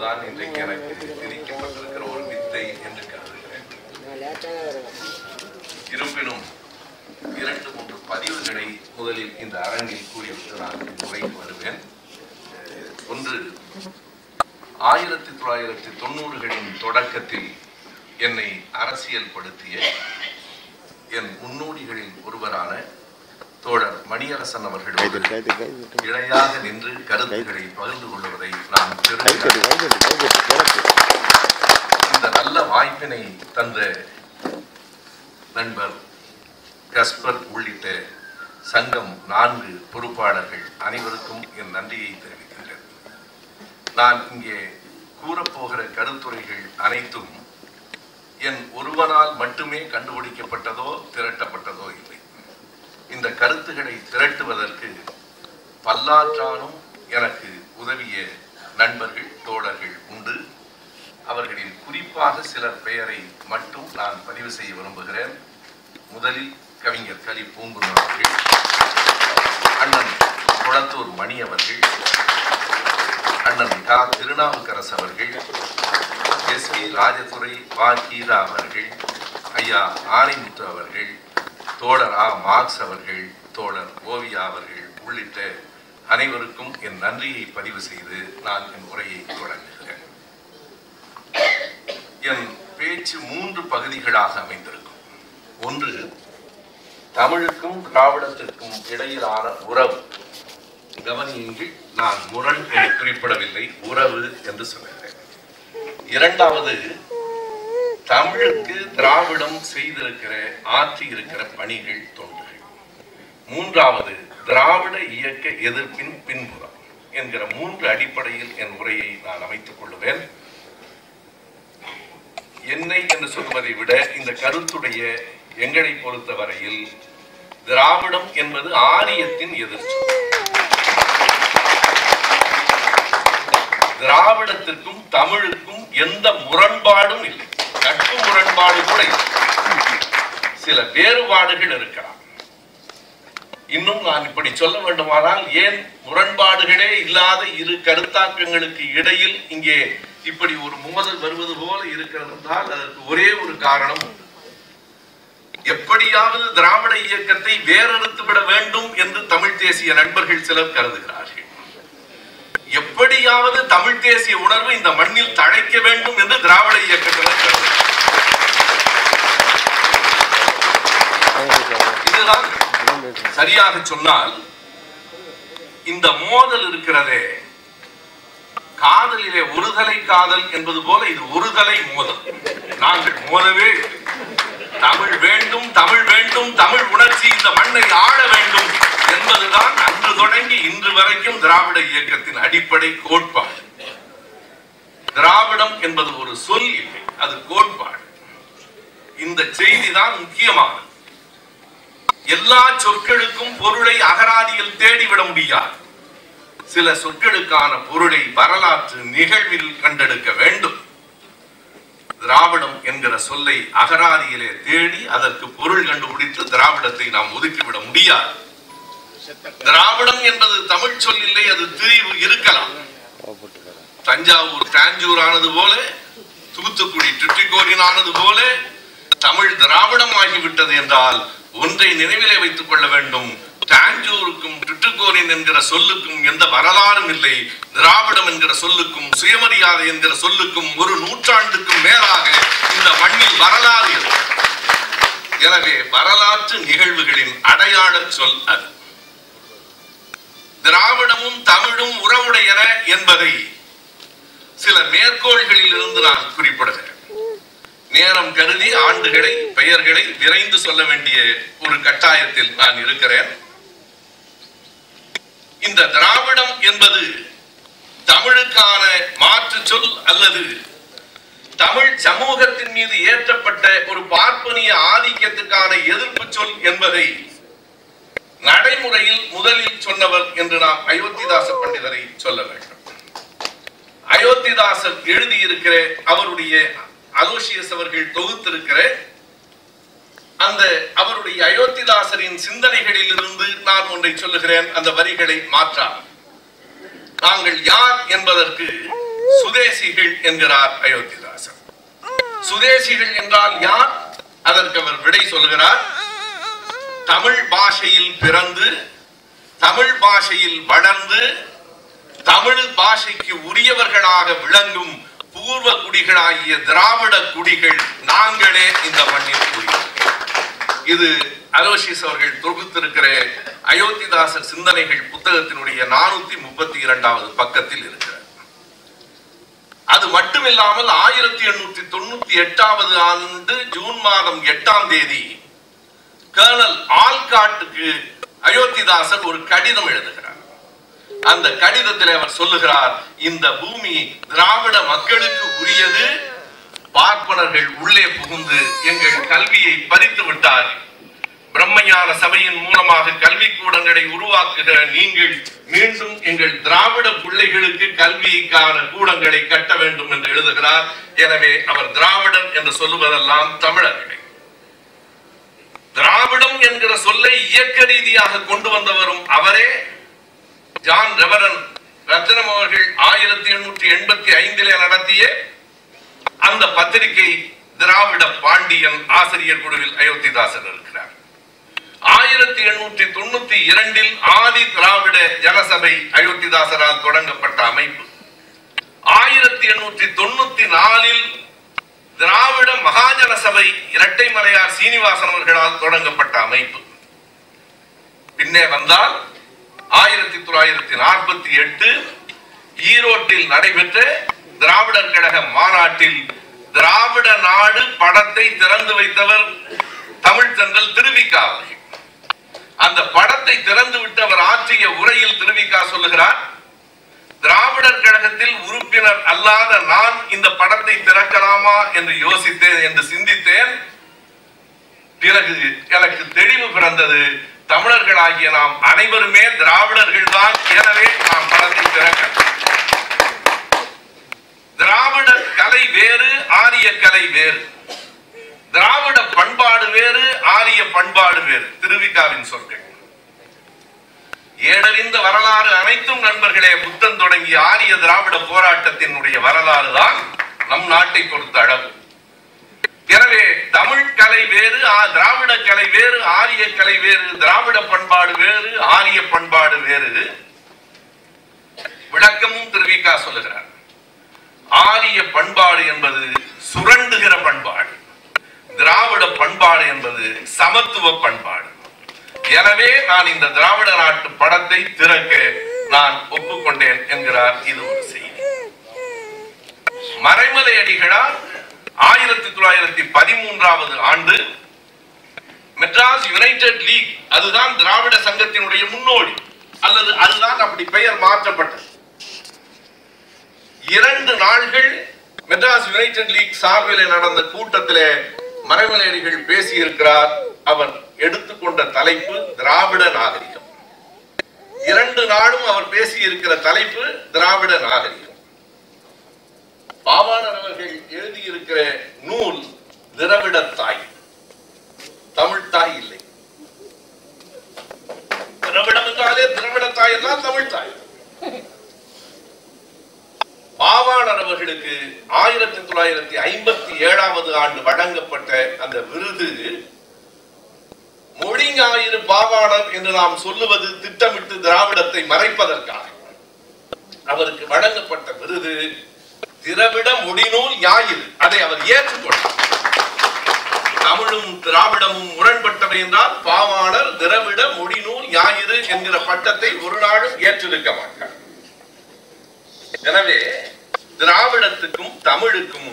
தான் இன்றைக்கு எனக்கு திணிக்கப்பட்டிருக்கிற ஒரு வித்தை என்று கருதுகிறேன். இருப்பினும் இரண்டு மூன்று பதிவுகளை முதலில் இந்த அரங்கில் கூறிவிட்டு நான் உரைக்கு வருவேன். ஒன்று ஆயிரத்தி தொள்ளாயிரத்தி தொண்ணூறுகளின் தொடக்கத்தில் என்னை அரசியல் படுத்திய என் முன்னோடிகளில் ஒருவரான தோழர் மணியரசன் கைது இணையாக நின்று கருத்துக்களை பகிர்ந்து கொள்வதை நான் இந்த நல்ல வாய்ப்பினை தந்த நண்பர் கஸ்பர் உள்ளிட்ட சங்கம் நான்கு பொறுப்பாளர்கள் அனைவருக்கும் என் நன்றியை தெரிவிக்கின்றேன். நான் இங்கே கூறப்போகிற கருத்துரைகள் அனைத்தும் என் ஒருவனால் மட்டுமே கண்டுபிடிக்கப்பட்டதோ திரட்டப்பட்டதோ இல்லை. இந்த கருத்துக்களை திரட்டுவதற்கு பல்லாற்றாலும் எனக்கு உதவிய நண்பர்கள் தோழர்கள் உண்டு. அவர்களில் குறிப்பாக சிலர் பெயரை மட்டும் நான் பதிவு செய்ய விரும்புகிறேன். முதலில் கவிஞர் கலி பூங்குன்றன் அவர்கள் அண்ணன் குளத்தூர் மணி அவர்கள் அண்ணன் கா திருநாவுக்கரசு அவர்கள் எஸ் பி ராஜதுரை வா கீதா அவர்கள் ஐயா ஆணைமுத்து அவர்கள் தோழர் ஆ மார்க்ஸ் அவர்கள் தோழர் ஓவியா அவர்கள் உள்ளிட்ட அனைவருக்கும் என் நன்றியை பதிவு செய்து நான் என் உரையை தொடங்குகிறேன். என் பேச்சு மூன்று பகுதிகளாக அமைந்திருக்கும். ஒன்று தமிழுக்கும் திராவிடத்திற்கும் இடையிலான உறவு. கவனியுங்கள் நான் முரண் என்று குறிப்பிடவில்லை உறவு என்று சொல்லுகிறேன். இரண்டாவது தமிழுக்கு திராவிடம் செய்திருக்கிற ஆற்றி இருக்கிற பணிகள் தொண்டுகள். மூன்றாவது திராவிட இயக்க எதிர்ப்பின் பின்புறம் என்கிற மூன்று அடிப்படையில் என் உரையை நான் அமைத்துக் கொள்ளுவேன். என்னை என்று சொல்வதை விட இந்த கருத்துடைய எங்களை பொறுத்தவரையில் திராவிடம் என்பது ஆரியத்தின் எதிர்ச்சி திராவிடத்திற்கும் தமிழுக்கும் எந்த முரண்பாடும் இல்லை. நட்பு முரண்பாடு கூட சில வேறுபாடுகள் இருக்கலாம். இன்னும் நான் இப்படி சொல்ல வேண்டுமானால் ஏன் முரண்பாடுகளே இல்லாத இரு கருத்தாக்கங்களுக்கு இடையில் இங்கே இப்படி ஒரு மோதல் வருவது போல இருக்கிறது என்றால் அதற்கு ஒரே ஒரு காரணம் உண்டு. எப்படியாவது திராவிட இயக்கத்தை வேறறுத்து விட வேண்டும் என்று தமிழ் தேசிய நண்பர்கள் சிலர் கருதுகிறார்கள். எப்படியாவது தமிழ் தேசிய உணர்வு இந்த மண்ணில் தழைக்க வேண்டும் என்று திராவிட இயக்கத்தினர் இதுதான் சரியாக சொன்னால் இந்த மோதல் இருக்கிறதே காதலிலே ஒருதலை காதல் என்பது போல இது ஒருதலை மோதல். நாங்கள் மோதவே தமிழ் வேண்டும் தமிழ் வேண்டும் தமிழ் உணர்ச்சி இந்த மண்ணை ஆள வேண்டும். என்பதுதான் அன்று தொடங்கி இன்று வரைக்கும் திராவிட இயக்கத்தின் அடிப்படை கோட்பாடு. திராவிடம் என்பது ஒரு சொல் இல்லை அது கோட்பாடு. இந்த செய்தி தான் முக்கியமானது. எல்லா சொற்களுக்கும் பொருளை அகராதியில் தேடிவிட முடியாது. சில சொற்களுக்கான பொருளை வரலாற்று நிகழ்வில் கண்டெடுக்க வேண்டும். திராவிடம் என்கிற சொல்லை அகராதியிலே தேடி அதற்கு பொருள் கண்டுபிடித்து திராவிடத்தை நாம் ஒதுக்கிவிட முடியாது. திராவிடம் என்பது தமிழ் சொல் இல்லை அது திரிவு இருக்கலாம். தஞ்சாவூர் தாஞ்சூர் ஆனது போல தூத்துக்குடி டிட்டிகோரின் ஆனது போல தமிழ் திராவிடம் ஆகிவிட்டது என்றால் ஒன்றை நினைவிலே வைத்துக் கொள்ள வேண்டும். தாஞ்சூருக்கும் டுட்டுக்கோரின் என்கிற சொல்லுக்கும் எந்த வரலாறும் இல்லை. திராவிடம் என்கிற சொல்லுக்கும் சுயமரியாதை என்கிற சொல்லுக்கும் ஒரு நூற்றாண்டுக்கும் மேலாக இந்த மண்ணில் வரலாறு இருக்கு. எனவே வரலாற்று நிகழ்வுகளின் அடையாள சொல் அது. திராவிடமும் தமிழும் உறவுடையன என்பதை சில மேற்கோள்களில் இருந்து நான் குறிப்பிடுகிறேன். நேரம் கருதி ஆண்டுகளை பெயர்களை விரைந்து சொல்ல வேண்டிய ஒரு கட்டாயத்தில் நான் இருக்கிறேன். இந்த திராவிடம் என்பது தமிழுக்கான மாற்று சொல் அல்லது தமிழ் சமூகத்தின் மீது ஏற்றப்பட்ட ஒரு பார்ப்பனிய ஆதிக்கத்துக்கான எதிர்ப்பு சொல் என்பதை நடைமுறையில் முதலில் சொன்னவர் என்று நாம் அயோத்திதாச பண்டிதரை சொல்ல வேண்டும். அயோத்திதாசர் எழுதியிருக்கிற அவருடைய அலோசியஸ் அவர்கள் தொகுத்திருக்கிற அந்த அவருடைய அயோத்திதாசரின் சிந்தனைகளில் இருந்து நான் ஒன்றை சொல்லுகிறேன். அந்த வரிகளை மாற்றார். நாங்கள் யார் என்பதற்கு சுதேசிகள் என்கிறார் அயோத்திதாசன் சுதேசிகள் என்றால் யார்? அதற்கு அவர் விடை சொல்கிறார் தமிழ் பாஷையில் பிறந்து தமிழ் பாஷையில் வளர்ந்து தமிழ் பாஷைக்கு உரியவர்களாக விளங்கும் பூர்வ குடிகளாகிய திராவிட குடிகள் நாங்களே இந்த மண்ணில் குடிகள் இது அலோசிஸ் அவர்கள் தொகுத்திருக்கிற அயோத்திதாசர் சிந்தனைகள் புத்தகத்தினுடைய நானூத்தி முப்பத்தி இரண்டாவது பக்கத்தில் இருக்கிறார் அது மட்டுமில்லாமல் ஆயிரத்தி எண்ணூற்றி தொண்ணூத்தி எட்டாவது ஆண்டு ஜூன் மாதம் எட்டாம் தேதி கர்னல் ஆல்காட்டுக்கு அயோத்திதாசன் ஒரு கடிதம் எழுதுகிறார். அந்த கடிதத்தில் அவர் சொல்லுகிறார் இந்த பூமி திராவிட மக்களுக்கு உரியது பார்ப்பனர்கள் உள்ளே புகுந்து எங்கள் கல்வியை பறித்து விட்டார்கள். பிரம்மஞான சபையின் மூலமாக கல்வி கூடங்களை உருவாக்குகிற நீங்கள் மீண்டும் எங்கள் திராவிட பிள்ளைகளுக்கு கல்விக்கான கூடங்களை கட்ட வேண்டும் என்று எழுதுகிறார். எனவே அவர் திராவிடன் என்று சொல்லுவதெல்லாம் தமிழர்களே திராவிடம் என்கிற சொல்லை இயக்க ரீதியாக கொண்டு வந்தவரும் அவரே. ஜான் ரெவரன் ரத்னம் அவர்கள் ஆயிரத்தி எண்ணூற்றி எண்பத்தி ஐந்திலே நடத்திய அந்த பத்திரிகை திராவிட பாண்டியன் ஆசிரியர் குழுவில் அயோத்திதாசன் இருக்கிறார். ஆயிரத்தி எண்ணூற்றி தொண்ணூத்தி இரண்டில் ஆதி திராவிட ஜனசபை அயோத்திதாசரால் தொடங்கப்பட்ட அமைப்பு. ஆயிரத்தி எண்ணூற்றி தொண்ணூத்தி நாலில் திராவிட மகாஜன சபை இரட்டை மலையார் சீனிவாசன் அவர்களால் தொடங்கப்பட்ட அமைப்பு. பின்னே வந்தால் ஆயிரத்தி தொள்ளாயிரத்தி நாற்பத்தி எட்டு ஈரோட்டில் நடைபெற்ற திராவிடர் கழக மாநாட்டில் திராவிட நாடு படத்தை திறந்து வைத்தவர் தமிழ் தென்றல் திருவிக்கா அவர்கள். அந்த படத்தை திறந்து விட்டு அவர் ஆற்றிய உரையில் திருவிக்கா சொல்லுகிறார் திராவிடர் கழகத்தில் உறுப்பினர் அல்லாத நான் இந்த படத்தை திறக்கலாமா என்று யோசித்தேன் என்று சிந்தித்தேன். பிறகு எனக்கு தெளிவு பிறந்தது தமிழர்களாகிய நாம் அனைவருமே திராவிடர்கள் தான் எனவே நாம் படத்தை திறக்க. திராவிட கலை வேறு ஆரிய கலை வேறு. திராவிட பண்பாடு வேறு ஆரிய பண்பாடு வேறு. திருவிக்காவின் சொற்கள். ஏடறிந்த வரலாறு அனைத்தும் நண்பர்களே புத்தன் தொடங்கிய ஆரிய திராவிட போராட்டத்தினுடைய வரலாறு தான் நம் நாட்டை பொறுத்த அளவு. எனவே தமிழ் கலை வேறு திராவிட கலை வேறு ஆரிய கலை வேறு திராவிட பண்பாடு வேறு ஆரிய பண்பாடு வேறு. விளக்கமும் திருவிக்கா சொல்லுகிறார். ஆரிய பண்பாடு என்பது சுரண்டுகிற பண்பாடு. திராவிட பண்பாடு என்பது சமத்துவ பண்பாடு. எனவே நான் இந்த திராவிட நாட்டு படத்தை திறக்க நான் ஒப்புக்கொண்டேன் என்கிறார் இது ஒரு செய்தி. மறைமலை அடிகளார் ஆயிரத்தி தொள்ளாயிரத்தி பதிமூன்றாவது ஆண்டு மெட்ராஸ் யுனைடெட் லீக் அதுதான் திராவிட சங்கத்தினுடைய முன்னோடி அல்லது அதுதான் அப்படி பெயர் மாற்றப்பட்டது. இரண்டு நாள்கள் மெட்ராஸ் யுனைடெட் லீக் சார்பில் நடந்த கூட்டத்திலே மறைமலையடிகள் பேசியிருக்கிறார் அவர். எடுத்துக்கொண்ட தலைப்பு திராவிட நாகரிகம். இரண்டு நாளும் அவர் பேசி இருக்கிற தலைப்பு திராவிட நாகரிகம். பாவாணர் அவர்கள் எழுதியிருக்கிற நூல் திராவிட தாய். தமிழ் தாய் இல்லை. திராவிடம் என்றாலே திராவிட தாய் எல்லாம் தமிழ் தாய். பாவாணர் அவர்களுக்கு ஆயிரத்தி தொள்ளாயிரத்தி ஐம்பத்தி ஏழாவது ஆண்டு வழங்கப்பட்ட அந்த விருது மொழி ஞாயிறு பாவாணர் என்று நாம் சொல்லுவது திட்டமிட்டு திராவிடத்தை மறைப்பதற்காக. அவருக்கு வழங்கப்பட்ட விருது திராவிட மொழிநூல் ஞாயிறு. அதை அவர் ஏற்றுக்கொண்டார். தமிழும் திராவிடமும் முரண்பட்டவை என்றால் பாவாணர் திராவிட மொழிநூல் ஞாயிறு என்கிற பட்டத்தை ஒரு நாளும் ஏற்றிருக்க மாட்டார். எனவே திராவிடத்துக்கும் தமிழுக்கும்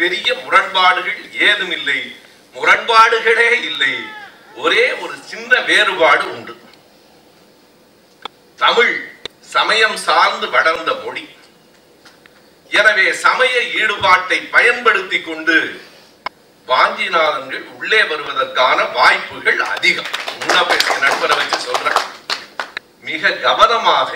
பெரிய முரண்பாடுகள் ஏதும் இல்லை முரண்பாடுகளே இல்லை. ஒரே ஒரு சின்ன வேறுபாடு உண்டு. தமிழ் சமயம் சார்ந்து வளர்ந்த மொழி. எனவே சமய ஈடுபாட்டை பயன்படுத்தி கொண்டு வாஞ்சிநாதன்கள் உள்ளே வருவதற்கான வாய்ப்புகள் அதிகம். முன்ன பேசிய நண்பரை வச்சு சொல்றேன். மிக கவனமாக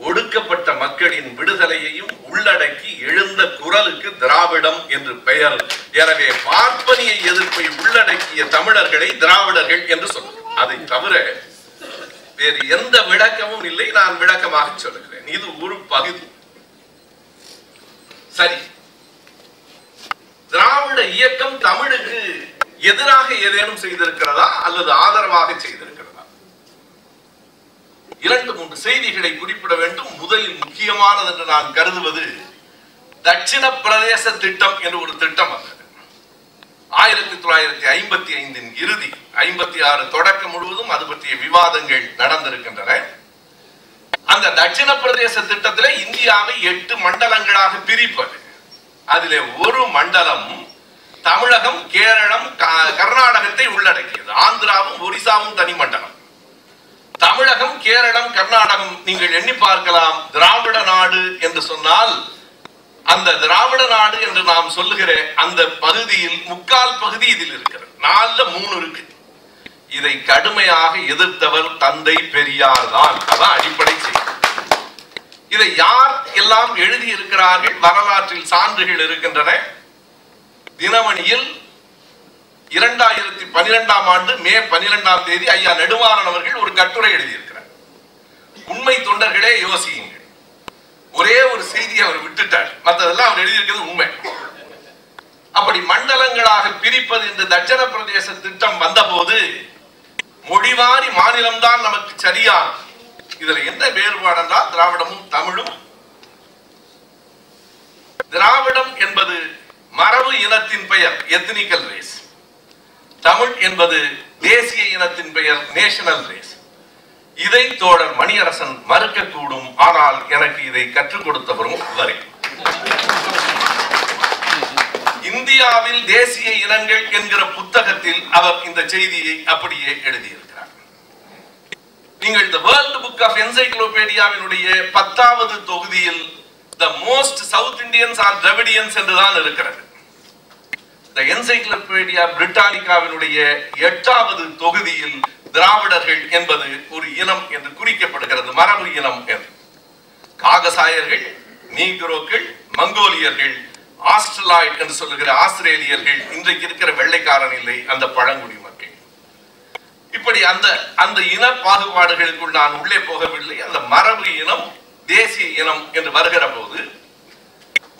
ஒடுக்கப்பட்ட மக்களின் விடுதலையையும் உள்ளடக்கி எழுந்த குரலுக்கு திராவிடம் என்று பெயர். எனவே பார்ப்பனிய எதிர்ப்பை உள்ளடக்கிய தமிழர்களை திராவிடர்கள் என்று சொல்லுங்கள் அதை தவிர வேறு எந்த விளக்கமும் இல்லை. நான் விளக்கமாக சொல்கிறேன் இது ஒரு பகுதி சரி. திராவிட இயக்கம் தமிழுக்கு எதிராக ஏதேனும் செய்திருக்கிறதா அல்லது ஆதரவாக செய்திருக்கிறதா? இரண்டு மூன்று செய்திகளை குறிப்பிட வேண்டும். முதலில் முக்கியமானது என்று நான் கருதுவது தட்சிண பிரதேச திட்டம் என்று ஒரு திட்டம் அது. ஆயிரத்தி தொள்ளாயிரத்தி ஐம்பத்தி ஐந்தின் இறுதி ஐம்பத்தி ஆறு தொடக்கம் முழுவதும் அது பற்றிய விவாதங்கள் நடந்திருக்கின்றன. அந்த தட்சிண பிரதேச திட்டத்தில் இந்தியாவை எட்டு மண்டலங்களாக பிரிப்பது. அதிலே ஒரு மண்டலம் தமிழகம் கேரளம் க- கர்நாடகத்தை உள்ளடக்கியது. ஆந்திராவும் ஒரிசாவும் தனி மண்டலம். தமிழகம் கேரளம் கர்நாடகம் நீங்கள் எண்ணி பார்க்கலாம். திராவிட நாடு என்று சொன்னால் அந்த திராவிட நாடு என்று நாம் சொல்லுகிற அந்த பகுதியில் முக்கால் பகுதி இதில் இருக்கிறது. நாலுல மூணு இருக்கு. இதை கடுமையாக எதிர்த்தவர் தந்தை பெரியார் தான். அதான் அடிப்படை செய்தி. இதை யார் எல்லாம் எழுதி இருக்கிறார்கள் வரலாற்றில் சான்றுகள் இருக்கின்றன. தினமணியில் இரண்டாயிரத்தி பனிரெண்டாம் ஆண்டு மே பனிரெண்டாம் தேதி ஐயா நெடுமாறன் அவர்கள் ஒரு கட்டுரை எழுதியிருக்கிறார். உண்மை தொண்டர்களே யோசியுங்கள். ஒரே ஒரு செய்தி அவர் விட்டுட்டார். மற்றதெல்லாம் அவர் எழுதியிருக்கிறது உண்மை. அப்படி மண்டலங்களாக பிரிப்பது இந்த தட்சண பிரதேச திட்டம் வந்தபோது மொழிவாரி மாநிலம்தான் நமக்கு சரியான இதுல என்ன வேறுபாடு என்றால் திராவிடமும் தமிழும். திராவிடம் என்பது மரபு இனத்தின் பெயர் எத்னிக்கல் ரேஸ் தமிழ் என்பது தேசிய இனத்தின் பெயர் நேஷனல் ரேஸ். இதை தோழர் மணியரசன் மறுக்கக்கூடும் ஆனால் எனக்கு இதை கற்றுக் கொடுத்தவரும் வரை இந்தியாவில் தேசிய இனங்கள் என்கிற புத்தகத்தில் அவர் இந்த செய்தியை அப்படியே எழுதியிருக்கிறார். நீங்கள் இந்த வேர்ல்ட் புக் ஆஃப் என்சைக்ளோபீடியாவினுடைய பத்தாவது தொகுதியில் the most south Indians are Dravidians என்றுதான் இருக்கிறது. த என்சைக்ளோபீடியா பிரிட்டானிகாவினுடைய எட்டாவது தொகுதியில் திராவிடர்கள் என்பது ஒரு இனம் என்று குறிக்கப்படுகிறது. மரபு இனம் என்று காகசாயர்கள் நீக்ரோக்கள் மங்கோலியர்கள் ஆஸ்ட்ரலாய்ட் என்று சொல்லுகிற ஆஸ்திரேலியர்கள் இன்றைக்கு இருக்கிற வெள்ளைக்காரன் இல்லை அந்த பழங்குடி மக்கள். இப்படி அந்த அந்த இன பாகுபாடுகளுக்குள் நான் உள்ளே போகவில்லை. அந்த மரபு இனம் தேசிய இனம் என்று வருகிற போது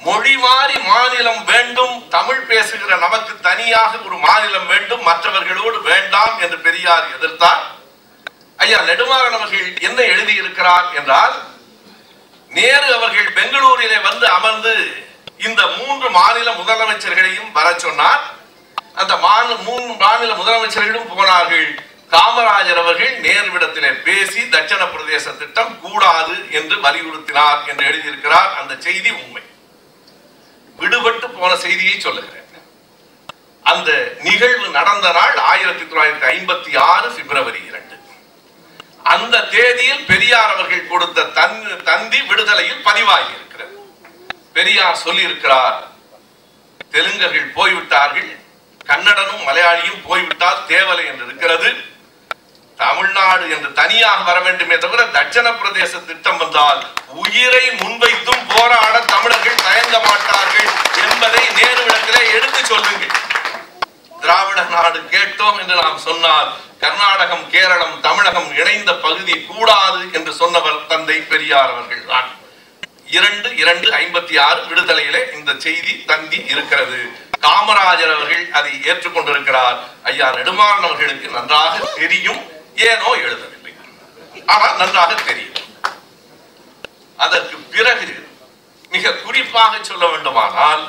மொழிவாரி மாநிலம் வேண்டும் தமிழ் பேசுகிற நமக்கு தனியாக ஒரு மாநிலம் வேண்டும் மற்றவர்களோடு வேண்டாம் என்று பெரியார் எதிர்த்தார். ஐயா நெடுமாறன் அவர்கள் என்ன எழுதியிருக்கிறார் என்றால் நேரு அவர்கள் பெங்களூரிலே வந்து அமர்ந்து இந்த மூன்று மாநில முதலமைச்சர்களையும் வர சொன்னார். அந்த மாநில மூன்று மாநில முதலமைச்சர்களும் போனார்கள். காமராஜர் அவர்கள் நேருவிடத்திலே பேசி தட்சண பிரதேச திட்டம் கூடாது என்று வலியுறுத்தினார் என்று எழுதியிருக்கிறார். அந்த செய்தி உண்மை. விடுபட்டு போன செய்தியை சொல்லுகிறேன். அந்த நிகழ்வு நடந்த நாள் ஆயிரத்தி தொள்ளாயிரத்தி ஐம்பத்தி ஆறு பிப்ரவரி இரண்டு. அந்த தேதியில் பெரியார் அவர்கள் கொடுத்த தன் தந்தி விடுதலையில் பதிவாகி இருக்கிறது. பெரியார் சொல்லியிருக்கிறார் தெலுங்கர்கள் போய்விட்டார்கள் கன்னடனும் மலையாளியும் போய்விட்டால் தேவலை என்று இருக்கிறது. தமிழ்நாடு என்று தனியாக வர வேண்டுமே தவிர தட்சண பிரதேச திட்டம் வந்தால் உயிரை முன்வைத்தும் போராட தமிழர்கள் தயங்க மாட்டார்கள் என்பதை நேருவிடத்திலே எடுத்து சொல்லுங்கள். திராவிட நாடு கேட்டோம் என்று நாம் சொன்னால் கர்நாடகம் கேரளம் தமிழகம் இணைந்த பகுதி கூடாது என்று சொன்னவர் தந்தை பெரியார் அவர்கள் தான். இரண்டு இரண்டு ஐம்பத்தி ஆறு விடுதலையிலே இந்த செய்தி தந்தி இருக்கிறது. காமராஜர் அவர்கள் அதை ஏற்றுக்கொண்டிருக்கிறார். ஐயா நெடுமாறன் அவர்களுக்கு நன்றாக தெரியும். ஏனோ எழுதவில்லை. ஆனால் நன்றாக தெரியும். அதற்கு பிறகு மிக குறிப்பாக சொல்ல வேண்டுமானால்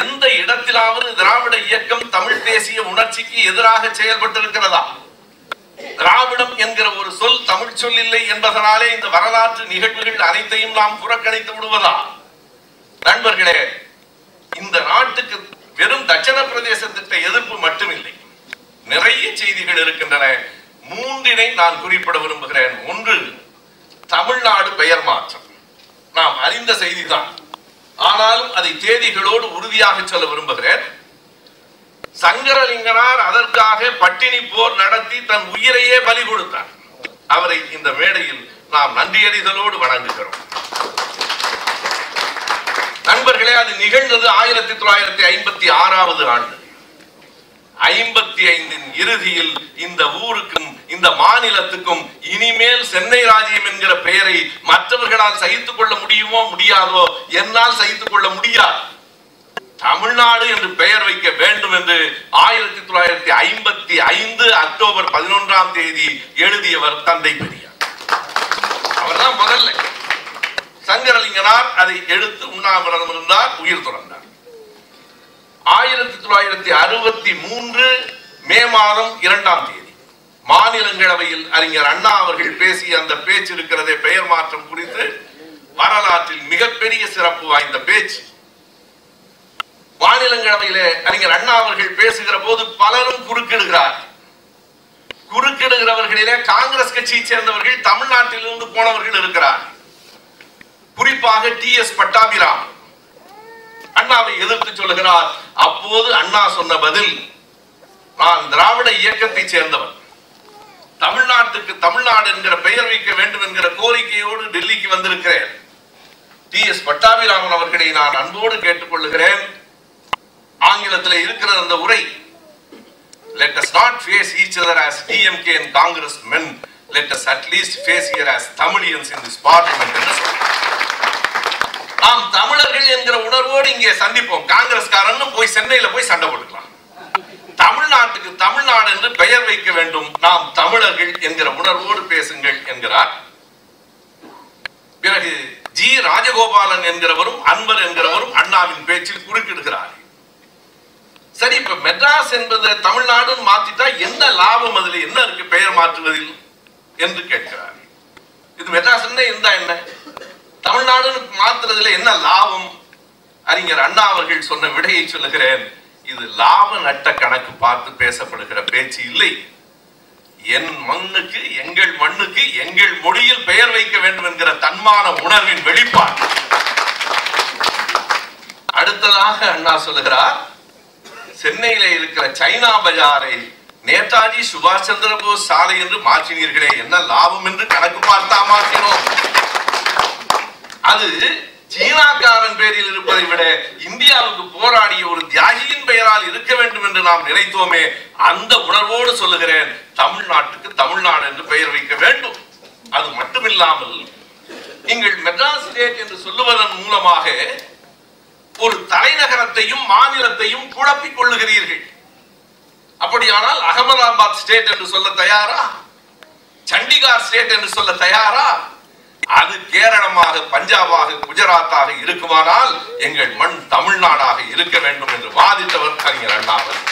எந்த இடத்திலாவது திராவிட இயக்கம் தமிழ் தேசிய உணர்ச்சிக்கு எதிராக செயல்பட்டிருக்கிறதா? திராவிடம் என்கிற ஒரு சொல் தமிழ் சொல் இல்லை என்பதனாலே இந்த வரலாற்று நிகழ்வுகள் அனைத்தையும் நாம் புறக்கணித்து விடுவதா? நண்பர்களே இந்த நாட்டுக்கு வெறும் தட்சிண பிரதேசத்திட்ட எதிர்ப்பு மட்டுமில்லை. நிறைய செய்திகள் இருக்கின்றன. மூன்றினை நான் குறிப்பிட விரும்புகிறேன். ஒன்று தமிழ்நாடு பெயர் மாற்றம். நாம் அறிந்த செய்திதான். ஆனாலும் அதை தேதிகளோடு உறுதியாக சொல்ல விரும்புகிறேன். சங்கரலிங்கனார் அதற்காக பட்டினி போர் நடத்தி தன் உயிரையே பலி கொடுத்தார். அவரை இந்த மேடையில் நாம் நன்றியறிதலோடு வணங்குகிறோம். நண்பர்களே அது நிகழ்ந்தது ஆயிரத்தி தொள்ளாயிரத்தி ஐம்பத்தி ஆறாவது ஆண்டு. ஐம்பத்தி ஐந்தின் இறுதியில் இந்த ஊருக்கும் இந்த மாநிலத்துக்கும் இனிமேல் சென்னை ராஜ்யம் என்கிற பெயரை மற்றவர்களால் சகித்துக் கொள்ள முடியுமோ முடியாதோ என்னால் சகித்துக் கொள்ள முடியாது. தமிழ்நாடு என்று பெயர் வைக்க வேண்டும் என்று ஆயிரத்தி தொள்ளாயிரத்தி ஐம்பத்தி ஐந்து அக்டோபர் பதினொன்றாம் தேதி எழுதியவர் தந்தை பெரியார். அவர்தான் முதல்ல. சங்கரலிங்கனார் அதை எடுத்து உண்ணாவிரதம் இருந்தார் உயிர் துறந்தார். ஆயிரத்தி தொள்ளாயிரத்தி அறுபத்தி மூன்று மே மாதம் இரண்டாம் தேதி. மாநிலங்களவையில் அறிஞர் அண்ணா அவர்கள் பேசிய அந்த பேச்சு இருக்கிறதே பெயர் மாற்றம் குறித்து வரலாற்றில் மிகப்பெரிய சிறப்பு வாய்ந்த பேச்சு. மாநிலங்களவையிலே அறிஞர் அண்ணா அவர்கள் பேசுகிற போது பலரும் குறுக்கிடுகிறார் குறுக்கிடுகிறவர்களிலே காங்கிரஸ் கட்சியை சேர்ந்தவர்கள் தமிழ்நாட்டிலிருந்து போனவர்கள் இருக்கிறார் குறிப்பாக டி எஸ் பட்டாபிராம். அண்ணாவை எதிர்த்து சொல்லுகிறார். அப்போது அண்ணா சொன்ன பதில் நான் திராவிட இயக்கத்தை சேர்ந்தவன். தமிழ்நாட்டுக்கு தமிழ்நாடு என்கிற பெயர் வைக்க வேண்டும் என்கிற கோரிக்கையோடு டெல்லிக்கு வந்திருக்கிறேன். டி. எஸ். பட்டாபிராமன் அவர்களை நான் அன்போடு கேட்டுக்கொள்ளுகிறேன். ஆங்கிலத்தில் இருக்கிற அந்த உரை. Let us not face each other as DMK and Congress men let us at least face here as Tamilians in this parliament. என்று சொல்றார். நாம் தமிழர்கள் என்கிற உணர்வோடு இங்கே சந்திப்போம். காங்கிரஸ்காரன்னு போய் சென்னையில போய் சண்டை போட்டுக்கலாம். தமிழ்நாட்டுக்கு தமிழ்நாடு என்று பெயர் வைக்க வேண்டும். நாம் தமிழர்கள் என்கிற உணர்வோடு பேசுங்கள் என்கிறார். பிறகு ஜி ராஜகோபாலன் என்கிறவரும் அன்பர் என்கிறவரும் அண்ணாவின் பேச்சில் குறுக்கிடுகிறார். சரி இப்ப மெட்ராஸ் என்பது தமிழ்நாடுன்னு மாத்திட்டா என்ன லாபம் அதுல? என்ன இருக்கு? பெயர் மாற்றுவதில்? என்று கேட்கிறார். இது மெட்ராஸ் என்ன இருந்தா என்ன? தமிழ்நாடுன்னு மாத்துறதுல என்ன லாபம்? அறிஞர் அண்ணா அவர்கள் சொன்ன விடையை சொல்லுகிறேன். இது லாப நட்ட கணக்கு பார்த்து பேசப்படுகிற பேச்சு இல்லை. என் மண்ணுக்கு எங்கள் மண்ணுக்கு எங்கள் மொழியில் பெயர் வைக்க வேண்டும் என்கிற தன்மான உணர்வின் வெளிப்பாடு. அடுத்ததாக அண்ணா சொல்லுகிறார் சென்னையில இருக்கிற சைனா பஜாரை நேதாஜி சுபாஷ் சந்திர போஸ் சாலை என்று மாற்றினீர்களே என்ன லாபம் என்று கணக்கு பார்த்தா மாற்றினோம். அது சீனாக்காரன் பேரில் இருப்பதை விட இந்தியாவுக்கு போராடிய ஒரு தியாகியின் பெயரால் இருக்க வேண்டும் என்று நாம் நினைத்தோமே அந்த உணர்வோடு சொல்லுகிறேன் தமிழ்நாட்டுக்கு தமிழ்நாடு என்று பெயர் வைக்க வேண்டும். அது மட்டுமில்லாமல் நீங்கள் மெட்ராஸ் ஸ்டேட் என்று சொல்லுவதன் மூலமாக ஒரு தலைநகரத்தையும் மாநிலத்தையும் குழப்பிக் கொள்ளுகிறீர்கள். அப்படியானால் அகமதாபாத் ஸ்டேட் என்று சொல்ல தயாரா? சண்டிகார் ஸ்டேட் என்று சொல்ல தயாரா? அது கேரளமாக பஞ்சாபாக குஜராத்தாக இருக்குமானால் எங்கள் மண் தமிழ்நாடாக இருக்க வேண்டும் என்று வாதித்தவர் கவிஞர் அண்ணா அவர்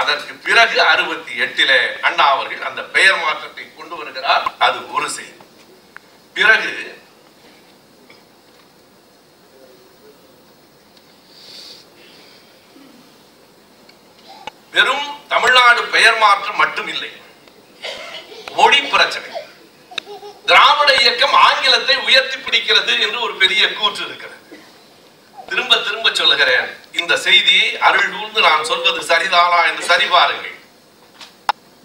அதற்கு பிறகு அறுபத்தி எட்டில அண்ணா அவர்கள் அந்த பெயர் மாற்றத்தை கொண்டு வருகிறார். அது ஒரு செய்தி பிறகு வெறும் தமிழ்நாடு பெயர் மாற்றம் மட்டும் இல்லை மொழி பிரச்சனை. திராவிட இயக்கம் ஆங்கிலத்தை உயர்த்தி பிடிக்கிறது என்று ஒரு பெரிய கூற்று இருக்கிறது. திரும்ப திரும்ப சொல்லுகிறேன் இந்த செய்தியை அருள் கூர்ந்து நான் சொல்வது சரிதானா என்று சரிபாருங்கள்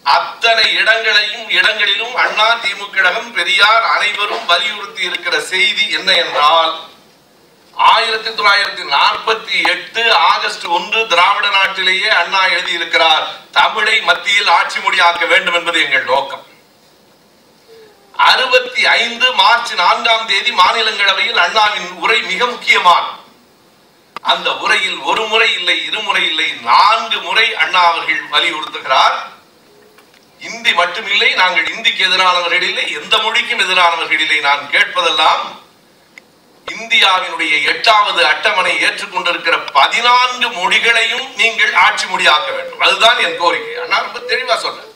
அத்தனை இடங்களையும் இடங்களிலும் அண்ணா திமுக பெரியார் அனைவரும் வலியுறுத்தி இருக்கிற செய்தி என்ன என்றால் ஆயிரத்தி தொள்ளாயிரத்தி நாற்பத்தி எட்டு ஆகஸ்ட் ஒன்று திராவிட நாட்டிலேயே அண்ணா எழுதியிருக்கிறார் தமிழை மத்தியில் ஆட்சி மொழியாக்க வேண்டும் என்பது எங்கள் நோக்கம். அறுபத்தி ஐந்து மார்ச் நான்காம் தேதி மாநிலங்களவையில் அண்ணாவின் உரை மிக முக்கியமான அந்த உரையில் ஒரு முறை இல்லை இருமுறை இல்லை நான்கு முறை அண்ணா அவர்கள் வலியுறுத்துகிறார். இந்தி மட்டுமில்லை நாங்கள் இந்திக்கு எதிரானவர்கள் இல்லை எந்த மொழிக்கும் எதிரானவர்கள் இல்லை நான் கேட்பதெல்லாம் இந்தியாவினுடைய எட்டாவது அட்டவணை ஏற்றுக்கொண்டிருக்கிற பதினான்கு மொழிகளையும் நீங்கள் ஆட்சி மொழியாக்க வேண்டும். அதுதான் என் கோரிக்கை. அண்ணா ரொம்ப தெளிவா சொன்ன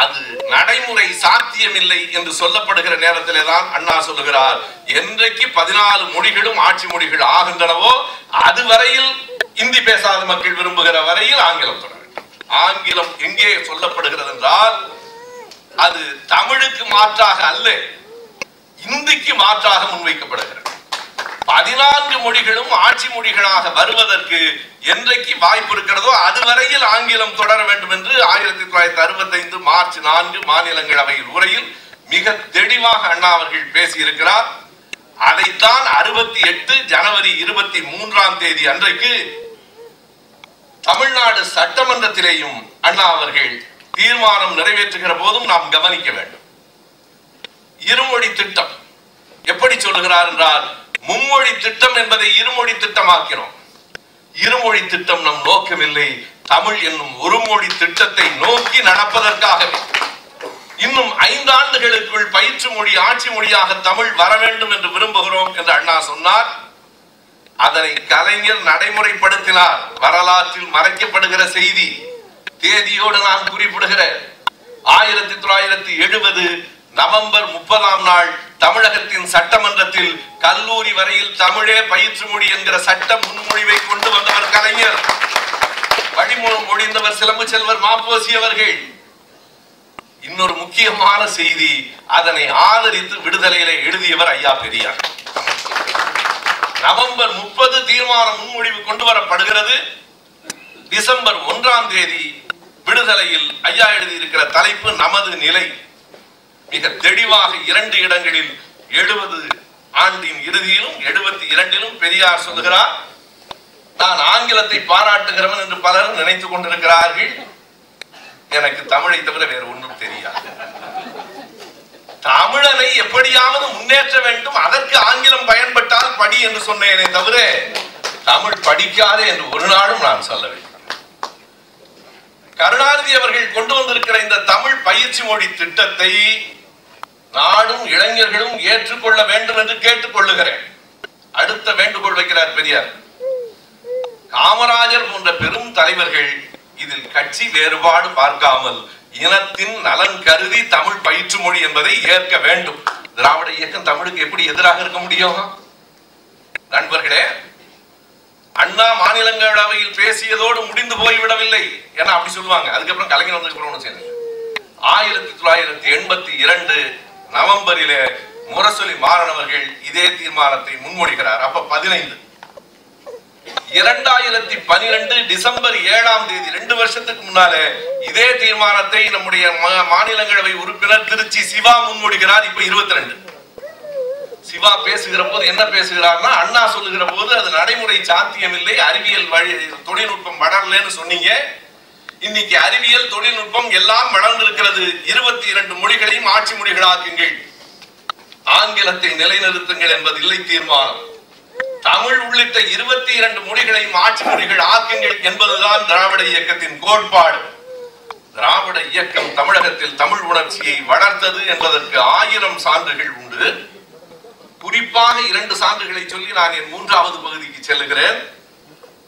அது நடைமுறை சாத்தியமில்லை என்று சொல்லப்படுகிற நேரத்திலே தான் அண்ணா சொல்லுகிறார். என்றைக்கு பதினாலு மொழிகளும் ஆட்சி மொழிகள் ஆகின்றனவோ அதுவரையில் இந்தி பேசாத மக்கள் விரும்புகிற வரையில் ஆங்கிலம் தொடர ஆங்கிலம் எங்கே சொல்லப்படுகிறது என்றால் அது தமிழுக்கு மாற்றாக அல்ல இந்திக்கு மாற்றாக முன்வைக்கப்படுகிறது. பதினான்கு மொழிகளும் ஆட்சி மொழிகளாக வருவதற்கு என்றைக்கு வாய்ப்பு இருக்கிறதோ அதுவரையில் ஆங்கிலம் தொடர வேண்டும் என்று ஆயிரத்தி தொள்ளாயிரத்தி அறுபத்தி ஐந்து மார்ச் நான்கு மாநிலங்களவையில் உரையில் மிக தெளிவாக அண்ணா அவர்கள் பேசியிருக்கிறார். அதைத்தான் அறுபத்தி எட்டு ஜனவரி இருபத்தி மூன்றாம் தேதி அன்றைக்கு தமிழ்நாடு சட்டமன்றத்திலேயும் அண்ணா அவர்கள் தீர்மானம் நிறைவேற்றுகிற போதும் நாம் கவனிக்க வேண்டும். இருமொழி திட்டம் எப்படி சொல்லுகிறார் என்றால் மும்மொழி திட்டம் என்பதை இருமொழி திட்டமாக்கிறோம் இருமொழி திட்டம் நம் நோக்கமில்லை. தமிழ் என்னும் ஒரு மொழி திட்டத்தை நோக்கி நடப்பதற்காகவே. இன்னும் ஐந்தாண்டுகளுக்குள் பயிற்சி மொழி ஆட்சி மொழியாக தமிழ் வர வேண்டும் என்று விரும்புகிறோம் என்று அண்ணா சொன்னார். அதனை கலைஞர் நடைமுறைப்படுத்தினார். வரலாற்றில் மறைக்கப்படுகிற செய்தி தேதியோடு நான் குறிப்பிடுகிறேன். ஆயிரத்தி தொள்ளாயிரத்தி எழுபது நவம்பர் முப்பதாம் நாள் தமிழகத்தின் சட்டமன்றத்தில் கல்லூரி வரையில் தமிழே பயிற்று மொழி என்கிற சட்ட முன்மொழிவை கொண்டு வந்தவர் கலைஞர். வழிமூலம் மொழிந்தவர் சிலம்பு செல்வர் மாப்போசி அவர்கள். இன்னொரு முக்கியமான செய்தி அதனை ஆதரித்து விடுதலையில எழுதியவர் ஐயா பெரியார். நவம்பர் முப்பது தீர்மான முன்மொழிவு கொண்டு வரப்படுகிறது. டிசம்பர் ஒன்றாம் தேதி விடுதலையில் ஐயா எழுதியிருக்கிற தலைப்பு நமது நிலை. மிக தெளிவாக இரண்டு இடங்களில் எழுபது ஆண்டின் இறுதியிலும் எழுபத்தி இரண்டிலும் பெரியார் சொல்லுகிறார் நான் ஆங்கிலத்தை பாராட்டுகிறவன் என்று பலரும் நினைத்துக் கொண்டிருக்கிறார்கள். எனக்கு தமிழை தவிர வேறு ஒன்றும் தெரியாது. தமிழனை எப்படியாவது முன்னேற்ற வேண்டும். அதற்கு ஆங்கிலம் பயன்பட்டால் படி என்று சொன்னேனே தவிர தமிழ் படிக்காதே என்று ஒரு நாளும் நான் சொல்லவில்லை. கருணாநிதி அவர்கள் கொண்டு வந்திருக்கிற இந்த தமிழ் பயிற்சி மொழி திட்டத்தை நாடும் இளைஞர்களும் ஏற்றுக்கொள்ள வேண்டும் என்று கேட்டுக் கொள்ளுகிறேன் அடுத்த வேண்டுகோள் வைக்கிறார் பெரியார். காமராஜர் போன்ற பெரும் தலைவர்கள் இதில் கட்சி வேறுபாடு பார்க்காமல் இனத்தின் நலன் கருதி தமிழ் பயிற்று மொழி என்பதை ஏற்க வேண்டும். திராவிட இயக்கம் தமிழுக்கு எப்படி எதிராக இருக்க முடியும்? நண்பர்களே அண்ணா மாநிலங்களவையில் பேசியதோடு முடிந்து போய்விடவில்லை ஏன்னா அப்படி சொல்லுவாங்க. அதுக்கப்புறம் கலைஞர் வந்ததுக்கு அப்புறம் ஒண்ணும் செய்யல. ஆயிரத்தி தொள்ளாயிரத்தி எண்பத்தி இரண்டு நவம்பரிலே முரசொலி மாறனவர்கள் இதே தீர்மானத்தை முன்மொழிகிறார். அப்ப பதினைந்து. இரண்டாயிரத்தி பனிரெண்டு டிசம்பர் ஏழாம் தேதி ரெண்டு வருஷத்துக்கு முன்னாலே இதே தீர்மானத்தை நம்முடைய மா- மாநிலங்களவை உறுப்பினர் திருச்சி சிவா முன்மொழிகிறார். இப்ப இருபத்தி ரெண்டு. சிவா பேசுகிற போது என்ன பேசுகிறார்னா அண்ணா சொல்லுகிற போது அது நடைமுறை சாத்தியமில்லை அறிவியல் வழி தொழில்நுட்பம் வளரலன்னு சொன்னீங்க. இன்னைக்கு அறிவியல் தொழில்நுட்பம் எல்லாம் வளர்ந்திருக்கிறது. இருபத்தி இரண்டு மொழிகளையும் ஆட்சி மொழிகளாக்குங்கள். ஆங்கிலத்தை நிலைநிறுத்துங்கள் என்பது இல்லை தீர்மானம். தமிழ் உள்ளிட்ட இருபத்தி இரண்டு மொழிகளையும் ஆட்சி மொழிகள் ஆக்குங்கள் என்பதுதான் திராவிட இயக்கத்தின் கோட்பாடு. திராவிட இயக்கம் தமிழகத்தில் தமிழ் உணர்ச்சியை வளர்த்தது என்பதற்கு ஆயிரம் சான்றுகள் உண்டு. குறிப்பாக இரண்டு சான்றுகளை சொல்லி நான் என் மூன்றாவது பகுதிக்கு செல்லுகிறேன்.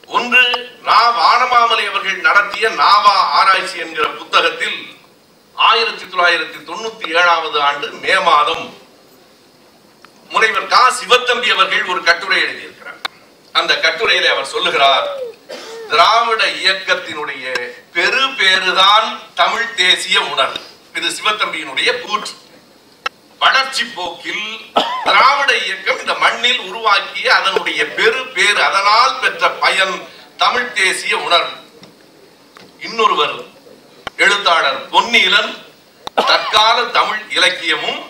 ஒன்று நா வானமாமலை அவர்கள் நடத்திய நாவா ஆராய்ச்சி என்கிற புத்தகத்தில் ஆயிரத்தி தொள்ளாயிரத்தி தொண்ணூத்தி ஏழாவது ஆண்டு மே மாதம் முனைவர் கா. சிவத்தம்பி அவர்கள் ஒரு கட்டுரை எழுதியிருக்கிறார். அந்த கட்டுரையில அவர் சொல்லுகிறார் திராவிட இயக்கத்தினுடைய பெரு பேருதான் தமிழ் தேசிய உணர்வு இது சிவத்தம்பியினுடைய கூற்று. வளர்ச்சி போக்கில் திராவிட இயக்கம் இந்த மண்ணில் உருவாக்கிய அதனுடைய பெரு பேர் அதனால் பெற்ற பயன் தமிழ் தேசிய உணர்வு. இன்னொருவர் எழுத்தாளர் பொன்னீலன் தற்கால தமிழ் இலக்கியமும்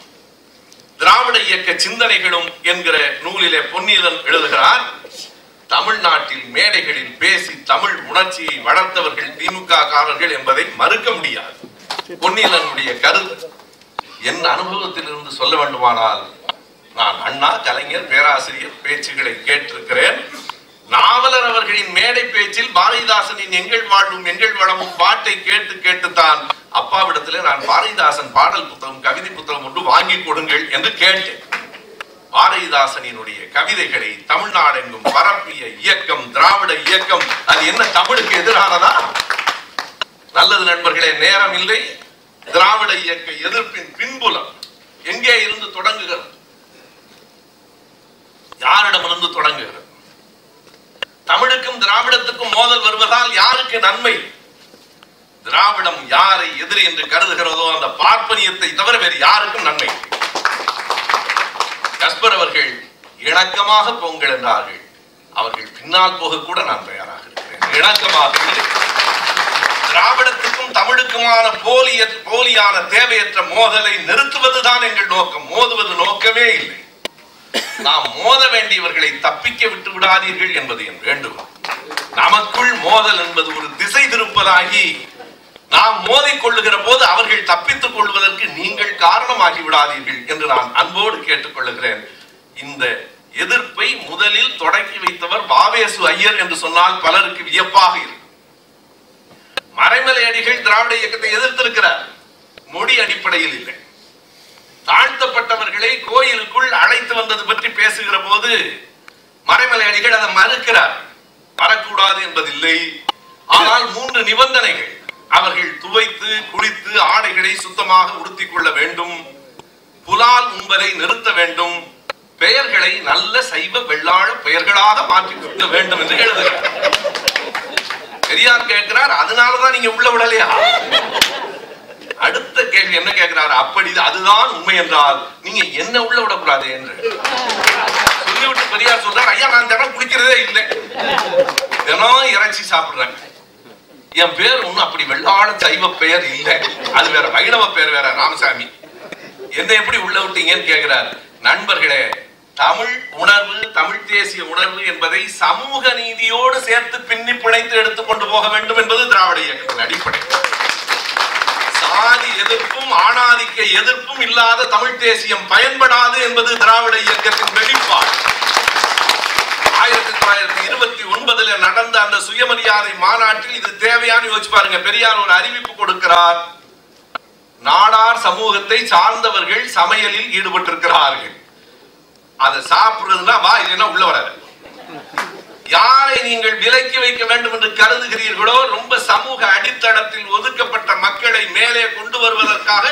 திராவிட இயக்க சிந்தனைகளும் என்கிற நூலிலே பொன்னீலன் எழுதுகிறார் தமிழ்நாட்டில் மேடைகளில் பேசி தமிழ் உணர்ச்சியை வளர்த்தவர்கள் திமுக காரர்கள் என்பதை மறுக்க முடியாது. பொன்னீலனுடைய கருத்து. என் அனுபவத்தில் இருந்து சொல்ல வேண்டுமானால் நான் அண்ணா கலைஞர் பேராசிரியர் பேச்சுகளை கேட்டிருக்கிறேன். நாவலர் அவர்களின் மேடை பேச்சில் பாரதிதாசனின் எங்கள் வாழ்வும் எங்கள் வளமும் பாட்டை கேட்டு கேட்டுத்தான் அப்பாவிடத்திலே நான் பாரதிதாசன் பாடல் புத்தகம் கவிதை புத்தகம் ஒன்று வாங்கி கொடுங்கள் என்று கேட்டேன். பாரதிதாசனினுடைய கவிதைகளை தமிழ்நாடெங்கும் பரப்பிய இயக்கம் திராவிட இயக்கம் அது என்ன தமிழுக்கு எதிரானதா? நல்லது நண்பர்களே நேரம் இல்லை. திராவிட இயக்க எதிர்ப்பின் பின்புலம். எங்கே இருந்து தொடங்குகிறது? யாரிடமிருந்து தொடங்குகிறது? தமிழுக்கும் திராவிடத்துக்கும் மோதல் வருவதால் யாருக்கு நன்மை? திராவிடம் யாரை எதிரி என்று கருதுகிறதோ அந்த பார்ப்பனியத்தை தவிர வேறு யாருக்கும் நன்மை கஸ்பர் அவர்கள் இணக்கமாக போங்கள் என்றார்கள். அவர்கள் பின்னால் போக கூட நான் தயாராக இருக்கிறேன். இணக்கமாக திராவிடத்துக்கு தமிழுக்குமான போலிய போலியான தேவையற்ற மோதலை நிறுத்துவதுதான் எங்கள் நோக்கம். மோதுவது நோக்கமே இல்லை. நாம் மோத வேண்டியவர்களை தப்பிக்க விட்டு விடாதீர்கள் என்பது என் வேண்டுகோள். நமக்குள் மோதல் என்பது ஒரு திசை திருப்பதாகி நாம் மோதிக் கொள்ளுகிற போது அவர்கள் தப்பித்துக் கொள்வதற்கு நீங்கள் காரணமாகி விடாதீர்கள் என்று நான் அன்போடு கேட்டுக்கொள்ளுகிறேன். இந்த எதிர்ப்பை முதலில் தொடங்கி வைத்தவர் வாவேசு ஐயர் என்று சொன்னால் பலருக்கு வியப்பாக இருக்கும். மறைமலை அடிகள் திராவிட இயக்கத்தை எதிர்த்திருக்கிறார். மொழி அடிப்படையில் இல்லை. தாழ்த்தப்பட்டவர்களை கோயிலுக்குள் அழைத்து வந்தது பற்றி பேசுகிற போது மறைமலை அடிகள் அதை மறுக்கிறார். வரக்கூடாது என்பதில்லை. ஆனால் மூன்று நிபந்தனைகள். அவர்கள் துவைத்து குளித்து ஆடைகளை சுத்தமாக உடுத்திக் கொள்ள வேண்டும். புலால் உண்பதை நிறுத்த வேண்டும். பெயர்களை நல்ல சைவ வெள்ளாழ பெயர்களாக மாற்றிக் கொள்ள வேண்டும் என்று எழுதுகிறார். பெரியார் கேட்கிறார் அதனாலதான் நீங்க உள்ள விடலையா? அடுத்த கேள்வி என்ன கேட்கிறார்? அப்படி அதுதான் உண்மை என்றால் நீங்க என்ன உள்ள விடக்கூடாது என்று. சொல்லிவிட்டு பெரியார் சொல்றாரு ஐயா நான் தினம் குடிக்கிறதே இல்லை. தினம் இறைச்சி சாப்பிடுறேன். என் பேர் ஒண்ணும் அப்படி வெள்ளாட சைவ பெயர் இல்லை. அது வேற வைணவ பெயர் வேற ராமசாமி. என்ன எப்படி உள்ள விட்டீங்கன்னு கேட்கிறார். நண்பர்களே தமிழ் உணர்வு தமிழ் தேசிய உணர்வு என்பதை சமூக நீதியோடு சேர்த்து பின்னி பிணைத்து எடுத்துக்கொண்டு போக வேண்டும் என்பது திராவிட இயக்கத்தின் அடிப்படை. சாதி எதிர்ப்பும் ஆணாதிக்க எதிர்ப்பும் இல்லாத தமிழ் தேசியம் பயன்படாது என்பது திராவிட இயக்கத்தின் வெளிப்பாடு. ஆயிரத்தி தொள்ளாயிரத்தி இருபத்தி ஒன்பதுல நடந்த அந்த சுயமரியாதை மாநாட்டில் இது தேவையான யோசிச்சு பாருங்க. பெரியார் ஒரு அறிவிப்பு கொடுக்கிறார். நாடார் சமூகத்தை சார்ந்தவர்கள் சமையலில் ஈடுபட்டிருக்கிறார்கள். அதை சாப்பிடுறதுன்னா வா இல்லைன்னா உள்ள வராது. யாரை நீங்கள் விலக்கி வைக்க வேண்டும் என்று கருதுகிறீர்களோ ரொம்ப சமூக அடித்தளத்தில் ஒதுக்கப்பட்ட மக்களை மேலே கொண்டு வருவதற்காக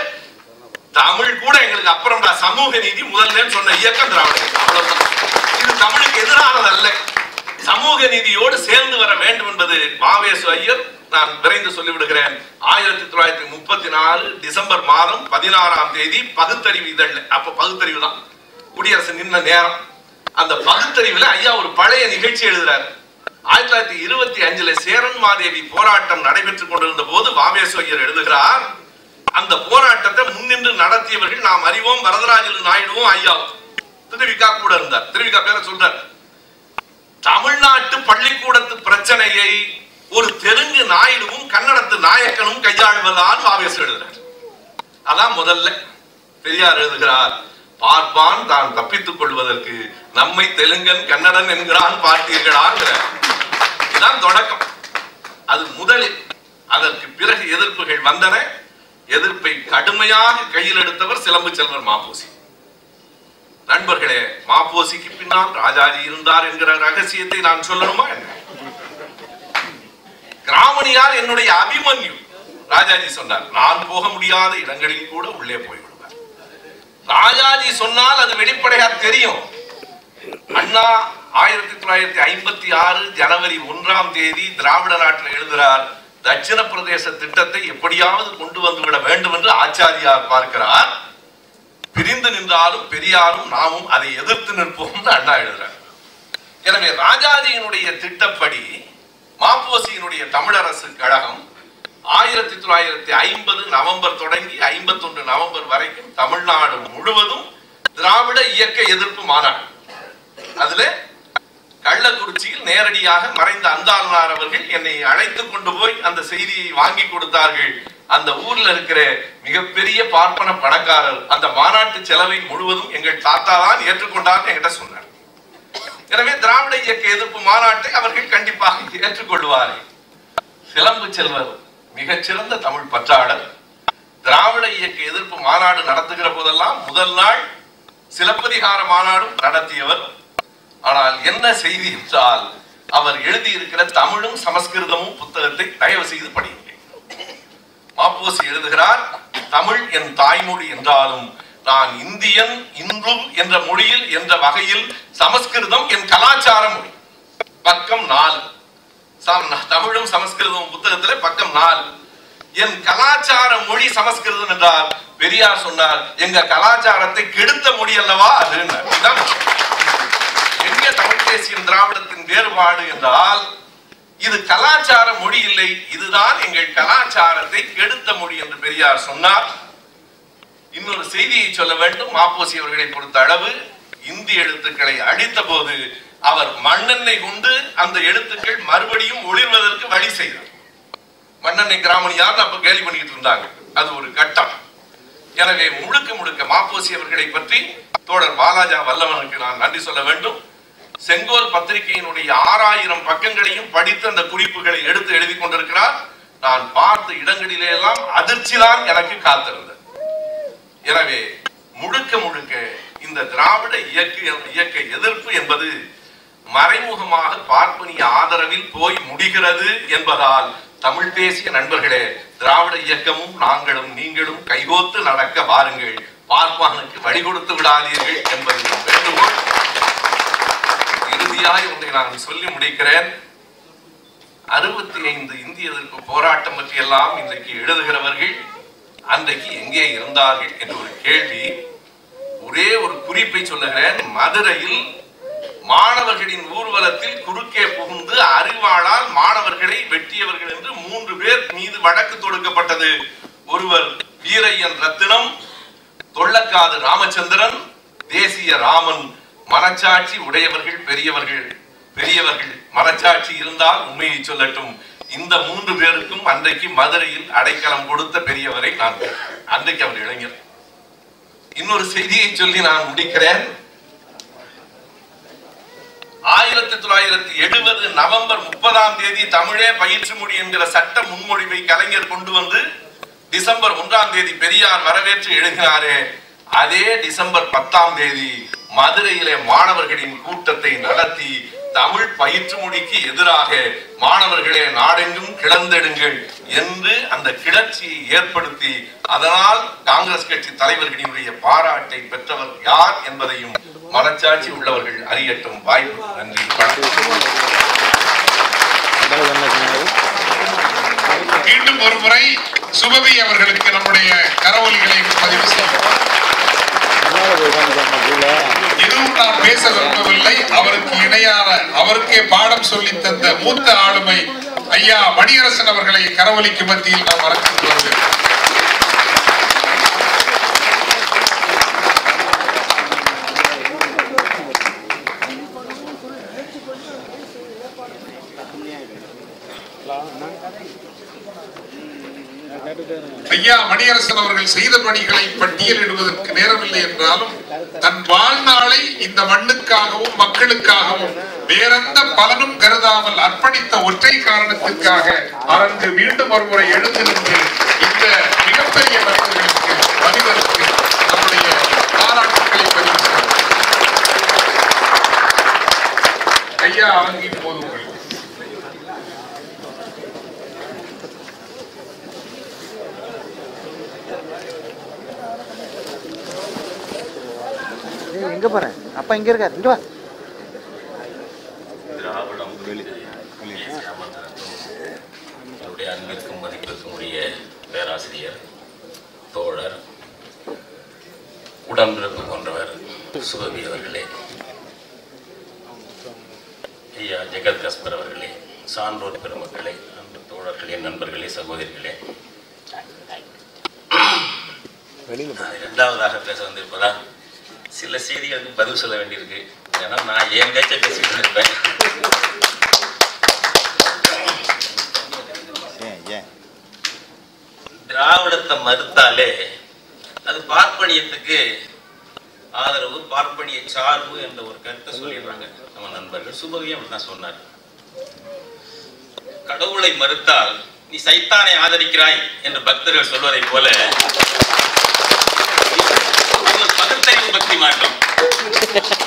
தமிழ் கூட எங்களுக்கு அப்புறம் சமூக நீதி முதல்ல சொன்ன இயக்கம் திராவிட அவ்வளவுதான். இது தமிழுக்கு எதிரானது அல்ல. சமூக நீதியோடு சேர்ந்து வர வேண்டும் என்பது மாவேசு ஐயர். நான் விரைந்து சொல்லிவிடுகிறேன். ஆயிரத்தி தொள்ளாயிரத்தி முப்பத்தி நாலு டிசம்பர் மாதம் பதினாறாம் தேதி பகுத்தறிவு இதழ். அப்ப பகுத்தறிவு தான். குடியரசு நின்ன நேரம். அந்த பகுத்தறிவுல ஐயா ஒரு பழைய நிகழ்ச்சி எழுதுறாரு. ஆயிரத்தி தொள்ளாயிரத்தி இருபத்தி அஞ்சுல சேரன் மாதேவி போராட்டம் நடைபெற்றுக் கொண்டிருந்த போது வாவேசு ஐயர் எழுதுகிறார் அந்த போராட்டத்தை முன்னின்று நடத்தியவர்கள் நாம் அறிவோம் வரதராஜன் நாயுடுவும் ஐயாவும். திருவிக்கா கூட இருந்தார். திருவிக்கா பேர சொல்றார். தமிழ்நாட்டு பள்ளிக்கூடத்து பிரச்சனையை ஒரு தெலுங்கு நாயுடுவும் கன்னடத்து நாயக்கனும் கையாள்வதான் வாவேசு எழுதுறார். அதான் முதல்ல பெரியார் எழுதுகிறார். பார்ப்பான் தான் தப்பித்துக் கொள்வதற்கு நம்மை தெலுங்கன் கன்னடன் என்கிறான் பார்த்தீர்களாங்கிற. இதுதான் தொடக்கம். அது முதலில். அதற்கு பிறகு எதிர்ப்புகள் வந்தன. எதிர்ப்பை கடுமையாக கையில் எடுத்தவர் சிலம்பு செல்வர் மாப்போசி. நண்பர்களே மாப்போசிக்கு பின்னால் ராஜாஜி இருந்தார் என்கிற ரகசியத்தை நான் சொல்லணுமா என்ன? கிராமணியார் என்னுடைய அபிமன்யு. ராஜாஜி சொன்னார் நான் போக முடியாத இடங்களில் கூட உள்ளே போய் ராஜாஜி சொன்னால் அது வெளிப்படையா தெரியும். அண்ணா ஆயிரத்தி தொள்ளாயிரத்தி ஐம்பத்தி ஆறு ஜனவரி ஒன்றாம் தேதி திராவிட நாட்டில் எழுதுகிறார் தட்சிண பிரதேச திட்டத்தை எப்படியாவது கொண்டு வந்து விட வேண்டும் என்று ஆச்சாரியார் பார்க்கிறார். பிரிந்து நின்றாலும் பெரியாரும் நாமும் அதை எதிர்த்து நிற்போம்னு அண்ணா எழுதுறார் எனவே ராஜாஜியினுடைய திட்டப்படி மாப்போசியினுடைய தமிழரசு கழகம் ஆயிரத்தி தொள்ளாயிரத்தி ஐம்பது நவம்பர் தொடங்கி ஐம்பத்தொன்று நவம்பர் வரைக்கும் தமிழ்நாடு முழுவதும் திராவிட இயக்க எதிர்ப்பு மாநாடு. அதுல கள்ளக்குறிச்சியில் நேரடியாக மறைந்த அந்தாளனார் அவர்கள் என்னை அழைத்து கொண்டு போய் அந்த செய்தியை வாங்கி கொடுத்தார்கள். அந்த ஊர்ல இருக்கிற மிகப்பெரிய பார்ப்பன பணக்காரர் அந்த மாநாட்டு செலவை முழுவதும் எங்கள் தாத்தா தான் ஏற்றுக்கொண்டார் என்கிட்ட சொன்னார். எனவே திராவிட இயக்க எதிர்ப்பு மாநாட்டை அவர்கள் கண்டிப்பாக ஏற்றுக்கொள்வார்கள். சிலம்பு செல்வர் மிகச்சிறந்த தமிழ் பற்றாளர். திராவிட இயக்க எதிர்ப்பு மாநாடு நடத்துகிற போதெல்லாம் முதல் நாள் சிலப்பதிகார மாநாடும் நடத்தியவர். ஆனால் என்ன செய்தி என்றால் அவர் எழுதியிருக்கிற தமிழும் சமஸ்கிருதமும் புத்தகத்தை தயவு செய்து படியுங்கள். மாப்போசி எழுதுகிறார் தமிழ் என் தாய்மொழி என்றாலும் நான் இந்தியன் இந்து என்ற மொழியில் என்ற வகையில் சமஸ்கிருதம் என் கலாச்சார மொழி. பக்கம் நாலு. தமிழும் சமஸ்கிருதமும் புத்தகத்துல பக்கம் நாலு. என் கலாச்சார மொழி சமஸ்கிருதம் என்றால் பெரியார் சொன்னார் எங்க கலாச்சாரத்தை கெடுத்த மொழி அல்லவா அது? எங்க தமிழ் தேசியம் திராவிடத்தின் வேறுபாடு என்றால் இது கலாச்சார மொழி இல்லை இதுதான் எங்கள் கலாச்சாரத்தை கெடுத்த மொழி என்று பெரியார் சொன்னார். இன்னொரு செய்தியை சொல்ல வேண்டும். மாப்போசி அவர்களை பொறுத்த அளவு இந்தி எழுத்துக்களை அழித்த போது அவர் மண்ணெண்ணெய் கொண்டு அந்த எழுத்துக்கள் மறுபடியும் ஒளிர்வதற்கு வழி செய்தார். மண்ணெண்ணெய் கிராமணியார் அப்ப கேலி பண்ணிட்டு இருந்தாங்க. அது ஒரு கட்டம். எனவே முழுக்க முழுக்க மாப்போசி அவர்களை பற்றி தோழர் பாலாஜா வல்லவனுக்கு நான் நன்றி சொல்ல வேண்டும். செங்கோல் பத்திரிகையினுடைய ஆறாயிரம் பக்கங்களையும் படித்து அந்த குறிப்புகளை எடுத்து எழுதி கொண்டிருக்கிறார். நான் பார்த்த இடங்களிலே எல்லாம் அதிர்ச்சி தான் எனக்கு காத்திருந்தது. எனவே முழுக்க முழுக்க இந்த திராவிட இயக்க இயக்க எதிர்ப்பு என்பது மறைமுகமாக பார்ப்பனிய ஆதரவில் போய் முடிகிறது என்பதால் தமிழ் பேசிய நண்பர்களே திராவிட இயக்கமும் நாங்களும் நீங்களும் கைகோத்து நடக்க வாருங்கள். பார்ப்பானுக்கு வழி கொடுத்து விடாதீர்கள் என்பது வேண்டுகோள். இறுதியாக ஒன்றை நான் சொல்லி முடிக்கிறேன். அறுபத்தி ஐந்து இந்திய எதிர்ப்பு போராட்டம் பற்றி எல்லாம் இன்றைக்கு எழுதுகிறவர்கள் அன்றைக்கு எங்கே இருந்தார்கள் என்ற ஒரு கேள்வி. ஒரே ஒரு குறிப்பை சொல்லுகிறேன். மதுரையில் மாணவர்களின் ஊர்வலத்தில் குறுக்கே புகுந்து அறிவாளால் மாணவர்களை வெட்டியவர்கள் என்று மூன்று பேர் மீது வழக்கு தொடுக்கப்பட்டது. ஒருவர் வீரையன் ரத்தினம் தொள்ளக்காது ராமச்சந்திரன் தேசிய ராமன் மனச்சாட்சி உடையவர்கள் பெரியவர்கள். பெரியவர்கள் மனச்சாட்சி இருந்தால் உண்மையை சொல்லட்டும். இந்த மூன்று பேருக்கும் அன்றைக்கு மதுரையில் அடைக்கலம் கொடுத்த பெரியவரை நான் அன்றைக்கு அவர் இளைஞர். இன்னொரு செய்தியை சொல்லி நான் முடிக்கிறேன். ஆயிரத்தி தொள்ளாயிரத்தி எழுபது நவம்பர் முப்பதாம் தேதி தமிழே பயிற்று மொழி என்கிற சட்ட முன்மொழிவை கலைஞர் கொண்டு வந்து டிசம்பர் ஒன்றாம் தேதி பெரியார் வரவேற்று எழுதினாரே. அதே டிசம்பர் பத்தாம் தேதி மதுரையிலே மாணவர்களின் கூட்டத்தை நடத்தி தமிழ் பயிற்று மொழிக்கு எதிராக மாணவர்களே நாடெங்கும் கிளந்தெடுங்கள் என்று அந்த கிளர்ச்சியை ஏற்படுத்தி அதனால் காங்கிரஸ் கட்சி தலைவர்களினுடைய பாராட்டை பெற்றவர் யார் என்பதையும் மனச்சாட்சி உள்ளவர்கள் அறியட்டும். வாய்ப்பு. நன்றி. வணக்கம். மீண்டும் ஒரு முறை சுபவி அவர்களுக்கு நம்முடைய கரவொலிகளை பதிவு செய்வோம். எதுவும் நான் பேச விரும்பவில்லை. அவருக்கு இணையான அவருக்கே பாடம் சொல்லி தந்த மூத்த ஆளுமை ஐயா மணியரசன் அவர்களை கரவொலிக்கு மத்தியில் நாம் வரவேற்று ஐயா மணியரசன் அவர்கள் செய்த பணிகளை பட்டியலிடுவதற்கு நேரமில்லை என்றாலும் தன் வாழ்நாளை இந்த மண்ணுக்காகவும் மக்களுக்காகவும் வேறெந்த பலனும் கருதாமல் அர்ப்பணித்த ஒற்றை காரணத்திற்காக அரங்கு மீண்டும் ஒருமுறை எழுந்து நின்று இந்த மிகப்பெரிய நண்பர்களுக்கு மனிதருக்கு நம்முடைய பாராட்டுக்களை பதிவு ஐயா அவங்க எங்க போறேன் அப்பா இங்க இருக்காரு. இங்க வா. என்னுடைய அன்பிற்கும் மதிப்பிற்கும் உரிய பேராசிரியர் தோழர் உடன்பிறப்பு கொண்டவர் சுபவி அவர்களே. ஐயா ஜெகத் கஸ்பர் அவர்களே சான்றோர் பெருமக்களே அன்பு தோழர்களே நண்பர்களே சகோதரிகளே. இரண்டாவதாக பேச வந்திருப்பதா சில செய்திகளுக்கு பதில் சொல்ல வேண்டியிருக்கு. ஏன்னா நான் என் பேச்சை பேசிட்டு இருப்பேன் திராவிடத்தை மறுத்தாலே அது பார்ப்பனியத்துக்கு ஆதரவு பார்ப்பனிய சார்பு என்ற ஒரு கருத்தை சொல்லிடுறாங்க நம்ம நண்பர்கள். சுபவியும் அப்படிதான் சொன்னார். கடவுளை மறுத்தால் நீ சைத்தானை ஆதரிக்கிறாய் என்று பக்தர்கள் சொல்வதைப் போல இது ஒரு பகுத்தறிவு பக்தி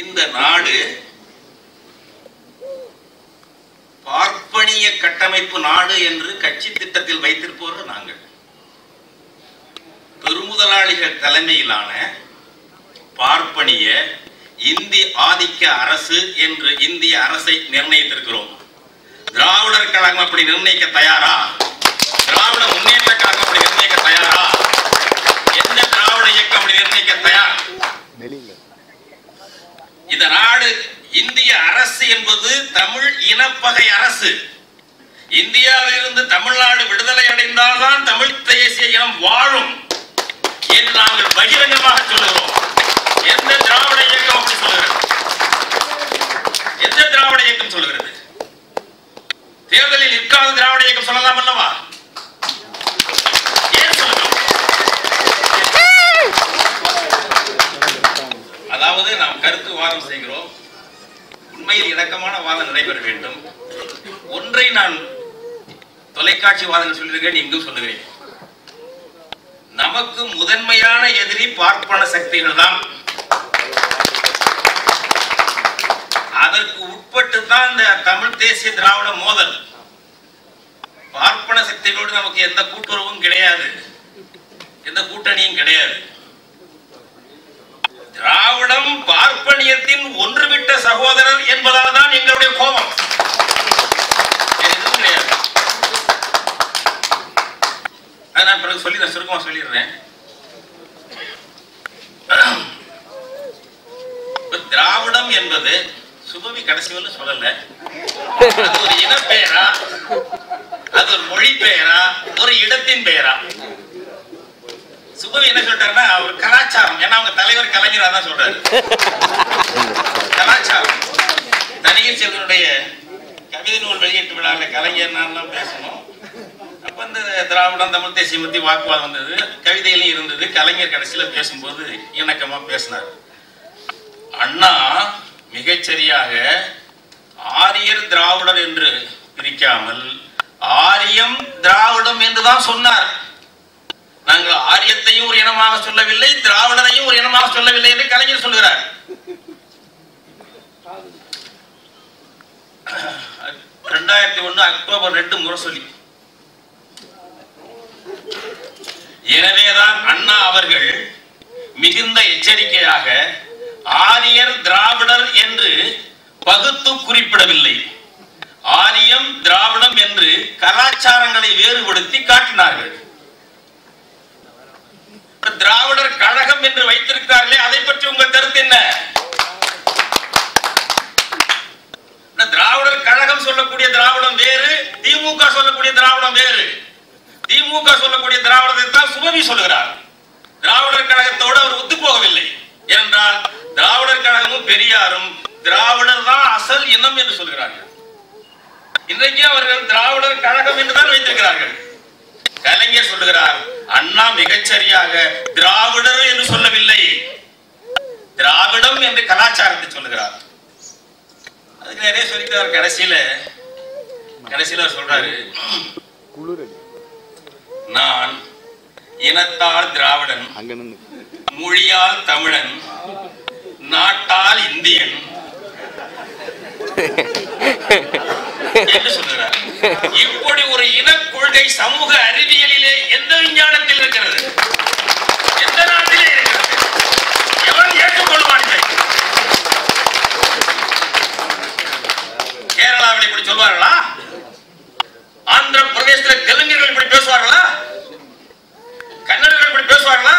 இந்த நாடு பார்ப்பனிய கட்டமைப்பு நாடு என்று கட்சி திட்டத்தில் வைத்திருப்பவர்கள் நாங்கள். பெருமுதலாளிகள் தலைமையிலான பார்ப்பனிய இந்தி ஆதிக்க அரசு என்று இந்திய அரசை நிர்ணயித்திருக்கிறோம். திராவிடர் கழகம் அப்படி நிர்ணயிக்க தயாரா? திராவிட முன்னேற்ற கழகம் அப்படி நிர்ணயிக்க தயாரா? எந்த திராவிட இயக்கம் அப்படி நிர்ணயிக்க தயார்? இந்த நாடு இந்திய அரசு என்பது தமிழ் இனப்பகை அரசு. இந்தியாவிலிருந்து தமிழ்நாடு விடுதலை அடைந்தால்தான் தமிழ் தேசிய இனம் வாழும் என்று நாங்கள் பகிரங்கமாக சொல்லுகிறோம். எந்த திராவிட இயக்கம் அப்படி சொல்லுகிறது? எந்த திராவிட இயக்கம் சொல்லுகிறது? தேர்தலில் நிற்காத திராவிட இயக்கம் சொல்லலாம் அல்லவா? அதாவது நாம் கருத்து வாதம் செய்கிறோம். உண்மையில் இணக்கமான வாதம் நடைபெற வேண்டும். ஒன்றை நான் தொலைக்காட்சி வாதங்கள் சொல்லியிருக்கேன் இங்கும் சொல்லுகிறேன். நமக்கு முதன்மையான எதிரி பார்ப்பன சக்திகள் தான் அதற்கு உட்பட்டு தான் இந்த தமிழ் தேசிய திராவிட மோதல். பார்ப்பன சக்திகளோடு நமக்கு எந்த கூட்டுறவும் கிடையாது. எந்த கூட்டணியும் கிடையாது. திராவிடம் பார்ப்பனியத்தின் ஒன்றுவிட்ட சகோதரர் என்பதால் தான் எங்களுடைய கோபம். கிடையாது. நான் பிறகு சொல்லி சுருக்கமா சொல்லிடுறேன். திராவிடம் என்பது சுபவி கடைசி வரலும் சொல்லல. அது ஒரு இனப்பெயரா அது ஒரு மொழி பெயரா? ஒரு இடத்தின் பெயரா? சுபவி என்ன சொல்றாருன்னா அவர் கலாச்சாரம். ஏன்னா அவங்க தலைவர் கலைஞர் அதான் சொல்றாரு. கலாச்சாரம். நடிகர் செல்வனுடைய கவிதை நூல் வெளியீட்டு விழாவில் கலைஞர் நான்லாம் பேசணும். அப்ப இந்த திராவிடம் தமிழ் தேசியம் பத்தி வாக்குவாதம் வந்தது. கவிதையிலையும் இருந்தது. கலைஞர் கடைசியில பேசும்போது இணக்கமா பேசினார். அண்ணா மிகச்சரியாக ஆரியர் திராவிடர் என்று பிரிக்காமல் ஆரியம் திராவிடம் என்றுதான் சொன்னார். நாங்கள் ஆரியத்தையும் ஒரு இனமாக சொல்லவில்லை திராவிடரையும் ஒரு இனமாக சொல்லவில்லை என்று கலைஞர் சொல்கிறார். ரெண்டாயிரத்தி ஒண்ணு அக்டோபர் ரெண்டு முரசொலி. எனவேதான் அண்ணா அவர்கள் மிகுந்த எச்சரிக்கையாக ஆரியர் திராவிடர் என்று பகுத்து குறிப்பிடவில்லை. ஆரியம் திராவிடம் என்று கலாச்சாரங்களை வேறுபடுத்தி காட்டினார்கள். திராவிடர் கழகம் என்று வைத்திருக்கிறார்களே அதை பற்றி உங்கள் கருத்து என்ன? திராவிடர் கழகம் சொல்லக்கூடிய திராவிடம் வேறு திமுக சொல்லக்கூடிய திராவிடம் வேறு. திமுக சொல்லக்கூடிய திராவிடத்தை தான் சுபவி சொல்லுகிறார். திராவிடர் கழகத்தோடு அவர் ஒத்து போகவில்லை என்றால் திராவிடர் கழகமும் பெரியாரும் திராவிடர் தான் அசல் இனம் என்று சொல்கிறார்கள். இன்றைக்கு அவர்கள் திராவிடர் கழகம் என்றுதான் வைத்திருக்கிறார்கள். கலைஞர் சொல்லுகிறார் அண்ணா மிகச்சரியாக திராவிடர் என்று சொல்லவில்லை. திராவிடம் என்று கலாச்சாரத்தை சொல்லுகிறார். அதுக்கு நிறைய சொல்லிக்கிறார். கடைசியில கடைசியில சொல்றாரு நான் இனத்தால் திராவிடன் மொழியால் தமிழன் நாட்டால் இந்தியன். என்று இப்படி ஒரு இன கொள்கை சமூக அறிவியலிலே எந்த விஞ்ஞானத்தில் இருக்கிறது? எந்த நாட்டிலே இருக்கிறது? எவன் ஏற்றுக்கொள்வான் கேரளாவில் இப்படி சொல்வார்களா? ஆந்திர பிரதேசத்தில் தெலுங்கர்கள் இப்படி பேசுவார்களா? கன்னடர்கள் இப்படி பேசுவார்களா?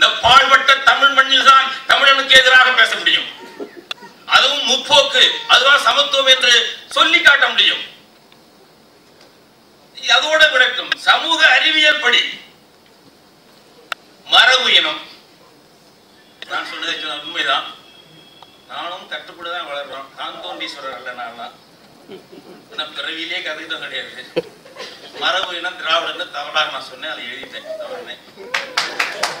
இந்த பாழ்பட்ட தமிழ் மண்ணில் தான் தமிழனுக்கு எதிராக பேச முடியும். அதுவும் முற்போக்கு அதுதான் சமத்துவம் என்று சொல்லி காட்ட முடியும். அதோட விளக்கம் சமூக அறிவியல் படி. மரபு இனம். நான் சொல்றது உண்மைதான். நானும் கட்டுப்பட்டு தான் வளர்றோம். நான் தோன்றீஸ்வரர் அல்ல நான் நான் பிறவியிலே கதைதான் கிடையாது. மரபு இனம் திராவிடன்னு தவறாக நான் சொன்னேன் அதை எழுதிட்டேன். தவறுனேன்.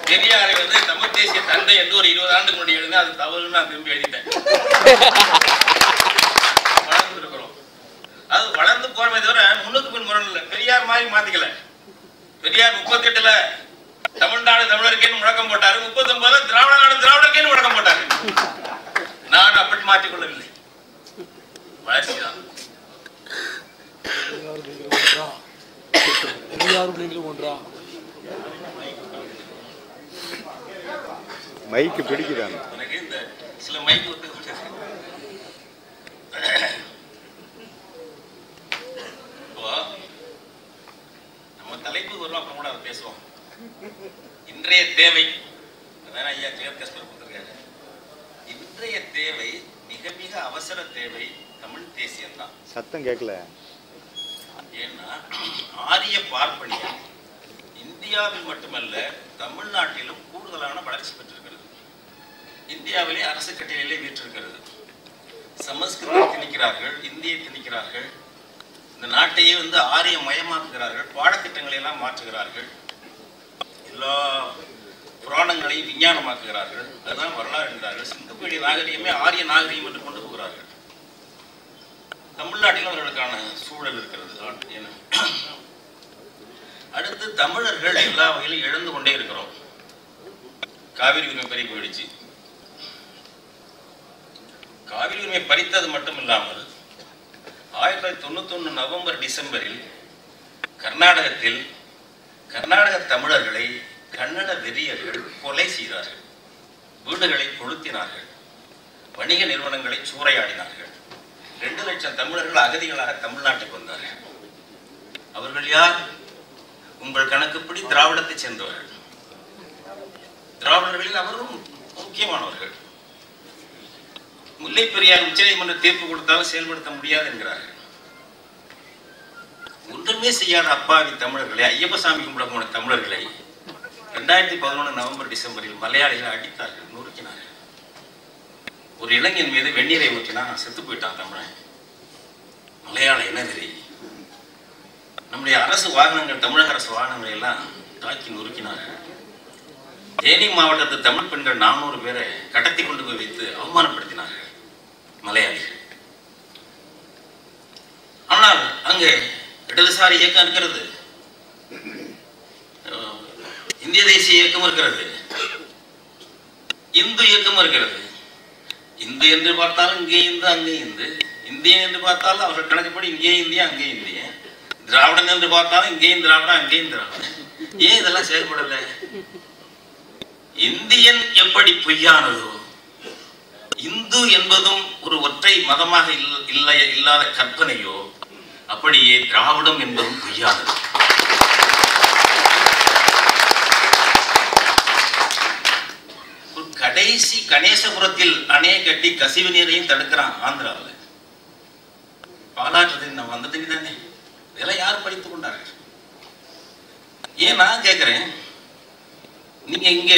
பெரியாரை வந்து தமிழ் தேசிய தந்தை என்று ஒரு இருபது ஆண்டு முன்னாடி எழுந்தேன் அது தவறுன்னு நான் திரும்பி எழுதிட்டேன். வளர்ந்து இருக்கிறோம். அது வளர்ந்து போறமே தவிர முன்னுக்கு பின் முரண் இல்லை. பெரியார் மாதிரி மாத்திக்கல. பெரியார் முப்பத்தி எட்டுல தமிழ்நாடு தமிழருக்கேன்னு முழக்கம் போட்டாரு முப்பத்தி ஒன்பதுல திராவிட நாடு திராவிடருக்கேன்னு முழக்கம் போட்டாரு. நான் அப்படி மாற்றிக்கொள்ளவில்லை. வளர்ச்சி தான். எல்லாரும் நீங்களும் ஒன்றா? மைக்கு இந்த சில இப்போ நம்ம தலைப்பு வரும் அப்புறம் கூட அதை பேசுவோம். இன்றைய தேவை அதான் ஐயா ஜெயகஸ்கர் கொடுத்துருக்காரு. இன்றைய தேவை மிக மிக அவசர தேவை தமிழ் தேசியம்தான். சத்தம் கேட்கல. ஏன்னா ஆரிய பார்ப்பனியம் இந்தியாவில் மட்டுமல்ல தமிழ்நாட்டிலும் கூடுதலான வளர்ச்சி பெற்றிருக்கிறது. இந்தியாவிலே அரசு கட்டிலே வீற்றிருக்கிறது. சமஸ்கிருதம் திணிக்கிறார்கள் இந்தியை திணிக்கிறார்கள் இந்த நாட்டையே வந்து ஆரிய மயமாக்குகிறார்கள் பாடத்திட்டங்களை எல்லாம் மாற்றுகிறார்கள் எல்லா புராணங்களையும் விஞ்ஞானமாக்குகிறார்கள் அதுதான் வரலாறு என்கிறார்கள் சிந்து நாகரிகமே ஆரிய நாகரிகம் என்று கொண்டு போகிறார்கள். தமிழ்நாட்டில் அவர்களுக்கான சூழல் இருக்கிறது அடுத்து தமிழர்கள் எல்லா வகையிலும் இழந்து கொண்டே இருக்கிறோம். காவிரி உரிமை பறி போயிடுச்சு. காவிரி உரிமை பறித்தது மட்டும் இல்லாமல் ஆயிரத்தி தொள்ளாயிரத்தி தொண்ணூத்தொன்னு நவம்பர் டிசம்பரில் கர்நாடகத்தில் கர்நாடக தமிழர்களை கன்னட வெறியர்கள் கொலை செய்தார்கள். வீடுகளை கொளுத்தினார்கள். வணிக நிறுவனங்களை சூறையாடினார்கள். ரெண்டு லட்சம் தமிழர்கள் அகதிகளாக தமிழ்நாட்டுக்கு வந்தார்கள். அவர்கள் யார்? உங்கள் கணக்குப்படி திராவிடத்தை சேர்ந்தவர்கள். திராவிடர்களில் அவரும் முக்கியமானவர்கள். முல்லை பெரியார் உச்சநீதிமன்ற தீர்ப்பு கொடுத்தாலும் செயல்படுத்த முடியாது என்கிறார்கள். ஒன்றுமே செய்யாத அப்பாவி தமிழர்களை ஐயப்பசாமி கும்பிட போன தமிழர்களை ரெண்டாயிரத்தி பதினொன்று நவம்பர் டிசம்பரில் மலையாளிகள் அடித்தார்கள் நொறுக்கினார்கள். ஒரு இளைஞன் மீது வெந்நீரை ஊற்றினா செத்து போயிட்டான் தமிழன். மலையாள இனவெறி. நம்முடைய அரசு வாகனங்கள் தமிழக அரசு வாகனங்களை எல்லாம் தாக்கி நொறுக்கினாங்க. தேனி மாவட்டத்து தமிழ் பெண்கள் நானூறு பேரை கடத்தி கொண்டு போய் வைத்து அவமானப்படுத்தினார்கள் மலையாளிகள். ஆனால் அங்கே இடதுசாரி இயக்கம் இருக்கிறது. இந்திய தேசிய இயக்கம் இருக்கிறது. இந்து இயக்கம் இருக்கிறது. இந்து என்று பார்த்தாலும் இங்கே இந்து அங்கே இந்து. இந்தியன் என்று பார்த்தாலும் அவர்கள் கணக்குப்படி இங்கே இந்தியா அங்கே இந்திய திராவிடன் என்று பார்த்தாலும் இங்கேயும் திராவிடம் அங்கேயும் திராவிடன். ஏன் இதெல்லாம் செயல்படல? இந்தியன் எப்படி பொய்யானதோ இந்து என்பதும் ஒரு ஒற்றை மதமாக இல்லை இல்லாத கற்பனையோ அப்படியே திராவிடம் என்பதும் பொய்யானது ஒரு கடைசி கணேசபுரத்தில் அணையை கட்டி கசிவு நீரையும் தடுக்கிறான் ஆந்திராவில் பாலாற்று நம்ம வந்த தானே? இதெல்லாம் யார் படித்துக் கொண்டார்கள்? ஏன் நான் கேட்கிறேன்? நீங்க இங்க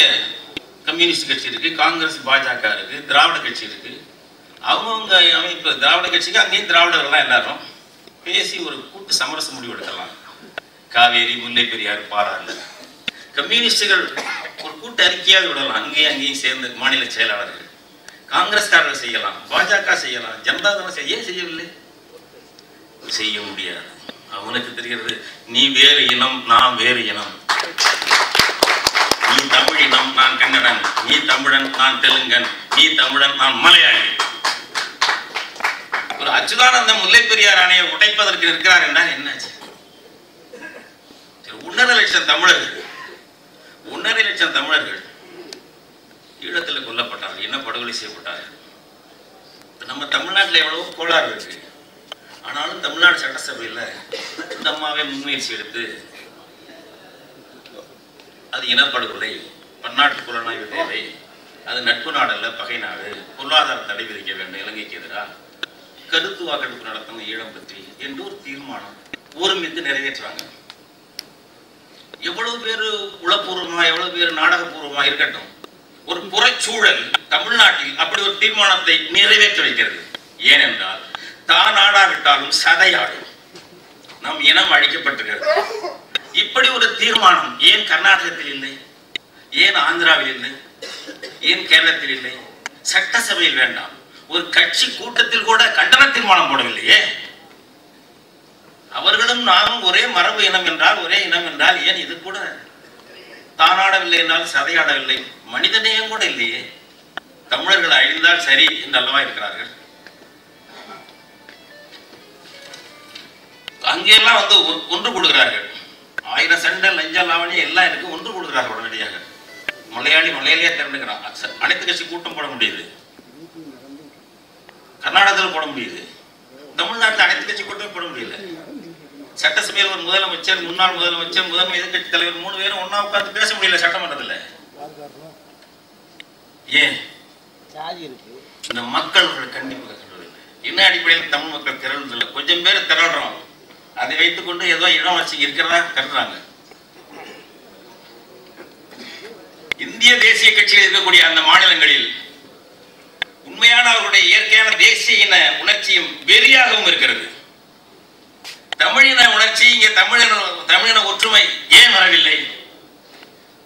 கம்யூனிஸ்ட் கட்சி இருக்கு காங்கிரஸ் பாஜக இருக்கு திராவிட கட்சி இருக்கு. அவங்கவுங்க அமைப்பு திராவிட கட்சிக்கு அங்கேயும் திராவிடர்கள்லாம் எல்லாரும். பேசி ஒரு கூட்டு சமரச முடிவு எடுக்கலாம். காவேரி முல்லை பெரியாறு பாராறு கம்யூனிஸ்டுகள் ஒரு கூட்டு அறிக்கையாக விடலாம் அங்கேயும் அங்கேயும் சேர்ந்து மாநில செயலாளர்கள் காங்கிரஸ்காரர்கள் செய்யலாம் பாஜக செய்யலாம் ஜனதா தளம் செய்ய ஏன் செய்யவில்லை? செய்ய முடியாது. அவனுக்கு தெரிகிறது நீ வேறு இனம் நான் வேறு இனம். நீ தமிழ் இனம் நான் கன்னடன். நீ தமிழன் நான் தெலுங்கன். நீ தமிழன் நான் மலையாளி. ஒரு அச்சுதானந்த முல்லை பெரியார் அணையை உடைப்பதற்கு இருக்கிறார் என்றால் என்னாச்சு? சரி, ஒன்றரை லட்சம் தமிழர்கள். ஒன்றரை லட்சம் தமிழர்கள் ஈழத்தில் கொல்லப்பட்டார்கள். என்ன படுகொலை செய்யப்பட்டார்கள்? நம்ம தமிழ்நாட்டில் எவ்வளவோ கோளாறு இருக்கு. ஆனாலும் தமிழ்நாடு சட்டசபையில் இந்த அம்மாவே முன்முயற்சி எடுத்து அது இனப்படுகொலை பன்னாட்டு புலனாய்வு தேவை அது நட்பு நாடல்ல பகை நாடு பொருளாதார தடை விதிக்க வேண்டும் இலங்கைக்கு எதிராக கருத்து வாக்கெடுப்பு நடத்தணும் ஈழம் பற்றி என்று ஒரு தீர்மானம் ஒருமித்து நிறைவேற்றுறாங்க. எவ்வளவு பேர் உளப்பூர்வமா எவ்வளவு பேர் நாடகபூர்வமா இருக்கட்டும் ஒரு புறச்சூழல் தமிழ்நாட்டில் அப்படி ஒரு தீர்மானத்தை நிறைவேற்றி வைக்கிறது. ஏனென்றால் தான் ஆடாவிட்டாலும் சதையாடும். நம் இனம் அழிக்கப்பட்டிருக்கிறது. இப்படி ஒரு தீர்மானம் ஏன் கர்நாடகத்தில் இல்லை? ஏன் ஆந்திராவில் இல்லை? ஏன் கேரளத்தில் இல்லை? சட்டசபையில் வேண்டாம். ஒரு கட்சி கூட்டத்தில் கூட கண்டன தீர்மானம் போடவில்லையே. அவர்களும் நானும் ஒரே மரபு இனம் என்றால் ஒரே இனம் என்றால் ஏன் இது கூட தானாடவில்லை என்றால் சதையாடவில்லை? மனிதநேயம் கூட இல்லையே? தமிழர்கள் அழிந்தால் சரி என்று அல்லவா இருக்கிறார்கள்? அங்கெல்லாம் வந்து ஒ- ஒன்று கொடுக்கிறார்கள் ஆயிரம் சண்டை லஞ்சம் லாவணி எல்லாம் இருக்கு ஒன்று கொடுக்கிறார்கள் உடனடியாக. மலையாளி மலையாளியா திரண்டுக்கிறான் அனைத்து கட்சி கூட்டம் போட முடியுது. கர்நாடகத்தில் போட முடியுது. தமிழ்நாட்டில் அனைத்து கட்சி கூட்டம் போட முடியல. சட்டசபையில் ஒரு முதலமைச்சர் முன்னாள் முதலமைச்சர் முதன்மை எதிர்கட்சி தலைவர் மூணு பேரும் ஒண்ணா உட்கார்ந்து பேச முடியல சட்டமன்றத்தில் ஏன்? இந்த மக்கள் கண்டிப்பாக சொல்றதில்லை என்ன அடிப்படையில் தமிழ் மக்கள் திரள்றதில்லை கொஞ்சம் பேர் திரள்றோம். அதை வைத்துக்கொண்டு ஏதோ இடம் வச்சு இருக்கிறதா கருதுறாங்க இந்திய தேசிய கட்சியில் இருக்கக்கூடிய அந்த மாநிலங்களில் உண்மையான அவர்களுடைய இயற்கையான தேசிய இன உணர்ச்சியும் வெறியாகவும் இருக்கிறது. தமிழின உணர்ச்சி இங்கே தமிழின தமிழின ஒற்றுமை ஏன் வரவில்லை?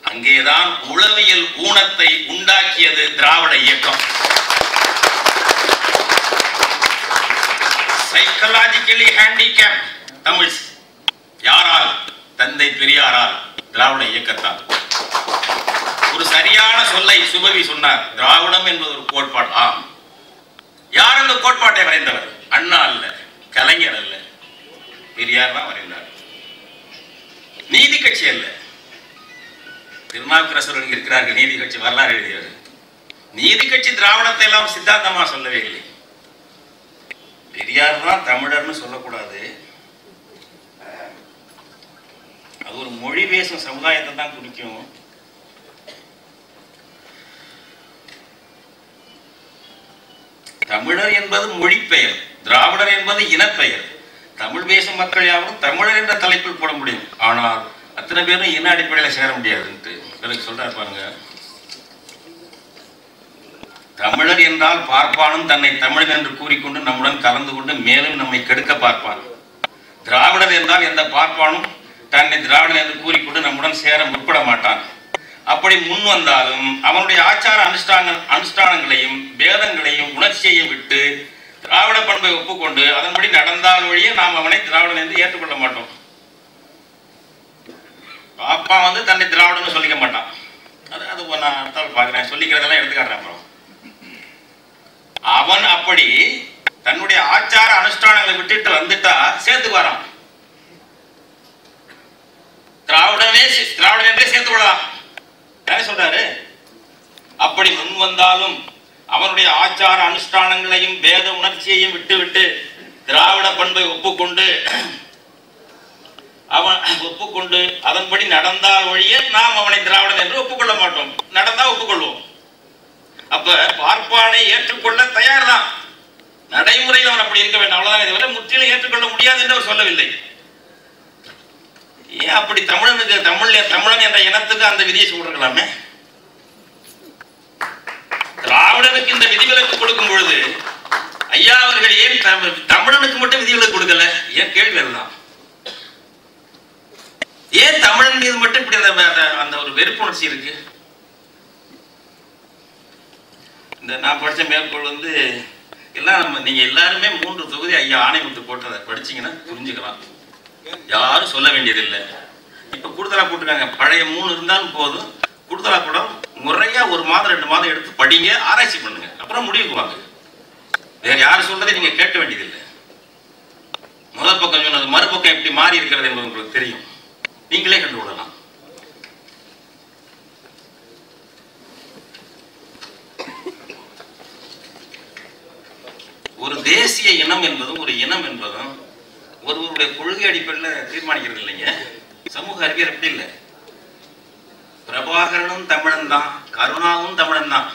அங்கேதான் உளவியல் ஊனத்தை உண்டாக்கியது திராவிட இயக்கம். சைக்கலாஜிக்கலி ஹேண்டிகேப் தமிழ் யாரால்? தந்தை பெரியாரால் திராவிட இயக்கத்தால். ஒரு சரியான சொல்லை சுபவி சொன்னார் திராவிடம் என்பது ஒரு கோட்பாடு. ஆம். யார் அந்த கோட்பாட்டை வரைந்தவர்? அண்ணா அல்ல கலைஞர் அல்ல பெரியார் தான் வரைந்தார். நீதி கட்சி அல்ல. திருநாவுக்கரசர் இங்க இருக்கிறார்கள் நீதி கட்சி வரலாறு எழுதியவர். நீதி கட்சி திராவிடத்தை எல்லாம் சித்தாந்தமா சொல்லவே இல்லை. பெரியார் தான் தமிழர்னு சொல்லக்கூடாது. அது ஒரு மொழி பேசும் சமுதாயத்தை தான் குறிக்கும். தமிழர் என்பது மொழிப்பெயர் திராவிடர் என்பது இனப்பெயர். தமிழ் பேசும் மக்கள் யாரும் தமிழர் என்ற தலைப்பில் போட முடியும். ஆனால் அத்தனை பேரும் இன அடிப்படையில் சேர முடியாதுன்ட்டு சொல்றாரு பாருங்க. தமிழர் என்றால் பார்ப்பானும் தன்னை தமிழன் என்று கூறிக்கொண்டு நம்முடன் கலந்து கொண்டு மேலும் நம்மை கெடுக்க பார்ப்பான். திராவிடர் என்றால் எந்த பார்ப்பானும் தன்னை திராவிடன் என்று கூறிக்கொண்டு நம்முடன் சேர முற்பட மாட்டான். அப்படி முன் வந்தாலும் அவனுடைய ஆச்சார அனுஷ்டான அனுஷ்டானங்களையும் வேதங்களையும் உணர்ச்சியையும் விட்டு திராவிட பண்பை ஒப்புக்கொண்டு அதன்படி நடந்தால் வழியே நாம் அவனை திராவிடன் என்று ஏற்றுக்கொள்ள மாட்டோம். அப்பா வந்து தன்னை திராவிடன்னு சொல்லிக்க மாட்டான். அது அது நான் அடுத்தால் பார்க்குறேன். சொல்லிக்கிறதெல்லாம் எடுத்துக்காட்டுறேன் அப்புறம். அவன் அப்படி தன்னுடைய ஆச்சார அனுஷ்டானங்களை விட்டுட்டு வந்துட்டா சேர்த்து வரான். திராவிடனே திராவிடன் என்றே சேர்த்து விடலாம் என்ன சொல்றாரு? அப்படி முன் வந்தாலும் அவனுடைய ஆச்சார அனுஷ்டானங்களையும் வேத உணர்ச்சியையும் விட்டுவிட்டு திராவிட பண்பை ஒப்புக்கொண்டு அவன் ஒப்புக்கொண்டு அதன்படி நடந்தால் ஒழிய நாம் அவனை திராவிடன் என்று ஒப்புக்கொள்ள மாட்டோம். நடந்தா ஒப்புக்கொள்வோம். அப்ப பார்ப்பானை ஏற்றுக்கொள்ள தயார் தான் நடைமுறையில் அவன் அப்படி இருக்க வேண்டும். அவ்வளவுதான். இதுவரை முற்றிலும் ஏற்றுக்கொள்ள முடியாது என்று அவர் சொல்லவில்லை. ஏன் அப்படி தமிழனுக்கு தமிழ் தமிழன் என்ற இனத்துக்கு அந்த விதியை சொல்றாமே திராவிடனுக்கு இந்த விதிவிலக்கு கொடுக்கும் பொழுது ஐயா அவர்கள் ஏன் தமிழனுக்கு மட்டும் விதிவிலக்கு கொடுக்கல? ஏன் கேள்வி அதுதான். ஏன் தமிழன் மீது மட்டும் இப்படி அந்த அந்த- ஒரு வெறுப்புணர்ச்சி இருக்கு? இந்த நான் படிச்ச மேற்கோள் வந்து எல்லாம் நம்ம நீங்க எல்லாருமே மூன்று தொகுதி ஐயா ஆணைமுத்து போட்டதை படிச்சீங்கன்னா புரிஞ்சுக்கலாம். யாரும் சொல்ல வேண்டியதில்லை. இப்ப கூடுதலா போட்டுருக்காங்க. பழைய மூணு இருந்தாலும் போதும். கூடுதலா கூட முறையா ஒரு மாதம் ரெண்டு மாதம் எடுத்து படிங்க ஆராய்ச்சி பண்ணுங்க. அப்புறம் முடிவுக்கு வாங்க. வேற யார் சொல்றதை நீங்க கேட்க வேண்டியதில்லை. முதல் பக்கம் சொன்னது மறுபக்கம் எப்படி மாறி இருக்கிறது என்பது உங்களுக்கு தெரியும். நீங்களே கண்டுவிடலாம் ஒரு தேசிய இனம் என்பதும் ஒரு இனம் என்பதும் ஒருவருடைய கொள்கை அடிப்படையில் தீர்மானிக்கிறது இல்லைங்க. சமூக அறிவியல் எப்படி இல்லை. பிரபாகரனும் தமிழன் தான் கருணாவும் தமிழன் தான்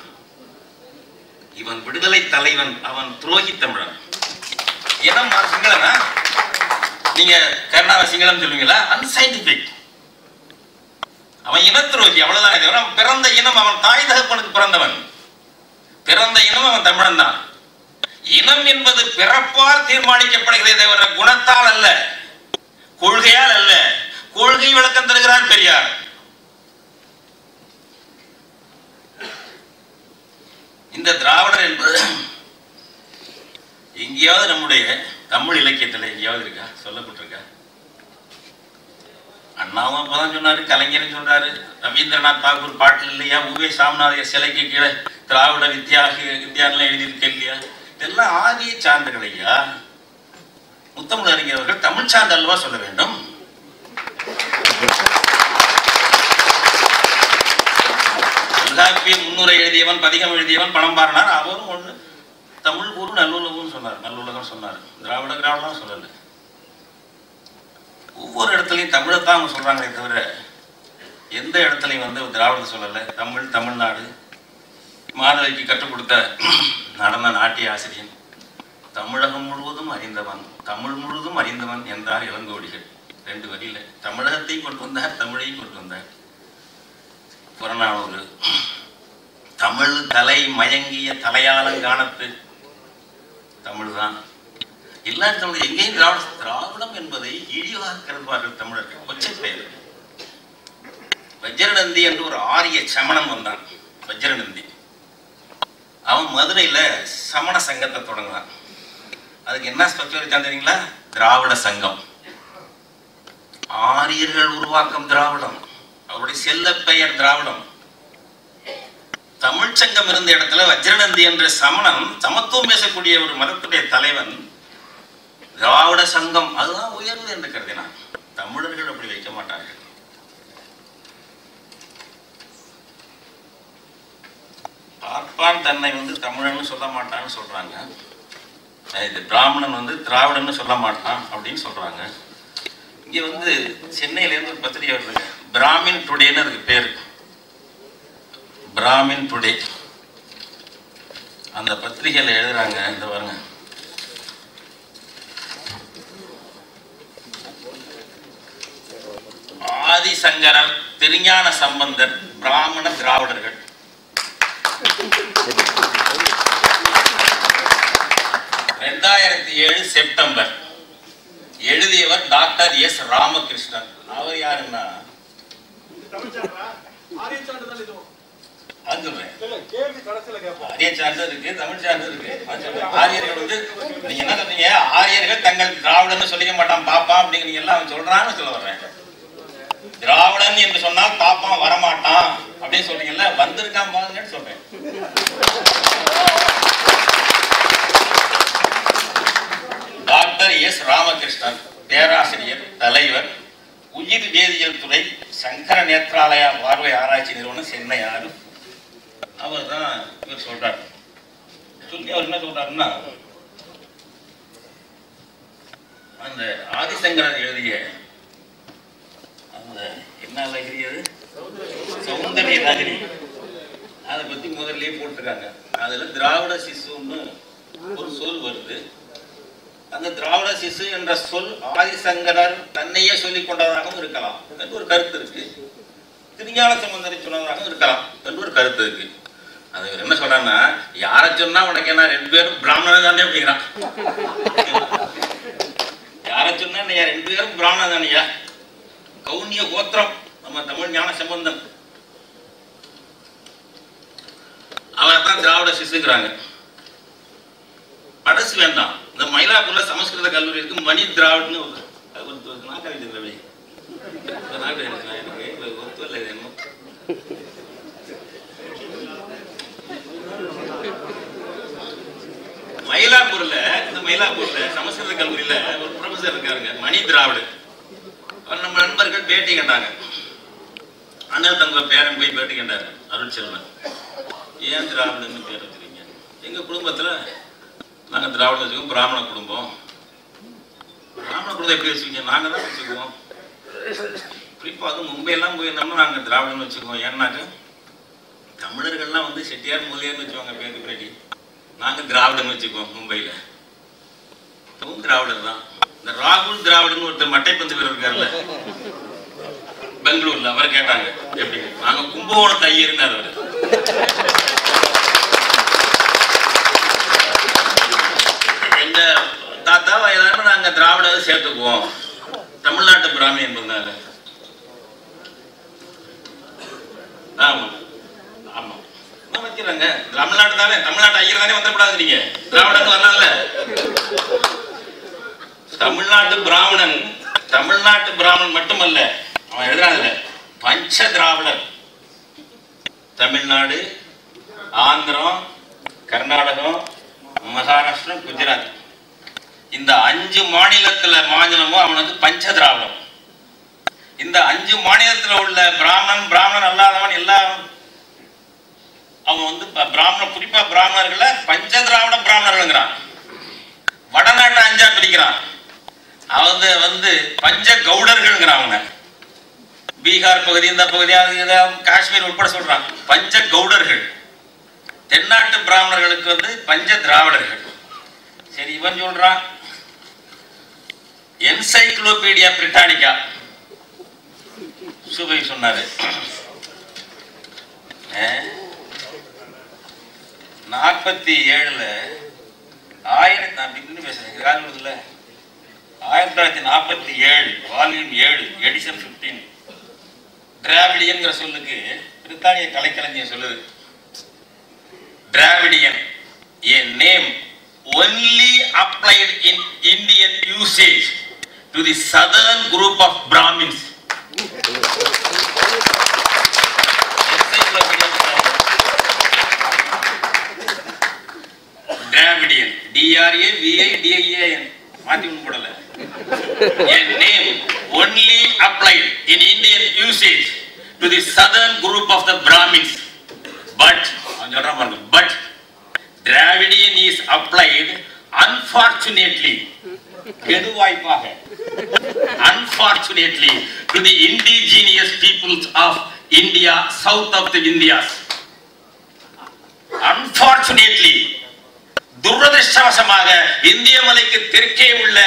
இவன் விடுதலை தலைவன் அவன் துரோகி தமிழன். இனம் சிங்களனா நீங்க கருணாவை சிங்களம் சொல்லுவீங்களா? அன்சைன்டிபிக் அவன் இனத்துரோகி அவ்வளவுதான். தவிர அவன் பிறந்த இனம் அவன் தாய் தகப்பனுக்கு பிறந்தவன். பிறந்த இனம் அவன் தமிழன் தான் இனம் என்பது பிறப்பால் தீர்மானிக்கப்படுகிறதே தவிர குணத்தால் அல்ல. கொள்கையால் அல்ல. கொள்கை விளக்கம் தருகிறான் பெரியார். இந்த திராவிடர் என்பது எங்கேயாவது நம்முடைய தமிழ் இலக்கியத்துல எங்கேயாவது இருக்கா? சொல்லப்பட்டிருக்கா? அண்ணாவும் அப்பதான் சொன்னாரு கலைஞரும் சொன்னாரு ரவீந்திரநாத் தாகூர் பாட்டில் இல்லையா? உவே சாமிநாதையர் சிலைக்கு கீழே திராவிட வித்யாக வித்யான்லாம் எழுதியிருக்க இல்லையா? இதெல்லாம் ஆரிய சான்றுகள் ஐயா. முத்தமிழ் அவர்கள் தமிழ் சான்று அல்லவா சொல்ல வேண்டும்? தொல்காப்பிய முன்னுரை எழுதியவன் பதிகம் எழுதியவன் பணம் பாருனார். அவரும் ஒண்ணு. தமிழ் குரு நல்லுலகம் சொன்னார். நல்லுலகம் சொன்னார். திராவிட திராவிடம் சொல்லல. ஒவ்வொரு இடத்துலையும் தமிழைத்தான் அவங்க சொல்றாங்களே தவிர எந்த இடத்துலையும் வந்து திராவிட சொல்லல. தமிழ் தமிழ்நாடு. மாதவிக்கு கற்றுக் கொடுத்த நடன நாட்டிய ஆசிரியன். தமிழகம் முழுவதும் அறிந்தவன். தமிழ் முழுவதும் அறிந்தவன் என்றார் இளங்கோடிகள். ரெண்டு வரியில தமிழகத்தையும் கொண்டு வந்தார் தமிழையும் கொண்டு வந்தார். புறநானூறு. தமிழ் தலை மயங்கிய தலையாலங்கானத்து. தமிழ் தான் எல்லா தமிழ் எங்கேயும் திராவிட திராவிடம் என்பதை இழிவாக கருதுவார்கள் தமிழர்கள். கொச்சை பெயர். வஜ்ரநந்தி என்று ஒரு ஆரிய சமணம் வந்தான். வஜ்ரநந்தி. அவன் மதுரையில சமண சங்கத்தை தொடங்கினான். அதுக்கு என்ன ஸ்பெஷல் வச்சான் தெரியுங்களா? திராவிட சங்கம். ஆரியர்கள் உருவாக்கம் திராவிடம். அவருடைய செல்ல பெயர் திராவிடம். தமிழ்ச்சங்கம் இருந்த இடத்துல வஜ்ரநந்தி என்ற சமணன் சமத்துவம் பேசக்கூடிய ஒரு மதத்துடைய தலைவன் திராவிட சங்கம் அதுதான் உயர்வு என்று கருதினான். தமிழர்கள் அப்படி வைக்க மாட்டார்கள். பார்ப்பான் தன்னை வந்து தமிழன்னு சொல்ல மாட்டான்னு சொல்றாங்க. இது பிராமணன் வந்து திராவிடன்னு சொல்ல மாட்டான் அப்படின்னு சொல்றாங்க. இங்க வந்து சென்னையில இருந்து ஒரு பத்திரிகை வருதுங்க பிராமின் டுடேன்னு அதுக்கு பேர் பிராமின் டுடே அந்த பத்திரிகையில் எழுதுறாங்க இந்த பாருங்க. ஆதிசங்கரர் திருஞான சம்பந்தர் பிராமண திராவிடர்கள். ரெண்டாயிரத்தி ஏழு செப்டம்பர். எழுதியவர் டாக்டர் எஸ். ராமகிருஷ்ணன். அவர் யாருன்னா? ஆரியர்கள் வந்து நீங்க என்ன சொல்றீங்க? ஆரியர்கள் தங்கள் திராவிடன்னு சொல்லிக்க மாட்டான் பாப்பான் அப்படிங்கிறீங்க எல்லாம் அவன் சொல்றான்னு சொல்ல வர்றேன். திராவிடன் என்று சொன்னால் பாப்பான் வரமாட்டான் அப்படின்னு சொல்றீங்கல்ல வந்திருக்கான் பாருங்கன்னு சொல்றேன். டாக்டர் எஸ் ராமகிருஷ்ணன் பேராசிரியர் தலைவர் உயிர் வேதியியல் துறை சங்கர நேத்ராலயா பார்வை ஆராய்ச்சி நிறுவனம் சென்னை ஆறு. அவர் தான் இவர் சொல்றார். சொல்லி அவர் என்ன சொல்றாருன்னா அந்த ஆதிசங்கரர் எழுதிய அந்த என்ன லகிரி அது? சௌந்தரிய நகரி அதை பத்தி முதல்லயே போட்டிருக்காங்க. அதுல திராவிட சிசுன்னு ஒரு சொல் வருது. அந்த திராவிட சிசு என்ற சொல் ஆதிசங்கரர் தன்னையே சொல்லிக் கொண்டதாகவும் இருக்கலாம். என்று ஒரு கருத்து இருக்கு. திருஞான சம்பந்தரை சொன்னதாகவும் இருக்கலாம். என்று ஒரு கருத்து இருக்கு. அது என்ன சொல்றாருன்னா யார சொன்னா உனக்கு என்ன ரெண்டு பேரும் பிராமணன் தானே? அப்படிங்கிறான். யாரை சொன்னா ரெண்டு பேரும் பிராமணன் தானையா? கவுனிய கோத்திரம் நம்ம தமிழ் ஞான சம்பந்தம் அவர் தான் திராவிட சிசுங்கிறாங்க. படசு வேண்டாம். இந்த மயிலாப்பூர்ல சமஸ்கிருத கல்லூரி இருக்கு மணி திராவிட்னு ஒரு அது இல்லை மயிலாப்பூர்ல இந்த மயிலாப்பூர்ல சமஸ்கிருத கல்லூரியில ஒரு ப்ரொஃபசர் இருக்காருங்க மணி திராவிடு. அவர் நம்ம நண்பர்கள் பேட்டி கேட்டாங்க அண்ணன் தங்க பேரன் போய் பேட்டி கேட்டாரு அருட்செல்வன் ஏன் திராவிடன்னு பேர் வச்சிருக்கீங்க? எங்க குடும்பத்துல நாங்க திராவிடம் வச்சுக்கோம் பிராமண குடும்பம். பிராமண குடும்பம் எப்படி வச்சுக்கோங்க? நாங்க தான் வச்சுக்குவோம். குறிப்பா அது மும்பையெல்லாம் போயிருந்தோம்னா நாங்க திராவிடம்னு வச்சுக்குவோம். ஏன்னாக்க தமிழர்கள்லாம் வந்து செட்டியார் முதலியார்னு வச்சுக்கோங்க பேருக்கு பின்னாடி. நாங்க திராவிடம்னு வச்சுக்குவோம் மும்பையில். அதுவும் திராவிடர் தான். இந்த ராகுல் திராவிடன்னு ஒருத்தர் மட்டைப்பந்து வீரர் இருக்கார்ல பெங்களூர்ல அவர் கேட்டாங்க. எப்படி? நாங்க கும்பகோணத்து ஐயர்னார் அவர் எங்க தாத்தா நாங்கள் நாங்க திராவிடர் சேர்த்துக்குவோம். தமிழ்நாட்டு பிராமி என்பதுனால ஆமா ஆமா. தமிழ்நாடு தானே தமிழ்நாட்டு ஐயர் தானே வந்துடக்கூடாது நீங்க. திராவிடன்னு வரலாம்ல தமிழ்நாட்டு பிராமணன் தமிழ்நாட்டு பிராமணன் மட்டுமல்ல அவன் எழுதுறாங்கல்ல பஞ்ச திராவிடர். தமிழ்நாடு ஆந்திரம் கர்நாடகம் மகாராஷ்டிரம் குஜராத். இந்த அஞ்சு மாநிலத்துல மாநிலமும் அவனுக்கு பஞ்ச திராவிடம் இந்த அஞ்சு மாநிலத்துல உள்ள பிராமணன் பிராமணன் அல்லாதவன் எல்லாம் அவன் வந்து ப- பிராமண குறிப்பா பிராமணர்கள பஞ்ச திராவிட பிராமணர்கள்ங்கிறான். வடநாட்டை அஞ்சா பிரிக்கிறான். அவங்க வந்து பஞ்ச கவுடர்கள்ங்கிறான் அவங்க பீகார் பகுதி இந்த பகுதி காஷ்மீர் உட்பட சொல்றான். பஞ்ச கவுடர்கள் தென்னாட்டு பிராமணர்களுக்கு வந்து பஞ்ச திராவிடர்கள். சரி இவன் சொல்றான் என்சைக்ளோபீடியா பிரிட்டானிக்கா சுபை சொன்னாரு. நாற்பத்தி ஏழுல ஆயிரத்தி நான் இப்படி பேசுறேன். கால் வருதுல்ல? ஆயிரத்தி தொள்ளாயிரத்தி நாற்பத்தி ஏழு வால்யூம் ஏழு எடிஷன் பிப்டீன் டிராவிடியன்ங்கிற சொல்லுக்கு பிரித்தானிய கலைக்கலைஞர் சொல்லுது. Dravidian a name only applied in Indian usage to the southern group of Brahmins. Dravidian. D-R-A-V-I-D-I-A-N. A name only applied in Indian usage to the southern group of the Brahmins. But, but Dravidian is applied unfortunately கெடுவாய்ப்பாக unfortunately to the indigenous peoples of India, south of the Indias. Unfortunately, துரதிருஷ்டவசமாக இந்திய மலைக்கு தெற்கே உள்ள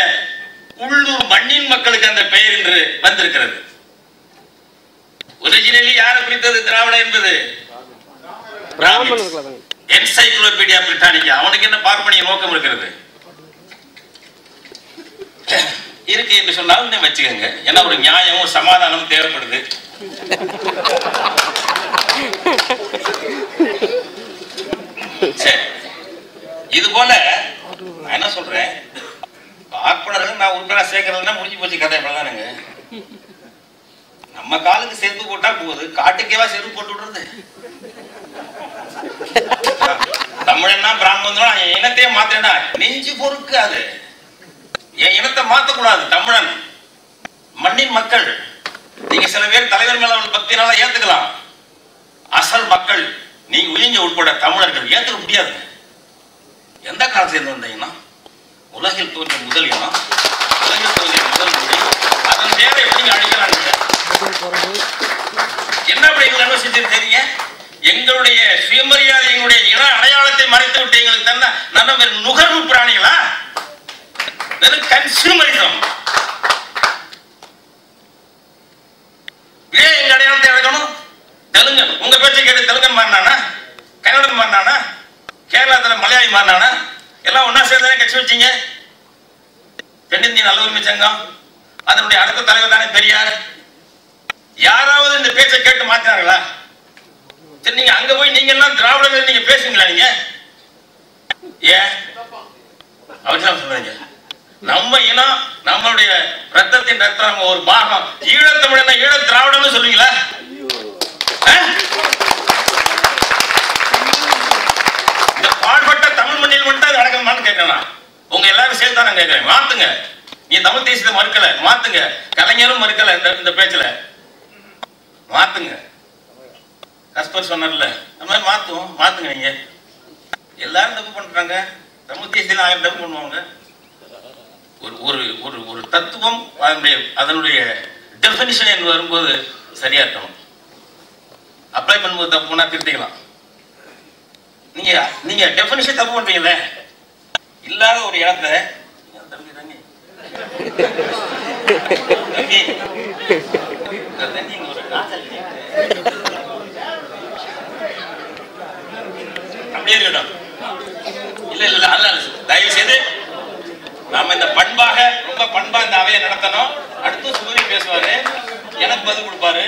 உள்ளூர் மண்ணின் மக்களுக்கு அந்த பெயர் என்று வந்திருக்கிறது. ஒரிஜினலி யாரை குறித்தது? திராவிட என்பது? என்சைக்ளோபீடியா பிரிட்டானிக்கா அவனுக்கு என்ன பார்ப்பனிய நோக்கம் இருக்கிறது? இருக்கு என்று சொன்னாலும் வச்சுக்கோங்க. ஏன்னா ஒரு நியாயமும் சமாதானமும் தேவைப்படுது. சரி. இது போல நான் என்ன சொல்றேன்? பார்ப்பனர்கள் நான் உறுப்பினரா சேர்க்கறதுன்னா முடிஞ்சு போச்சு கதை இவ்வளவுதானுங்க நம்ம காலுக்கு செருப்பு போட்டா போகுது. காட்டுக்கேவா செருப்பு போட்டு விடுறது. தமிழன்னா பிராமணன் இனத்தையே மாத்தேடா நெஞ்சு பொறுக்காது. என் இனத்தை மாத்தக்கூடாது தமிழன். மண்ணின் மக்கள். நீங்க சில பேர் தலைவர் மேல உள்ள பக்தினால ஏத்துக்கலாம். அசல் மக்கள். நீங்க உயிஞ்ச உட்பட தமிழர்கள். ஏத்துக்க முடியாது. எந்த காலத்துல இருந்து வந்தீங்கன்னா உலகில் தோன்ற முதல் இனம். உலகில் தோன்றிய முதல் மொழி. அதன் தேவை எப்படி அழிக்கலாம் என்ன அப்படி எங்களை என்ன செஞ்சிருக்கீங்க எங்களுடைய சுயமரியாதை எங்களுடைய இன அடையாளத்தை மறைத்து விட்டு எங்களுக்கு தந்த நல்ல நுகர்வு பிராணிகளா? வெறும் கன்சியூமரிசம் ஏன் எங்க அடையாளத்தை இழக்கணும் தெலுங்கன். உங்க பேச்சை கேட்டு தெலுங்கன் மாறினானா? கன்னடன் மாறினானா? கேரளத்துல மலையாளி மாறினானா? எல்லாம் ஒன்னா சேர்ந்து கட்சி வச்சீங்க. தென்னிந்திய நல்ல உரிமை சங்கம். அதனுடைய அடுத்த தலைவர் தானே பெரியார். யாராவது இந்த பேச்சை கேட்டு மாத்தினார்களா? சரி நீங்க அங்க போய் நீங்க எல்லாம் திராவிடர்கள் நீங்க பேசுங்களா நீங்க? ஏன்? அவர்தான் சொல்றீங்க. நம்ம இனம் நம்மளுடைய ரத்தத்தின் ரத்தம் நம்ம ஒரு பாகம். ஈழத்தமிழன் ஈழ திராவிடம்னு சொல்லுவீங்களா இந்த பாடுபட்ட தமிழ் மண்ணில் மட்டும் அது நடக்கணுமான்னு கேட்கணும் உங்க எல்லாரும் சேர்த்து நான் கேட்கிறேன். மாத்துங்க. நீ தமிழ் தேசியத்தை மறுக்கல. மாத்துங்க. கலைஞரும் மறுக்கல இந்த இந்த பேச்சுல. மாத்துங்க. கஸ்பர் சொன்னார்ல அந்த மாதிரி மாத்துவோம். மாத்துங்க நீங்க. எல்லாரும் தப்பு பண்றாங்க தமிழ் தேசியத்தில் ஆயிரம் தப்பு பண்ணுவாங்க. ஒரு ஒரு ஒரு ஒரு தத்துவம் அதனுடைய அதனுடைய டெஃபினிஷன் என்று வரும்போது சரியா இருக்கணும் அப்ளை பண்ணும்போது தப்பு பண்ணா திருத்திக்கலாம். நீங்க நீங்க டெஃபினிஷன் தப்பு பண்றீங்கல்ல? இல்லாத ஒரு இடத்த தம்பி தண்ணி தம்பி தண்ணி ஒரு அப்படியே இருக்கட்டும். இல்ல இல்ல அல்ல தயவு செய்து நாம இந்த பண்பாக ரொம்ப பண்பா இந்த அவையை நடத்தணும். அடுத்து சூரி பேசுவாரு. எனக்கு பதில் கொடுப்பாரு.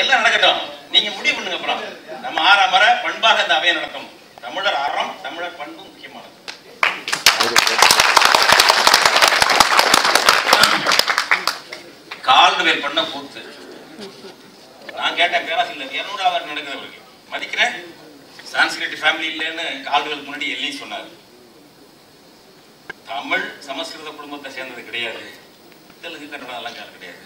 எல்லாம் நடக்கட்டும். நீங்க முடிவு பண்ணுங்க அப்புறம். நம்ம ஆறாம் வர பண்பாக இந்த அவையை நடத்தணும் தமிழர் அறம் தமிழர் பண்பு முக்கியமானது. கால்டுவேல் பண்ண கூத்து நான் கேட்டேன் பேராசிரியர் இருநூறாவது நடக்கிறவருக்கு. மதிக்கிறேன். சான்ஸ்கிரிட் ஃபேமிலி இல்லைன்னு கால்டுவேல் முன்னாடி எல்லையும் சொன்னார். தமிழ் சமஸ்கிருத குடும்பத்தை சேர்ந்தது கிடையாது. தெலுங்கு கன்னடம் எல்லாம் கால கிடையாது.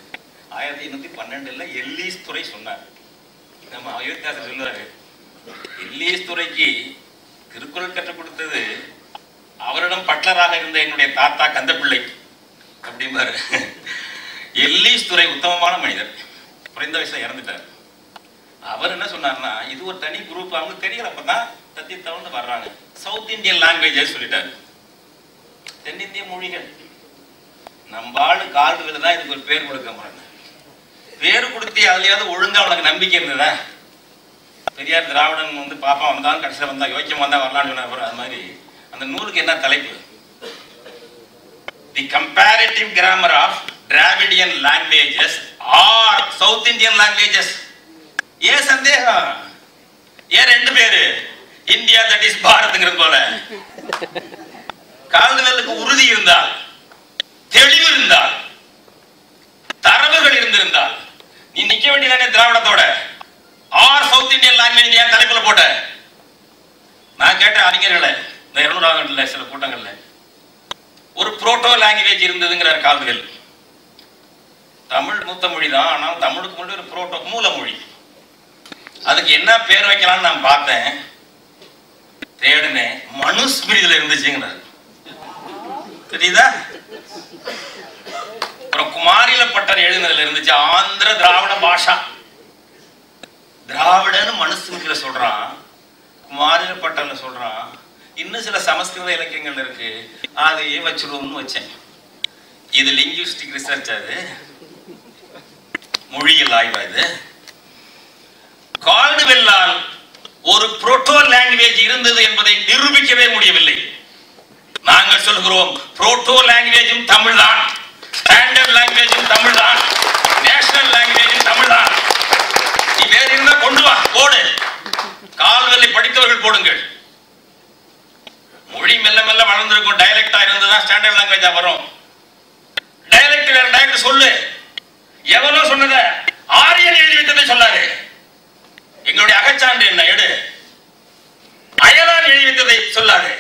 ஆயிரத்தி எண்ணூத்தி பன்னெண்டுல எல்லீஸ் துறை சொன்னார். நம்ம அயோத்தியாசர் சொல்லுவாரு எல்லீஸ் துறைக்கு திருக்குறள் கற்றுக் கொடுத்தது அவரிடம் பட்லராக இருந்த என்னுடைய தாத்தா கந்தப்பிள்ளை அப்படிம்பாரு. எல்லீஸ் துறை உத்தமமான மனிதர். குறைந்த வயசுல இறந்துட்டார். அவர் என்ன சொன்னார்னா இது ஒரு தனி குரூப் அவங்களுக்கு தெரியல அப்பதான் தத்தி தவழ்ந்து வர்றாங்க. சவுத் இந்தியன் லாங்குவேஜ் சொல்லிட்டாரு. தென்னிந்திய மொழிகள். நம்பாடு ஆளு தான் இதுக்கு ஒரு பேர் கொடுக்க போறாங்க. பேர் கொடுத்து அதுலயாவது ஒழுங்கா உனக்கு நம்பிக்கை இருந்ததா? பெரியார் திராவிடன் வந்து பாப்பா வந்தான் கடைசியில் வந்தா யோக்கியம் வந்தா வரலாம்னு சொன்னார் அது மாதிரி. அந்த நூலுக்கு என்ன தலைப்பு? The comparative grammar of Dravidian languages or south Indian languages ஏன் சந்தேகம்? ஏன் ரெண்டு பேரு? இந்தியா தட் இஸ் பாரத்ங்கிறது போல. கால்டுவெல்லுக்கு உறுதி இருந்தால் தெளிவு இருந்தால் தரவுகள் இருந்திருந்தால் நீ நிக்க வேண்டியதானே திராவிடத்தோட? ஆர் சவுத் இந்தியன் லாங்குவேஜ் ஏன் தலைப்புல போட்ட? நான் கேட்ட அறிஞர்களை இந்த இருநூறாவது சில கூட்டங்கள்ல ஒரு புரோட்டோ லாங்குவேஜ் இருந்ததுங்கிறார் கால்டுவெல் தமிழ் மூத்த மொழி தான் ஆனால் தமிழுக்கு முன்னாடி ஒரு புரோட்டோ மூல மொழி அதுக்கு என்ன பேர் வைக்கலாம்னு நான் பார்த்தேன். தேடினேன். மனுஸ்மிருதியில் இருந்துச்சுங்கிறார். தெரியுதா? அப்புறம் குமாரில பட்டர் எழுதினதுல இருந்துச்சு ஆந்திர திராவிட பாஷா. திராவிடன்னு மனுஸ்மிருதியில சொல்றான். குமாரில பட்டர்ல சொல்றான். இன்னும் சில சமஸ்கிருத இலக்கியங்கள் இருக்கு. அதையே வச்சிருவோம்னு வச்சேன். இது லிங்குவிஸ்டிக் ரிசர்ச் அது. மொழியியல் ஆய்வா இது கால்டுவெல்லால் ஒரு புரோட்டோ லாங்குவேஜ் இருந்தது என்பதை நிரூபிக்கவே முடியவில்லை. நாங்கள் சொல்கிறோம் புரோட்டோ லாங்குவேஜும் தமிழ் தான் ஸ்டாண்டர்ட் லாங்குவேஜும் தமிழ் தான் நேஷனல் லாங்குவேஜும் தமிழ் தான் நீ வேற இருந்தால் கொண்டு வா போடு. கால்வெல்லை படித்தவர்கள் போடுங்கள். மொழி மெல்ல மெல்ல வளர்ந்துருக்கும் டைலக்டா இருந்ததா ஸ்டாண்டர்ட் லாங்குவேஜா வரும். டைலக்ட் வேற டைலக்ட் சொல்லு. எவனோ சொன்னத ஆரியன் எழுதி வைத்ததை சொல்லாரு எங்களுடைய அகச்சான்று என்ன எடு. அயலார் எழுதி வைத்ததை சொல்லாரு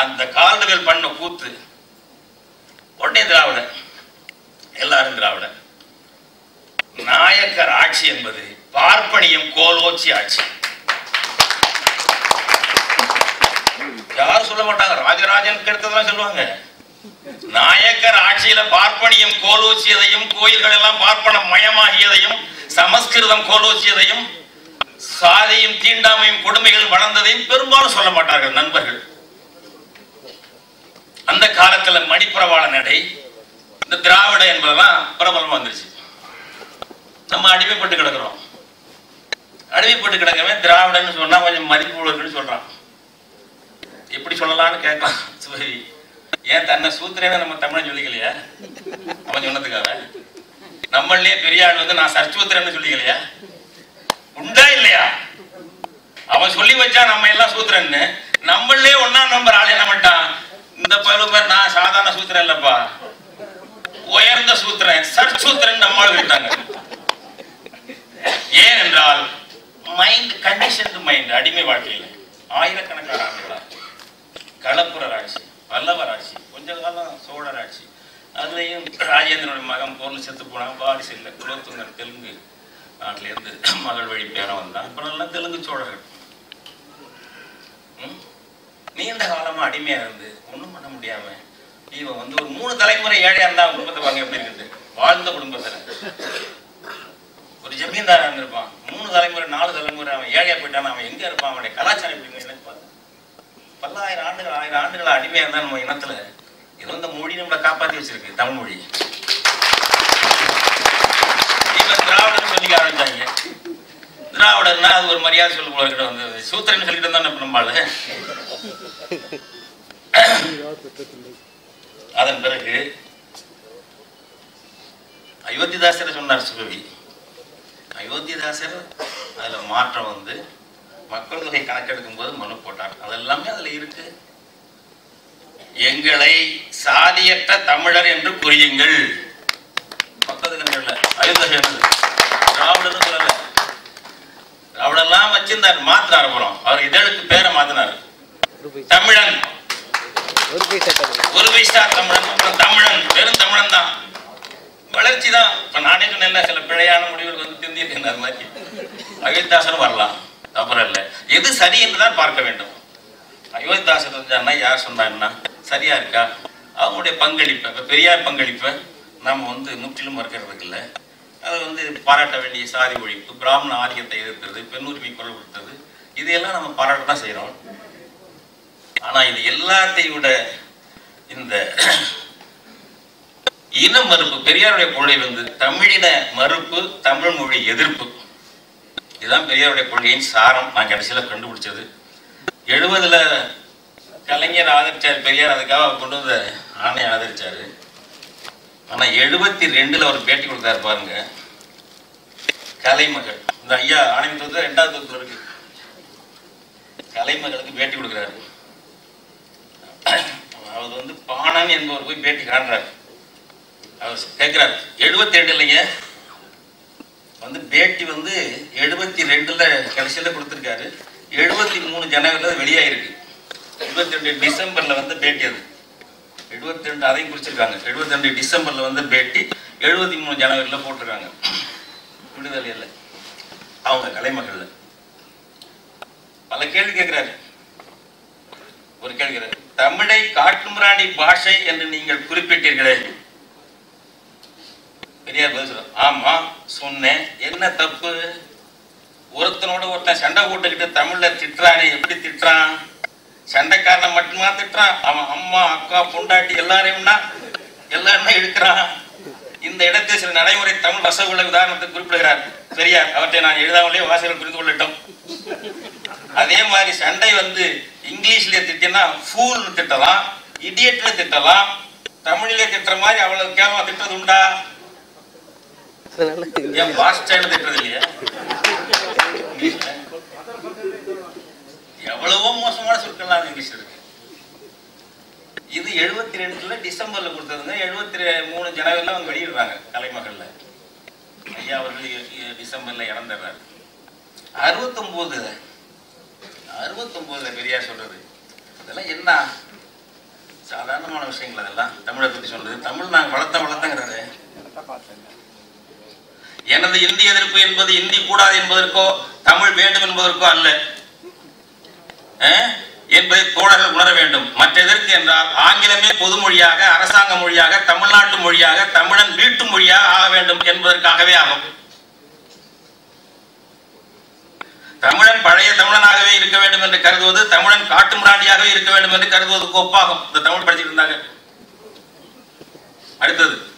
அந்த காலண்டுகள் பண்ண கூத்து உடனே திராவிடர் எல்லாரும் திராவிடர் நாயக்கர் ஆட்சி என்பது பார்ப்பனியம் கோலோச்சி ஆட்சி. யாரும் சொல்ல மாட்டாங்க ராஜராஜன் எடுத்ததெல்லாம் சொல்லுவாங்க. நாயக்கர் ஆட்சியில பார்ப்பனியம் கோலோச்சியதையும் கோயில்கள் எல்லாம் பார்ப்பன மயமாகியதையும் சமஸ்கிருதம் கோலோச்சியதையும் சாதியும் தீண்டாமையும் கொடுமைகள் வளர்ந்ததையும் பெரும்பாலும் சொல்ல மாட்டார்கள் நண்பர்கள். அந்த காலத்துல மணிப்பிரவாள நடை இந்த திராவிட என்பதெல்லாம் பிரபலமா வந்துருச்சு. நம்ம அடிமைப்பட்டு கிடக்குறோம். அடிமைப்பட்டு கிடக்கவே திராவிடன்னு சொன்னா கொஞ்சம் மதிப்பு உள்ளவர்கள் சொல்றான். எப்படி சொல்லலாம்னு கேட்கலாம் சுபவி. ஏன் தன்னை சூத்திரேன்னு நம்ம தமிழன் சொல்லிக்கலையா? அவன் சொன்னதுக்காக. நம்மளே பெரிய ஆள் வந்து நான் சர்ச்சூத்திரன்னு சொல்லிக்கலையா? உண்டா இல்லையா? அவன் சொல்லி வச்சா நம்ம எல்லாம் சூத்திரன்னு. நம்மளே ஒன்னா நம்பர் ஆள் என்ன பண்ணிட்டான்? இந்த பயிலும் பேர் நான் சாதாரண சூத்திரம் இல்லப்பா. உயர்ந்த சூத்திரன் சற்சூத்திரன் நம்ம விட்டாங்க ஏனென்றால் மைண்ட் கண்டிஷன் மைண்ட் அடிமை வாழ்க்கையில் ஆயிரக்கணக்கான ஆண்டுகளா களப்புரர் ஆட்சி பல்லவர் ஆட்சி கொஞ்ச காலம் சோழர் ஆட்சி அதுலேயும் ராஜேந்திரனுடைய மகன் பொருள் செத்து போனான் வாரிசு இல்லை குலோத்துங்கர் தெலுங்கு நாட்டிலேருந்து மகள் வழி பேரம் வந்தான். அப்புறம் எல்லாம் தெலுங்கு சோழர்கள். ம்? நீண்ட காலமா அடிமையா இருந்து ஒண்ணும் பண்ண முடியாம இவன் வந்து ஒரு மூணு தலைமுறை ஏழையா இருந்தா குடும்பத்தை பாருங்க எப்படி இருக்குது. வாழ்ந்த குடும்பத்துல. ஒரு ஜமீன்தாரா இருந்திருப்பான். மூணு தலைமுறை நாலு தலைமுறை அவன் ஏழையா போயிட்டான் அவன் எங்க இருப்பான் அவனுடைய கலாச்சாரம் எப்படி நினைப்பான் பல்லாயிரம் ஆண்டுகள் ஆயிரம் ஆண்டுகள் அடிமையா இருந்தா நம்ம இனத்துல இது வந்து மொழி நம்மளை காப்பாத்தி வச்சிருக்கு தமிழ் மொழி திராவிடன்னு சொல்லிக்க ஆரம்பிச்சாங்க. திராவிடர்னா அது ஒரு மரியாதை சொல்லு கிட்ட வந்தது சூத்திரன் சொல்லிட்டு தான் நம்ம நம்மால அதன் பிறகு அயோத்திதாசரை சொன்னார் சுகவி அயோத்திதாசர் அதுல மாற்றம் வந்து மக்கள் தொகை கணக்கெடுக்கும் போது மனு போட்டார். அதெல்லாமே அதுல இருக்கு. எங்களை சாதியற்ற தமிழர் என்று புரியுங்கள் பக்கத்துல அயோத்தியா திராவிடன்னு சொல்லல. திராவிடெல்லாம் வச்சிருந்தார் மாத்தினார் அப்புறம். அவர் இதழுக்கு பேரை மாத்தினார். தமிழன். ஒரு பைசா தமிழன் அப்புறம் தமிழன். வெறும் தமிழன் தான். வளர்ச்சி தான். இப்ப நானே சொன்ன சில பிழையான முடிவுகள் வந்து திருந்திருக்கேன் மாதிரி. அயோத்திதாசனும் வரலாம். தவறு இல்லை. எது சரி என்றுதான் பார்க்க வேண்டும். அயோத்திதாசன் செஞ்சான்னா யார் சொன்னான்னா சரியா இருக்கா? அவங்களுடைய பங்களிப்பை இப்ப பெரியார் பங்களிப்பை நம்ம வந்து முற்றிலும் மறுக்கிறதுக்கு இல்லை. அது வந்து பாராட்ட வேண்டிய சாதி ஒழிப்பு பிராமண ஆதிக்கத்தை எதிர்த்தது பெண்ணுரிமை குரல் கொடுத்தது இதையெல்லாம் நம்ம பாராட்ட தான் செய்கிறோம் ஆனா இது எல்லாத்தையும் விட இந்த இன மறுப்பு பெரியாருடைய கொள்கை வந்து தமிழின மறுப்பு தமிழ் மொழி எதிர்ப்பு. இதுதான் பெரியாருடைய கொள்கையின் சாரம். நான் கடைசியில கண்டுபிடிச்சது. எழுபதுல கலைஞர் ஆதரிச்சார் பெரியார் அதுக்காக கொண்டு வந்த ஆணை ஆதரிச்சாரு. ஆனா எழுபத்தி ரெண்டுல அவர் பேட்டி கொடுத்தாரு பாருங்க. கலைமகள் இந்த ஐயா ஆனந்த் ரெண்டாவது இருக்கு. கலைமகளுக்கு பேட்டி கொடுக்குறாரு. அவர் வந்து பாணன் என்பவர் போய் பேட்டி காண்றாரு அவர் கேட்கிறாரு எழுபத்தி ரெண்டுலைங்க வந்து பேட்டி வந்து எழுபத்தி ரெண்டுல கடைசியில கொடுத்துருக்காரு. எழுபத்தி மூணு ஜனவரில வெளியாயிருக்கு. எழுபத்தி ரெண்டு டிசம்பர்ல வந்து பேட்டி அது. எழுபத்தி ரெண்டு அதையும் குறிச்சிருக்காங்க. எழுபத்தி ரெண்டு டிசம்பர்ல வந்து பேட்டி எழுபத்தி மூணு ஜனவரில போட்டிருக்காங்க விடுதலையில் அவங்க கலைமகள்ல பல கேள்வி கேட்கிறாரு ஒரு கேள்வி கேட்கிறாரு தமிழை காட்டுமிராணி பாஷை என்று நீங்கள் குறிப்பிட்டீர்களே. பெரியார் பதில் ஆமா சொன்னேன். என்ன தப்பு? ஒருத்தனோட ஒருத்தன் சண்டை போட்டுக்கிட்டு தமிழ்ல திட்டுறானே எப்படி திட்டுறான்? சண்டைக்காரனை மட்டுமா திட்டுறான்? அவன் அம்மா அக்கா பொண்டாட்டி எல்லாரையும்னா எல்லாருமே இழுக்கிறான். இந்த இடத்தை சில நடைமுறை தமிழ் வசவுகளை உதாரணத்துக்கு குறிப்பிடுகிறார். பெரியார் அவற்றை நான் எழுதாமலே வாசகர்கள் புரிந்து கொள்ளட்டும். அதே மாதிரி சண்டை வந்து இங்கிலீஷ்ல திட்டினா ஃபூல்னு திட்டலாம் இடியட்ல திட்டலாம் தமிழ்ல திட்டுற மாதிரி அவ்வளவு கேவலமா திட்டது உண்டா? ஏன் பாஸ்டர்னு திட்டுறது இல்லையா? எவ்வளவோ மோசமான சொற்கள்லாம் இங்கிலீஷ் இருக்கு. இது எழுபத்தி ரெண்டுல டிசம்பர்ல கொடுத்ததுங்க எழுபத்தி மூணு ஜனவரில அவங்க வெளியிடுறாங்க கலைமகள்ல. ஐயா அவர்கள் டிசம்பர்ல இறந்துடுறாரு. அறுபத்தொன்பது அறுபத்தொன்பதுல பெரியார் சொல்றது. இதெல்லாம் என்ன? சாதாரணமான விஷயங்கள் அதெல்லாம். தமிழை பற்றி சொல்றது. தமிழ் நாங்கள் வளர்த்த வளர்த்தங்கிறாரு. எனது இந்தி எதிர்ப்பு என்பது இந்தி கூடாது என்பதற்கோ தமிழ் வேண்டும் என்பதற்கோ அல்ல. என்பதை தோழர்கள் உணர வேண்டும். மற்ற எதற்கு என்றால் ஆங்கிலமே பொது மொழியாக அரசாங்க மொழியாக தமிழ்நாட்டு மொழியாக தமிழன் வீட்டு மொழியாக ஆக வேண்டும் என்பதற்காகவே ஆகும். தமிழன் பழைய தமிழனாகவே இருக்க வேண்டும் என்று கருதுவது தமிழன் காட்டுமிராண்டியாகவே இருக்க வேண்டும் என்று கருதுவதற்கு ஒப்பாகும் இந்த தமிழ் படிச்சுட்டு இருந்தாங்க. அடுத்தது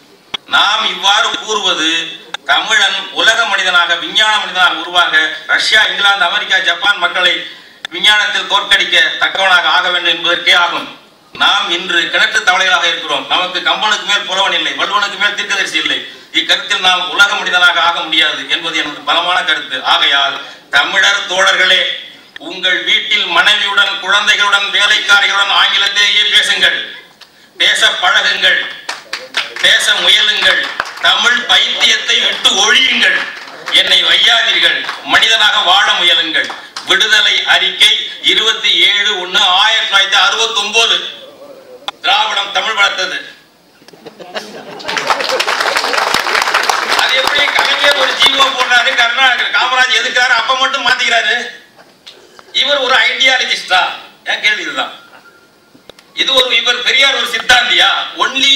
நாம் இவ்வாறு கூறுவது தமிழன் உலக மனிதனாக விஞ்ஞான மனிதனாக உருவாக ரஷ்யா இங்கிலாந்து அமெரிக்கா ஜப்பான் மக்களை விஞ்ஞானத்தில் தோற்கடிக்க தக்கவனாக ஆக வேண்டும் என்பதற்கே ஆகும். நாம் இன்று கிணற்று தவளைகளாக இருக்கிறோம். நமக்கு கம்பனுக்கு மேல் புலவன் இல்லை வல்லுவனுக்கு மேல் தீர்க்கதரிசி இல்லை. இக்கருத்தில் நாம் உலக மனிதனாக ஆக முடியாது என்பது எனது பலமான கருத்து. ஆகையால் தமிழர் தோழர்களே உங்கள் வீட்டில் மனைவியுடன் குழந்தைகளுடன் வேலைக்காரிகளுடன் ஆங்கிலத்திலேயே பேசுங்கள். பேச பழகுங்கள். பேச முயலுங்கள். தமிழ் பைத்தியத்தை விட்டு ஒழியுங்கள். என்னை வையாதீர்கள். மனிதனாக வாழ முயலுங்கள். விடுதலை அறிக்கை இருபத்தி ஏழு ஒண்ணு ஆயிரத்தி தொள்ளாயிரத்தி அறுபத்தி ஒன்பது திராவிடம் தமிழ் வளர்த்தது. அது எப்படி கலைஞர் ஒரு ஜீவோ போடுறாரு கருணாநிதி காமராஜ் எதுக்குறாரு அப்ப மட்டும் மாத்திக்கிறாரு? இவர் ஒரு ஐடியாலஜிஸ்டா என் கேள்வி இதுதான். இது ஒரு இவர் பெரியார் ஒரு சித்தாந்தியா? ஒன்லி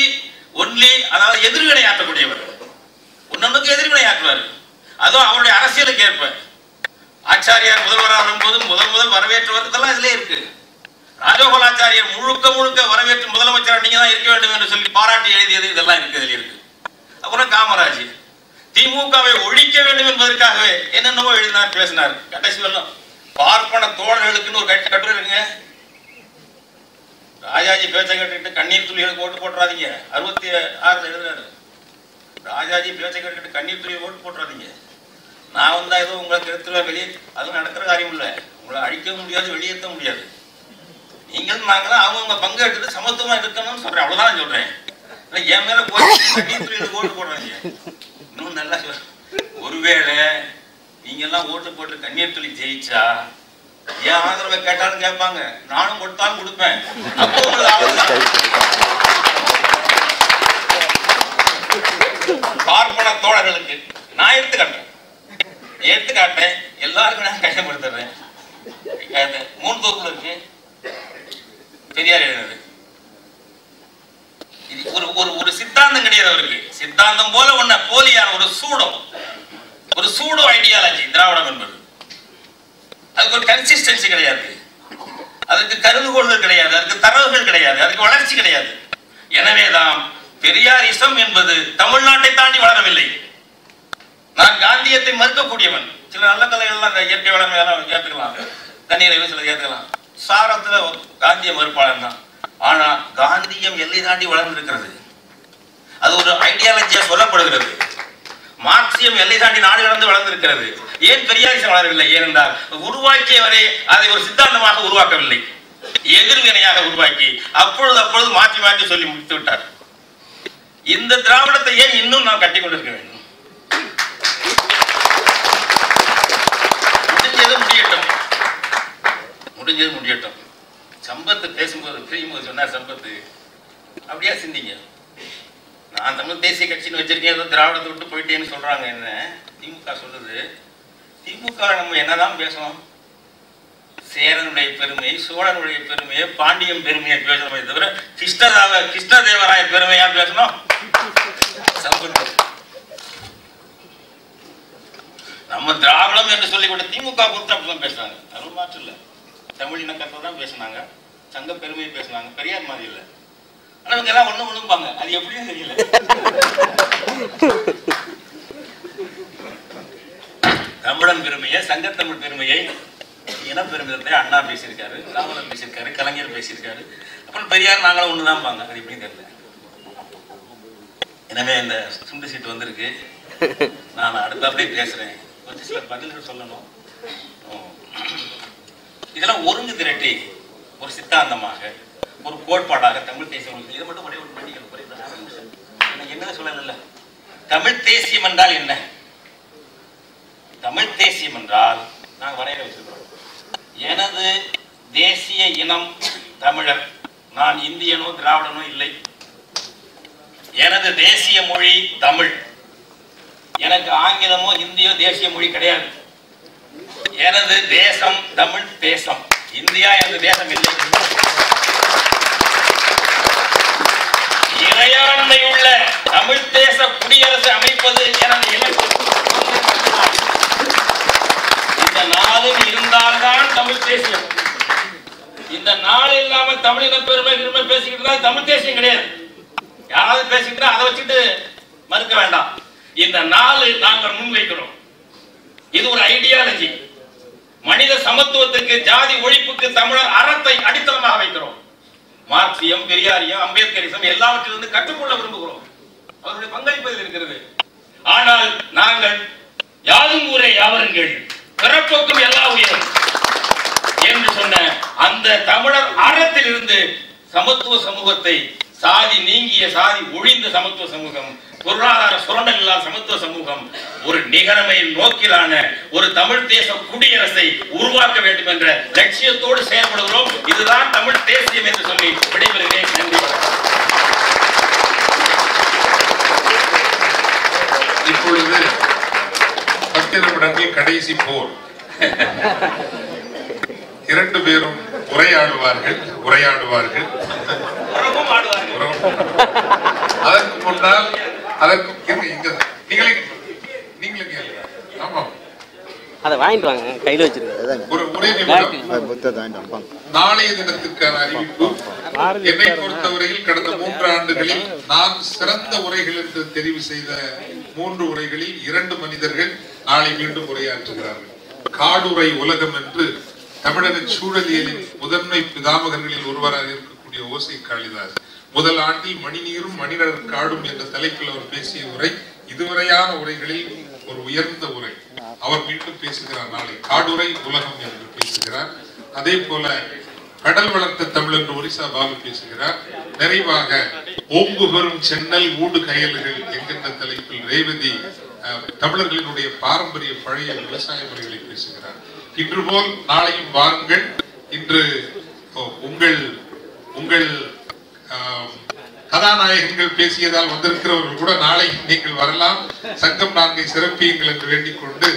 ஒன்லி அதாவது எதிர்வினை ஆற்றக்கூடியவர் ஒன்னொன்னுக்கு எதிர்வினை ஆற்றுவார் அதுவும் அவருடைய அரசியலுக்கு ஏற்ப. ஆச்சாரியார் முதல்வராக வரும்போது முதல் முதல் வரவேற்று வந்ததெல்லாம் இதுல இருக்கு. ராஜகோலாச்சாரியர் முழுக்க முழுக்க வரவேற்று முதலமைச்சர் நீங்க தான் இருக்க வேண்டும் என்று சொல்லி பாராட்டி எழுதியது இதெல்லாம் இருக்கு இதில் இருக்கு. அப்புறம் காமராஜ் திமுகவை ஒழிக்க வேண்டும் என்பதற்காகவே என்னென்னவோ எழுதினார் பேசினார். கடைசி வரலாம் பார்ப்பன தோழர்களுக்குன்னு ஒரு கட்டு கட்டுரை இருக்குங்க. ராஜாஜி பேச்ச கேட்டுக்கிட்டு கண்ணீர் துளிகளுக்கு ஓட்டு போட்டுறாதீங்க. அறுபத்தி ஆறுல எழுதுறாரு. ராஜாஜி பேச்ச கேட்டுக்கிட்டு கண்ணீர் துளியை ஓட்டு போட்டுறாதீங்க. நான் வந்தா ஏதோ உங்களை கெடுத்துருவேன் வெளியே அது நடக்கிற காரியம் இல்லை. உங்களை அழிக்க முடியாது வெளியேற்ற முடியாது. நீங்களும் நாங்களும் அவங்கவுங்க பங்கு எடுத்துட்டு சமத்துவமா இருக்கணும்னு சொல்றேன். அவ்வளவுதான் சொல்றேன். இல்லை என் மேல போட்டு கண்ணீர் ஓட்டு போடுறாங்க. இன்னும் நல்லா சொல்ல ஒருவேளை நீங்க எல்லாம் ஓட்டு போட்டு கண்ணீர் துளி ஜெயிச்சா என் ஆதரவை கேட்டாலும் கேட்பாங்க. நானும் கொடுத்தாலும் கொடுப்பேன். அப்போ பார்ப்பன தோழர்களுக்கு நான் எடுத்து காட்டுறேன் எடுத்து காட்டுறேன் எல்லாருக்கும் நான் கஷ்டப்படுத்துறேன் மூணு தொகுப்புல இருக்கு. பெரியார் எழுதுனது. இது ஒரு ஒரு ஒரு சித்தாந்தம் கிடையாது அவருக்கு. சித்தாந்தம் போல ஒன்ன போலியான ஒரு சூடம். ஒரு சூடோ ஐடியாலஜி திராவிடம் என்பது. அதுக்கு ஒரு கன்சிஸ்டன்சி கிடையாது. அதுக்கு கருதுகோள்கள் கிடையாது அதுக்கு தரவுகள் கிடையாது அதுக்கு வளர்ச்சி கிடையாது. எனவேதான் பெரியாரிசம் என்பது தமிழ்நாட்டை தாண்டி வளரவில்லை. நான் காந்தியத்தை மறுக்கக்கூடியவன். சில நல்ல கலைகள்லாம் இயற்கை வளமை எல்லாம் ஏற்றுக்கலாம் தண்ணீரை சில ஏற்றுக்கலாம் சாரத்துல காந்திய மறுப்பாளர் தான். ஆனா காந்தியம் எல்லை தாண்டி வளர்ந்திருக்கிறது. அது ஒரு ஐடியாலஜியா சொல்லப்படுகிறது. மார்க்சியம் எல்லை தாண்டி நாடு கடந்து வளர்ந்திருக்கிறது. ஏன் பெரியாரிசம் வளரவில்லை? ஏனென்றால் உருவாக்கிய வரை அதை ஒரு சித்தாந்தமாக உருவாக்கவில்லை. எதிர்வினையாக உருவாக்கி அப்பொழுது அப்பொழுது மாற்றி மாற்றி சொல்லி முடித்து விட்டார். இந்த திராவிடத்தை ஏன் இன்னும் நாம் கட்டிக் கொண்டிருக்க வேண்டும் முடிஞ்சது முடியட்டும் முடிஞ்சது முடியட்டும். சம்பத்து பேசும்போது பிரியும்போது சொன்னார் சம்பத்து. அப்படியா சிந்திங்க. நான் தமிழ் தேசிய கட்சின்னு வச்சிருக்கேன் ஏதோ திராவிடத்தை விட்டு போயிட்டேன்னு சொல்றாங்க என்ன? திமுக சொல்லுது. திமுக நம்ம என்னதான் பேசணும்? சேரனுடைய பெருமை சோழனுடைய பெருமையை பாண்டியம் பெருமையை பேசணுமே தவிர கிருஷ்ணதாவ கிருஷ்ணதேவராய பெருமையா பேசணும்? சம்பத்து. நம்ம திராவிடம் என்று சொல்லி கூட திமுக குறித்து அப்படிதான் பேசுறாங்க. அருள் மாற்று இல்ல. தமிழ் இனக்கத்தை தான் பேசுனாங்க. சங்க பெருமையை பேசுனாங்க. பெரியார் மாதிரி இல்லை. ஆனா இவங்க எல்லாம் ஒண்ணு ஒன்றும்பாங்க அது எப்படியும் தெரியல. தமிழன் பெருமையை சங்கத்தமிழ் பெருமையை இனப்பெருமிதத்தை அண்ணா பேசியிருக்காரு காமராஜர் பேசியிருக்காரு கலைஞர் பேசியிருக்காரு. அப்புறம் பெரியார் நாங்களும் ஒண்ணுதான் பாங்க அது எப்படின்னு தெரியல. எனவே இந்த சுண்டு சீட்டு வந்திருக்கு. நான் அடுத்தாப்படியே பேசுறேன். கொஞ்சம் சில பதில்கள் சொல்லணும். இதெல்லாம் ஒருங்கு திரட்டி ஒரு சித்தாந்தமாக ஒரு கோட்பாடாக தமிழ் தேசியம் இது மட்டும் ஒரே ஒரு மன்னிக்கணும் என்ன சொல்லல தமிழ் தேசியம் என்றால் என்ன? தமிழ் தேசியம் என்றால் நாங்கள் வரையறை வச்சிருக்கிறோம். எனது தேசிய இனம் தமிழர். நான் இந்தியனோ திராவிடனோ இல்லை. எனது தேசிய மொழி தமிழ். எனக்கு ஆங்கிலமோ ஹிந்தியோ தேசிய மொழி கிடையாது. எனது தேசம் தமிழ் தேசம். இந்தியா எனது தேசம் இல்லை. இறையாண்மை உள்ள தமிழ் தேச குடியரசு அமைப்பது எனது இலக்கு. இந்த நாளும் இருந்தால்தான் தமிழ் தேசியம். இந்த நாள் இல்லாம தமிழின பெருமை பெருமை பேசிக்கிட்டு இருந்தா தமிழ் தேசியம் கிடையாது. யாராவது பேசிக்கிட்டா அதை வச்சுட்டு மறுக்க வேண்டாம். இந்த நாள் நாங்கள் முன்வைக்கிறோம். இது ஒரு ஐடியாலஜி மனித சமத்துவத்துக்கு ஜாதி ஒழிப்புக்கு தமிழர் அறத்தை அடித்தளமாக வைக்கிறோம். மார்க்சியம் பெரியாரியம் அம்பேத்கரிசம் எல்லாவற்றிலிருந்து கற்றுக்கொள்ள விரும்புகிறோம். அவருடைய பங்களிப்பதில் இருக்கிறது. ஆனால் நாங்கள் யாரும் ஊரே யாவருங்கள் பிறப்போக்கும் எல்லா உயரும் என்று சொன்ன அந்த தமிழர் அறத்தில் இருந்து சமத்துவ சமூகத்தை சாதி நீங்கிய சாதி ஒழிந்த சமத்துவ சமூகம் பொருளாதார சுரண்டல் இல்லாத சமத்துவ சமூகம் ஒரு நிகரமை நோக்கிலான ஒரு தமிழ் தேச குடியரசை உருவாக்க வேண்டும் என்ற லட்சியத்தோடு செயல்படுகிறோம். இதுதான் தமிழ் தேசியம் என்று சொல்லி விடைபெறுகிறேன். நன்றி. இப்பொழுது பத்து நிமிடங்கள் கடைசி போர். இரண்டு பேரும் உரையாடுவார்கள் உரையாடுவார்கள். அதற்கு முன்னால் அதை வாங்கிட்டு வாங்க கையில். நாளைய தினத்திற்கான அறிவிப்பு. என்னை பொறுத்தவரையில் கடந்த மூன்று ஆண்டுகளில் நான் சிறந்த உரைகள் என்று தெரிவு செய்த மூன்று உரைகளில் இரண்டு மனிதர்கள் நாளை மீண்டும் உரையாற்றுகிறார்கள். காடுரை உலகம் என்று தமிழக சூழலியலின் முதன்மை பிதாமகர்களில் ஒருவராக இருக்கக்கூடிய ஓசை காளிதாஸ். முதல் ஆண்டில் மணிநீரும் மணிநர் காடும் என்ற தலைப்பில் அவர் பேசிய உரை இதுவரையான உரைகளில் ஒரு உயர்ந்த உரை. அவர் மீண்டும் பேசுகிறார் நாளை காடுரை உலகம் என்று பேசுகிறார். அதே போல கடல் வளர்த்த தமிழ் என்று ஒரிசா பாபு பேசுகிறார். நிறைவாக ஓங்கு பெறும் சென்னல் ஊடு கயல்கள் என்கின்ற தலைப்பில் ரேவதி அஹ், தமிழர்களினுடைய பாரம்பரிய பழைய விவசாய முறைகளை பேசுகிறார். இன்று போல் நாளையும் வாருங்கள். இன்று உங்கள் உங்கள் ஆம், பேசியதால் வந்திருக்கிறவர்கள் கூட நாளை நீங்கள் வரலாம். சங்கம் நான்கை சிறப்பியுங்கள் என்று வேண்டிக் கொண்டு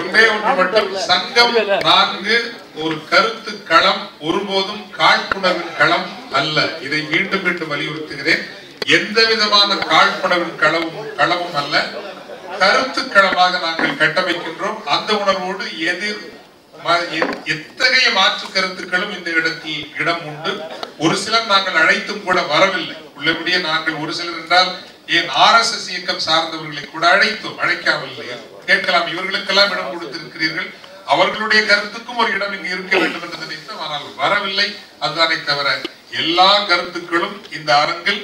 ஒன்றே ஒன்று மட்டும். சங்கம் நான்கு ஒரு கருத்து களம் ஒருபோதும் காழ்ப்புணர்வின் களம் அல்ல. இதை மீண்டும் மீண்டும் வலியுறுத்துகிறேன். எந்த விதமான காழ்ப்புணர்வின் களமும் களமும் அல்ல. கருத்து களமாக நாங்கள் கட்டமைக்கின்றோம். அந்த உணர்வோடு எதிர் எத்தகைய மாற்று கருத்துக்களும் இந்த இடத்தில் இடம் உண்டு. ஒரு சிலர் நாங்கள் அழைத்தும் கூட வரவில்லை. உள்ளபடியே நாங்கள் ஒரு சிலர் என்றால் ஏன் ஆர் எஸ் எஸ் இயக்கம் சார்ந்தவர்களை கூட அழைத்தோம் அழைக்காமல்லை கேட்கலாம் இவர்களுக்கெல்லாம் இடம் கொடுத்திருக்கிறீர்கள். அவர்களுடைய கருத்துக்கும் ஒரு இடம் இங்கு இருக்க வேண்டும் என்று நினைத்தோம். ஆனால் வரவில்லை. அதுதானே தவிர எல்லா கருத்துக்களும் இந்த அரங்கில்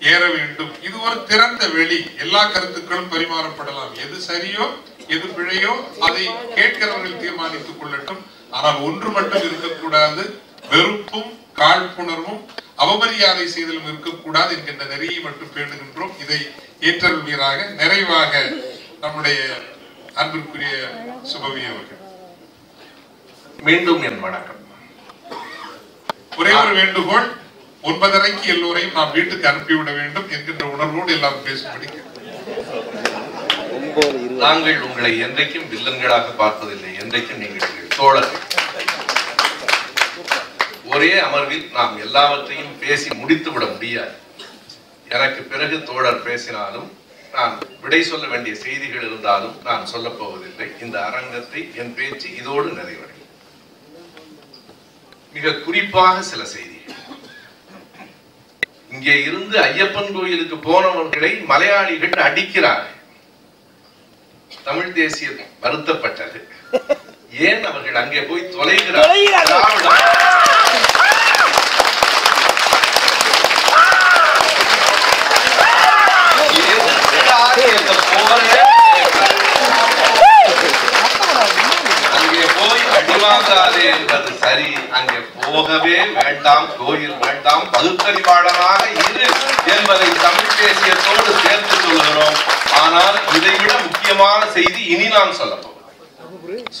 ஏற வேண்டும். இது ஒரு திறந்த வெளி. எல்லா கருத்துக்களும் பரிமாறப்படலாம். எது சரியோ எது பிழையோ அதை கேட்கிறவர்கள் தீர்மானித்துக் கொள்ளட்டும். ஆனால் ஒன்று மட்டும் இருக்கக்கூடாது. வெறுப்பும் காழ்ப்புணர்வும் அவமரியாதை செய்தலும் இருக்கக்கூடாது என்கின்ற நெறியை மட்டும் பேணுகின்றோம். இதை ஏற்றல்வீராக நிறைவாக நம்முடைய அன்பிற்குரிய சுபவி அவர்கள். மீண்டும் என் வணக்கம். ஒரே ஒரு வேண்டுகோள். ஒன்பதரைக்கு எல்லோரையும் நாம் வீட்டுக்கு அனுப்பிவிட வேண்டும் என்கின்ற உணர்வோடு எல்லாம் பேசும்படி நாங்கள் உங்களை என்றைக்கும் வில்லன்களாக பார்ப்பதில்லை என்றைக்கும் நீங்கள் தோழர்கள். ஒரே அமர்வில் நாம் எல்லாவற்றையும் பேசி முடித்து விட முடியாது. எனக்கு பிறகு தோழர் பேசினாலும் நான் விடை சொல்ல வேண்டிய செய்திகள் இருந்தாலும் நான் சொல்லப் போவதில்லை. இந்த அரங்கத்தை என் பேச்சு இதோடு நிறைவடையும். மிக குறிப்பாக சில செய்தி இங்கே இருந்து ஐயப்பன் கோயிலுக்கு போனவர்களை மலையாளிகள் அடிக்கிறார்கள். தமிழ் தேசியம் வருத்தப்பட்டது. ஏன் அவர்கள் அங்கே போய் தொலைகிறார்கள்? அங்கே போய் அடிவாங்காதே என்பது சரி. போகவே வேண்டாம் கோயில் வேண்டாம் பகுத்தறிவாளனாக இரு என்பதை தமிழ் தேசியத்தோடு சேர்த்து சொல்கிறோம் ஆனால் இதைவிட முக்கியமான செய்தி இனி நான் சொல்ல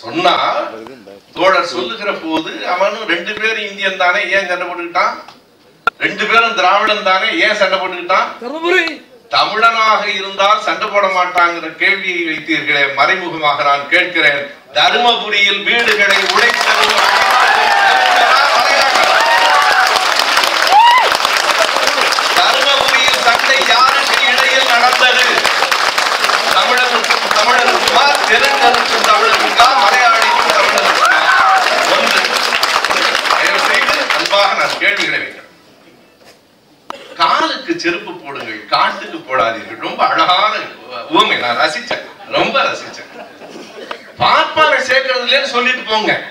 சொன்னா தோழர் சொல்லுகிற போது அவனும் ரெண்டு பேரும் இந்தியன் தானே ஏன் சண்டை போட்டுக்கிட்டான்? ரெண்டு பேரும் திராவிடன் தானே ஏன் சண்டை போட்டுக்கிட்டான்? தமிழனாக இருந்தால் சண்டை போட மாட்டாங்கிற கேள்வியை வைத்தீர்களே மறைமுகமாக நான் கேட்கிறேன். தருமபுரியில் வீடுகளை உடைத்ததும் தருமபுரியில் சண்டை யாருக்கு இடையில் நடந்தது தமிழருக்கும் தமிழருக்குமா தெலுங்கருக்கும் தமிழருக்கா மலையாளிக்கும் தமிழருக்குமா ஒன்று தயவு செய்து அன்பாக நான் கேள்விகளை வைக்கிறேன் காலுக்கு செருப்பு போடுங்கள் காட்டுக்கு போடாதீர்கள். ரொம்ப அழகான உவமை நான் ரசிச்சேன். ரொம்ப ரசிச்சேன். பாப்பாவை சேர்க்கறதுலன்னு சொல்லிட்டு போங்க.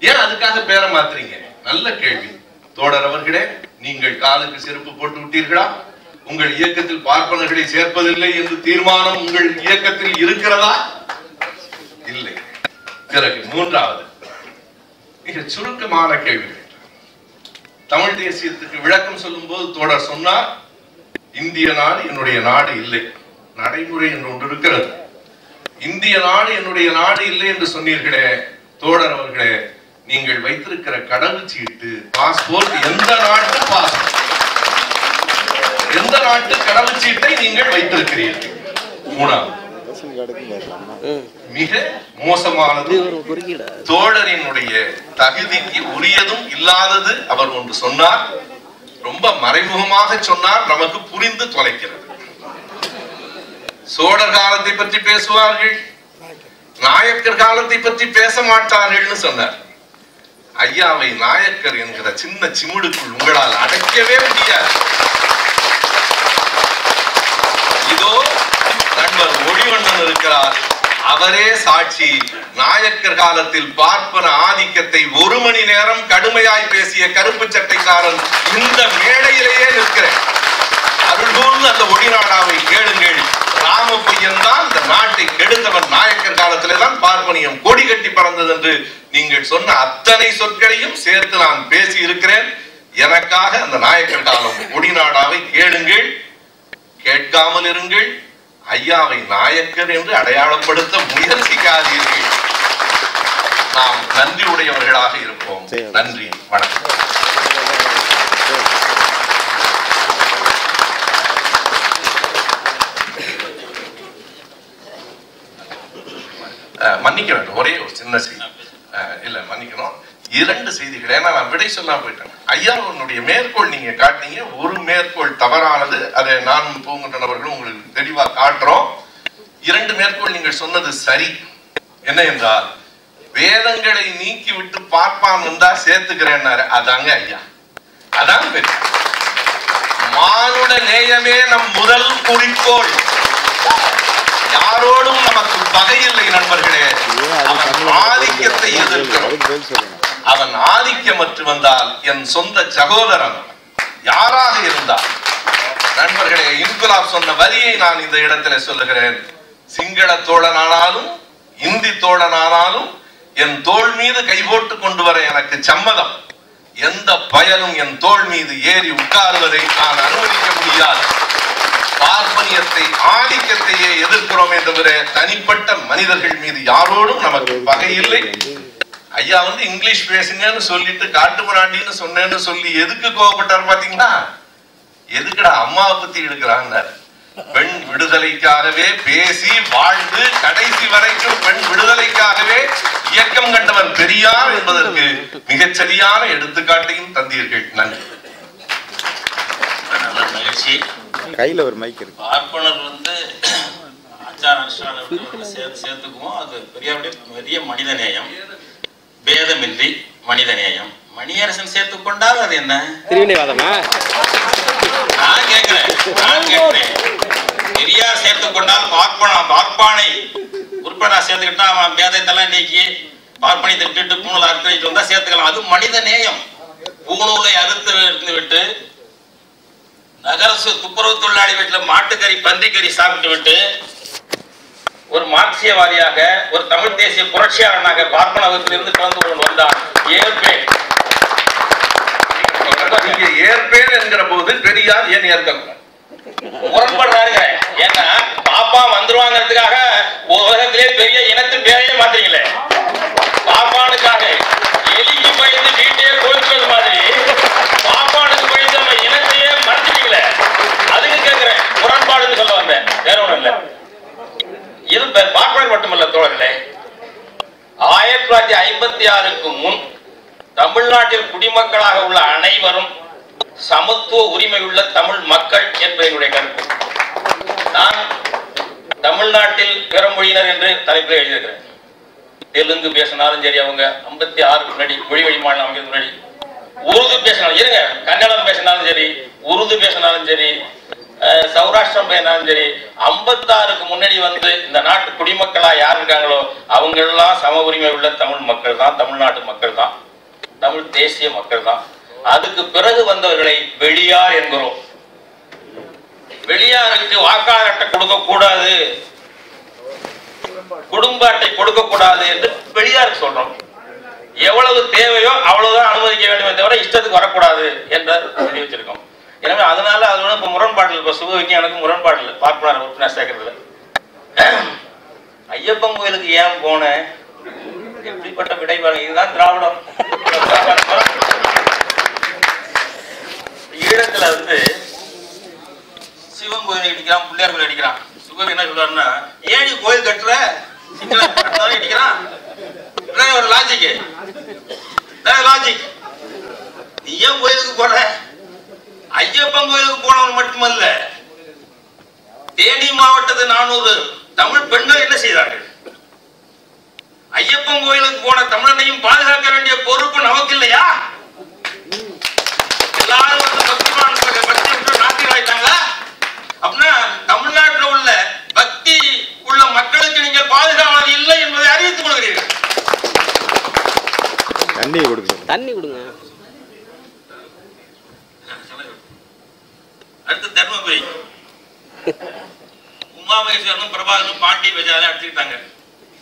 ஏன் அதுக்காக பேரை மாத்துறீங்க? நல்ல கேள்வி. தோழர் அவர்களே நீங்கள் காலுக்கு செருப்பு போட்டு விட்டீர்களா? உங்கள் இயக்கத்தில் பார்ப்பனர்களை சேர்ப்பதில்லை என்று தீர்மானம் உங்கள் இயக்கத்தில் இருக்கிறதா? இல்லை. பிறகு மூன்றாவது. மிக சுருக்கமான கேள்வி. தமிழ் தேசியத்துக்கு விளக்கம் சொல்லும் போது தோழர் சொன்னார் இந்திய நாடு என்னுடைய நாடு இல்லை. நடைமுறை என்று ஒன்று இருக்கிறது. இந்திய நாடு என்னுடைய நாடு இல்லை என்று சொன்னீர்களே தோழர் அவர்களே நீங்கள் வைத்திருக்கிற கடவுச்சீட்டு பாஸ்போர்ட் எந்த நாட்டு பாஸ்போர்ட்? எந்த நாட்டு கடவுச்சீட்டை நீங்கள் வைத்திருக்கிறீர்கள்? மூணாவது. மிக மோசமானது தோழரினுடைய தகுதிக்கு உரியதும் இல்லாதது அவர் ஒன்று சொன்னார். ரொம்ப மறைமுகமாக சொன்னார். நமக்கு புரிந்து தொலைக்கிறது. சோழர் காலத்தை பற்றி பேசுவார்கள். நாயக்கர் காலத்தை பற்றி பேச மாட்டார்கள்னு சொன்னார். ஐயாவை நாயக்கர் என்கிற சின்ன சிமுடுக்குள் உங்களால் அடைக்கவே முடியாது இதோ நண்பர் மொழிவண்ணன் இருக்கிறார் அவரே சாட்சி. நாயக்கர் காலத்தில் பார்ப்பன ஆதிக்கத்தை ஒரு மணி நேரம் கடுமையாய் பேசிய கருப்பு சட்டைக்காரன் இந்த மேடையிலேயே நிற்கிறேன். அருள்கூர்ந்து அந்த ஒடிநாடாவை கேளுங்கள். ராம பையன் தான் இந்த நாட்டை கெடுத்தவன். நாயக்கர் காலத்திலே தான் பார்ப்பனியம் கொடி கட்டி பறந்தது என்று நீங்கள் சொன்ன அத்தனை சொற்களையும் சேர்த்து நான் பேசி இருக்கிறேன். எனக்காக அந்த நாயக்கர் காலம் ஒடிநாடாவை கேளுங்கள். கேட்காமல் இருங்கள். ஐயாவை நாயக்கர் என்று அடையாளப்படுத்த முயற்சிக்காதீர்கள் நாம் நன்றி உடையவர்களாக இருப்போம். நன்றி. வணக்கம். மன்னிக்க வேண்டும் ஒரே ஒரு சின்ன செய்தி இல்ல மன்னிக்கணும். இரண்டு செய்திகள். ஏன்னா நான் விடை சொல்லாம போயிட்டேன். ஐயா உன்னுடைய மேற்கோள் நீங்க காட்டினீங்க. ஒரு மேற்கோள் தவறானது. அதை நானும் பூங்குன்றன் அவர்களும் உங்களுக்கு தெளிவா காட்டுறோம். இரண்டு மேற்கோள் நீங்கள் சொன்னது சரி. என்ன என்றால் வேதங்களை நீக்கி விட்டு பார்ப்பான் வந்தா சேர்த்துக்கிறேன்னாரு. அதாங்க ஐயா. அதான் பெரிய. மானுட நேயமே நம் முதல் குறிக்கோள். யாரோடும் நமக்கு நண்பர்களே. அது அவன் தமிழ்ல ஆதிக்கத்தை எதிர்க்கிறோம். அவன் ஆதிக்கமற்று வந்தால் என் சொந்த சகோதரன். யாராக இருந்தால். நண்பர்களே இன்குலாப் சொன்ன வரியை நான் இந்த இடத்துல சொல்லுகிறேன். சிங்கள தோழனானாலும் இந்தி தோழனானாலும் என் தோள் மீது கை போட்டு கொண்டு வர எனக்கு சம்மதம். எந்த பயனும் என் தோள் மீது ஏறி உட்காருவதை நான் அனுமதிக்க முடியாது. பார்ப்பனியத்தை ஆதிக்கத்தையே எதிர்க்கிறோமே தவிர தனிப்பட்ட மனிதர்கள் மீது யாரோடும் நமக்கு பகை இல்லை. ஐயா வந்து இங்கிலீஷ் பேசுங்கன்னு சொல்லிட்டு காட்டு முராண்டின்னு சொன்னேன்னு சொல்லி எதுக்கு கோவப்பட்டார் பாத்தீங்களா? எதுக்குடா அம்மாவை பத்தி எடுக்கிறான்னாரு பெண் விடுதலைக்காகவே பேசி வாழ்ந்து கடைசி வரைக்கும் பெண் விடுதலைக்காகவே இயக்கம் கண்டவர் பெரியார் என்பதற்கு மிகச்சரியான எடுத்துக்காட்டையும் தந்தீர்கள். நன்றி. நல்ல மகிழ்ச்சி. கையில ஒரு மைக் இருக்கு. பார்ப்பனர் வந்து ஆச்சார அனுஷ்டானத்தை சேர்த்து சேர்த்துக்குவோம். அது பெரிய பெரிய மனிதநேயம். பேதமின்றி மனிதநேயம். மணியரசன் சேர்த்துக் கொண்டால் அது என்ன? திருவினைவாதமா நான் கேட்கிறேன் நான் கேட்கிறேன். பெரியார் சேர்த்துக் கொண்டால் பார்ப்பனா பார்ப்பானை. உறுப்பினரா சேர்த்துக்கிட்டா அவன் பேதத்தெல்லாம் நீக்கி பார்ப்பனியத்தை விட்டுட்டு பூணூல் அறுத்து வந்தா சேர்த்துக்கலாம். அது மனித நேயம் பூணூலை அறுத்து இருந்து விட்டு நகரசு துப்புரவு தொழிலாளி வீட்டுல மாட்டுக்கறி பன்றிக்கறி சாப்பிட்டு விட்டு ஒரு மார்க்சியவாதியாக ஒரு தமிழ் தேசிய புரட்சியாளனாக பார்ப்பன வகுப்பிலிருந்து கலந்து கொண்டு வந்தார் ஏற்பேன் ஏற்பேன் என்கிற போது பெரியார் ஏன் ஏற்கக்கூடாது? முரண்படுறாருங்க. ஏன்னா பாப்பா வந்துருவாங்கிறதுக்காக உலகத்திலே பெரிய இனத்து பேரையே மாத்தீங்களே பாப்பானுக்காக எலிக்கு பயந்து வீட்டையே கோவிக்கிறது மாதிரி பாப்பானுக்கு பயந்து நம்ம இனத்தையே மறைச்சிட்டீங்களே அதுக்கு கேட்கிறேன் முரண்பாடுன்னு சொல்ல வந்தேன் வேற ஒண்ணும் இல்ல இது பெ- மட்டுமல்ல தோழர்களே ஆயிரத்தி தொள்ளாயிரத்தி ஐம்பத்தி ஆறுக்கு முன் தமிழ்நாட்டில் குடிமக்களாக உள்ள அனைவரும் சமத்துவ உரிமை உள்ள தமிழ் மக்கள் என்பது என்னுடைய கருத்து. நான் தமிழ்நாட்டில் பிறமொழியினர் என்று தலைப்பில் எழுதியிருக்கிறேன். தெலுங்கு பேசினாலும் சரி அவங்க ஐம்பத்தி ஆறுக்கு முன்னாடி மொழி வழி மாநிலம் அமைக்கிறது முன்னாடி உருது பேசினாலும் இருங்க கன்னடம் பேசினாலும் சரி உருது பேசினாலும் சரி சௌராஷ்டிரம் பேனாலும் சரி ஐம்பத்தாறுக்கு முன்னாடி வந்து இந்த நாட்டு குடிமக்களா யார் இருக்காங்களோ அவங்க எல்லாம் சம உரிமை உள்ள தமிழ் மக்கள் தான் தமிழ்நாட்டு மக்கள் தான் தமிழ் தேசிய மக்கள் தான் அதுக்கு பிறகு வந்தவர்களை வெளியார் என்கிறோம். வெளியாருக்கு வாக்காளர் அட்டை கொடுக்க கூடாது குடும்ப அட்டை கொடுக்க கூடாது என்று வெளியாருக்கு சொல்றோம். எவ்வளவு தேவையோ அவ்வளவுதான் அனுமதிக்க வேண்டுமே தவிர இஷ்டத்துக்கு வரக்கூடாது என்று சொல்லி வச்சிருக்கோம். எனவே அதனால அது வந்து இப்போ முரண்பாடு இப்போ சுபவிக்கு எனக்கு முரண்பாடு இல்லை பார்ப்பனர் உறுப்பினர் சேர்க்கறதுல ஐயப்பன் கோயிலுக்கு ஏன் போனேன் எப்படிப்பட்ட விடைபாடு? இதுதான் திராவிடம். ஈழத்துல வந்து சிவன் கோயில் இடிக்கிறான் பிள்ளையார் கோயில் அடிக்கிறான் சுகவி என்ன சொல்றாருன்னா ஏன் நீ கோயில் கட்டுற? அடிக்கிறான் ஒரு லாஜிக் லாஜிக் நீ ஏன் கோயிலுக்கு போற? ஐயப்பன் கோயிலுக்கு போனவன் மட்டுமல்ல. தேனி மாவட்டத்து நானூறு தமிழ் பெண்கள் என்ன செய்தார்கள்? ஐயப்பன் கோயிலுக்கு போன தமிழனையும் பாதுகாக்க வேண்டிய பொறுப்பு நமக்கு இல்லையா எல்லாரும் வந்து பக்திமான் பக்தி நாட்டில் ஆயிட்டாங்க அப்படின்னா தமிழ்நாட்டில் உள்ள பக்தி உள்ள மக்களுக்கு நீங்கள் பாதுகாவலர் இல்லை என்பதை அறிவித்துக் கொள்கிறீர்கள். தண்ணி சொல்லுங்க தண்ணி கொடுங்க. அடுத்து தர்மபுரி. உமாமகேஸ்வரனும் பிரபாகரனும் பாண்டி பஜாரை அடிச்சுக்கிட்டாங்க.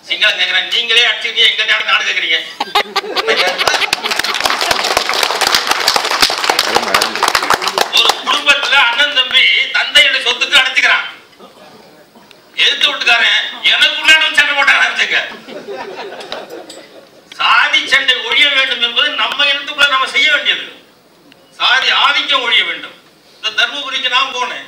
சிங்களம் கேட்கிறேன் நீங்களே அடிச்சுக்கிட்டீங்க எங்க நாடு நாடு கேக்குறீங்க? ஒரு குடும்பத்துல அண்ணன் தம்பி தந்தையோட சொத்துக்கு அடைச்சுக்கிறான். எதிர்த்து விட்டுக்காரன் எனக்குள்ள சண்டை போட்ட ஆரம்பிச்சுங்க சாதி சண்டை ஒழிய வேண்டும் என்பது நம்ம இனத்துக்குள்ள நம்ம செய்ய வேண்டியது. சாதி ஆதிக்கம் ஒழிய வேண்டும். இந்த தர்மபுரிக்கு நான் போனேன்.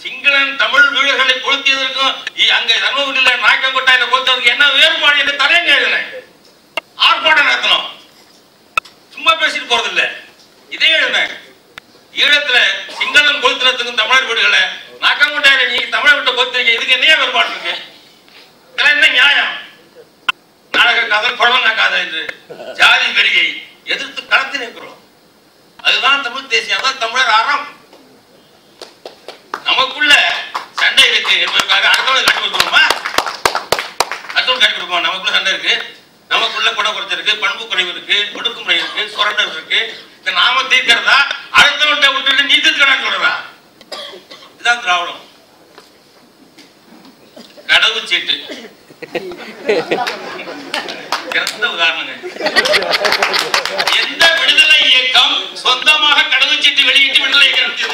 சிங்களன் தமிழ் வீரர்களை கொளுத்தியதற்கும் அங்க தர்மபுரியில நாயக்கங்கோட்டாயில கொளுத்ததுக்கு என்ன வேறுபாடு என்று தலைங்க எழுதினேன் ஆர்ப்பாட்டம் நடத்தணும் சும்மா பேசிட்டு போறது இல்ல இதே எழுதினேன் ஈழத்துல சிங்களம் கொளுத்தினத்துக்கும் தமிழர் வீடுகளை நாக்கங்கோட்டையில நீ தமிழை விட்டு கொளுத்துறீங்க இதுக்கு என்ன வேறுபாடு இருக்கு? இதெல்லாம் என்ன நியாயம்? நாடக காதல் பழம் காதல் என்று ஜாதி வெறியை எதிர்த்து களத்தில் நிற்கிறோம் அதுதான் தமிழ் தேசியம் தான் தமிழர் அறம். நமக்குள்ள சண்டை இருக்கு என்பதற்காக அடுத்தவங்க கட்டு கொடுக்கணுமா? அடுத்தவங்க கட்டு கொடுக்கணும்? நமக்குள்ள சண்டை இருக்கு. நமக்குள்ள குடை குறைச்சி இருக்கு பண்பு குறைவு இருக்கு ஒடுக்குமுறை இருக்கு சுரண்டல் இருக்கு. இந்த நாம தீர்க்கிறதா? அடுத்தவன்கிட்ட விட்டுட்டு நீ தீர்க்கிறான்னு சொல்றா. இதுதான் திராவிடம். கடவு சீட்டு. சிறந்த உதாரணங்க. எந்த விடுதலை சொந்தமாக கடவுச்சீட்டு வெளியிட்டு விடுதலை கேளுங்க.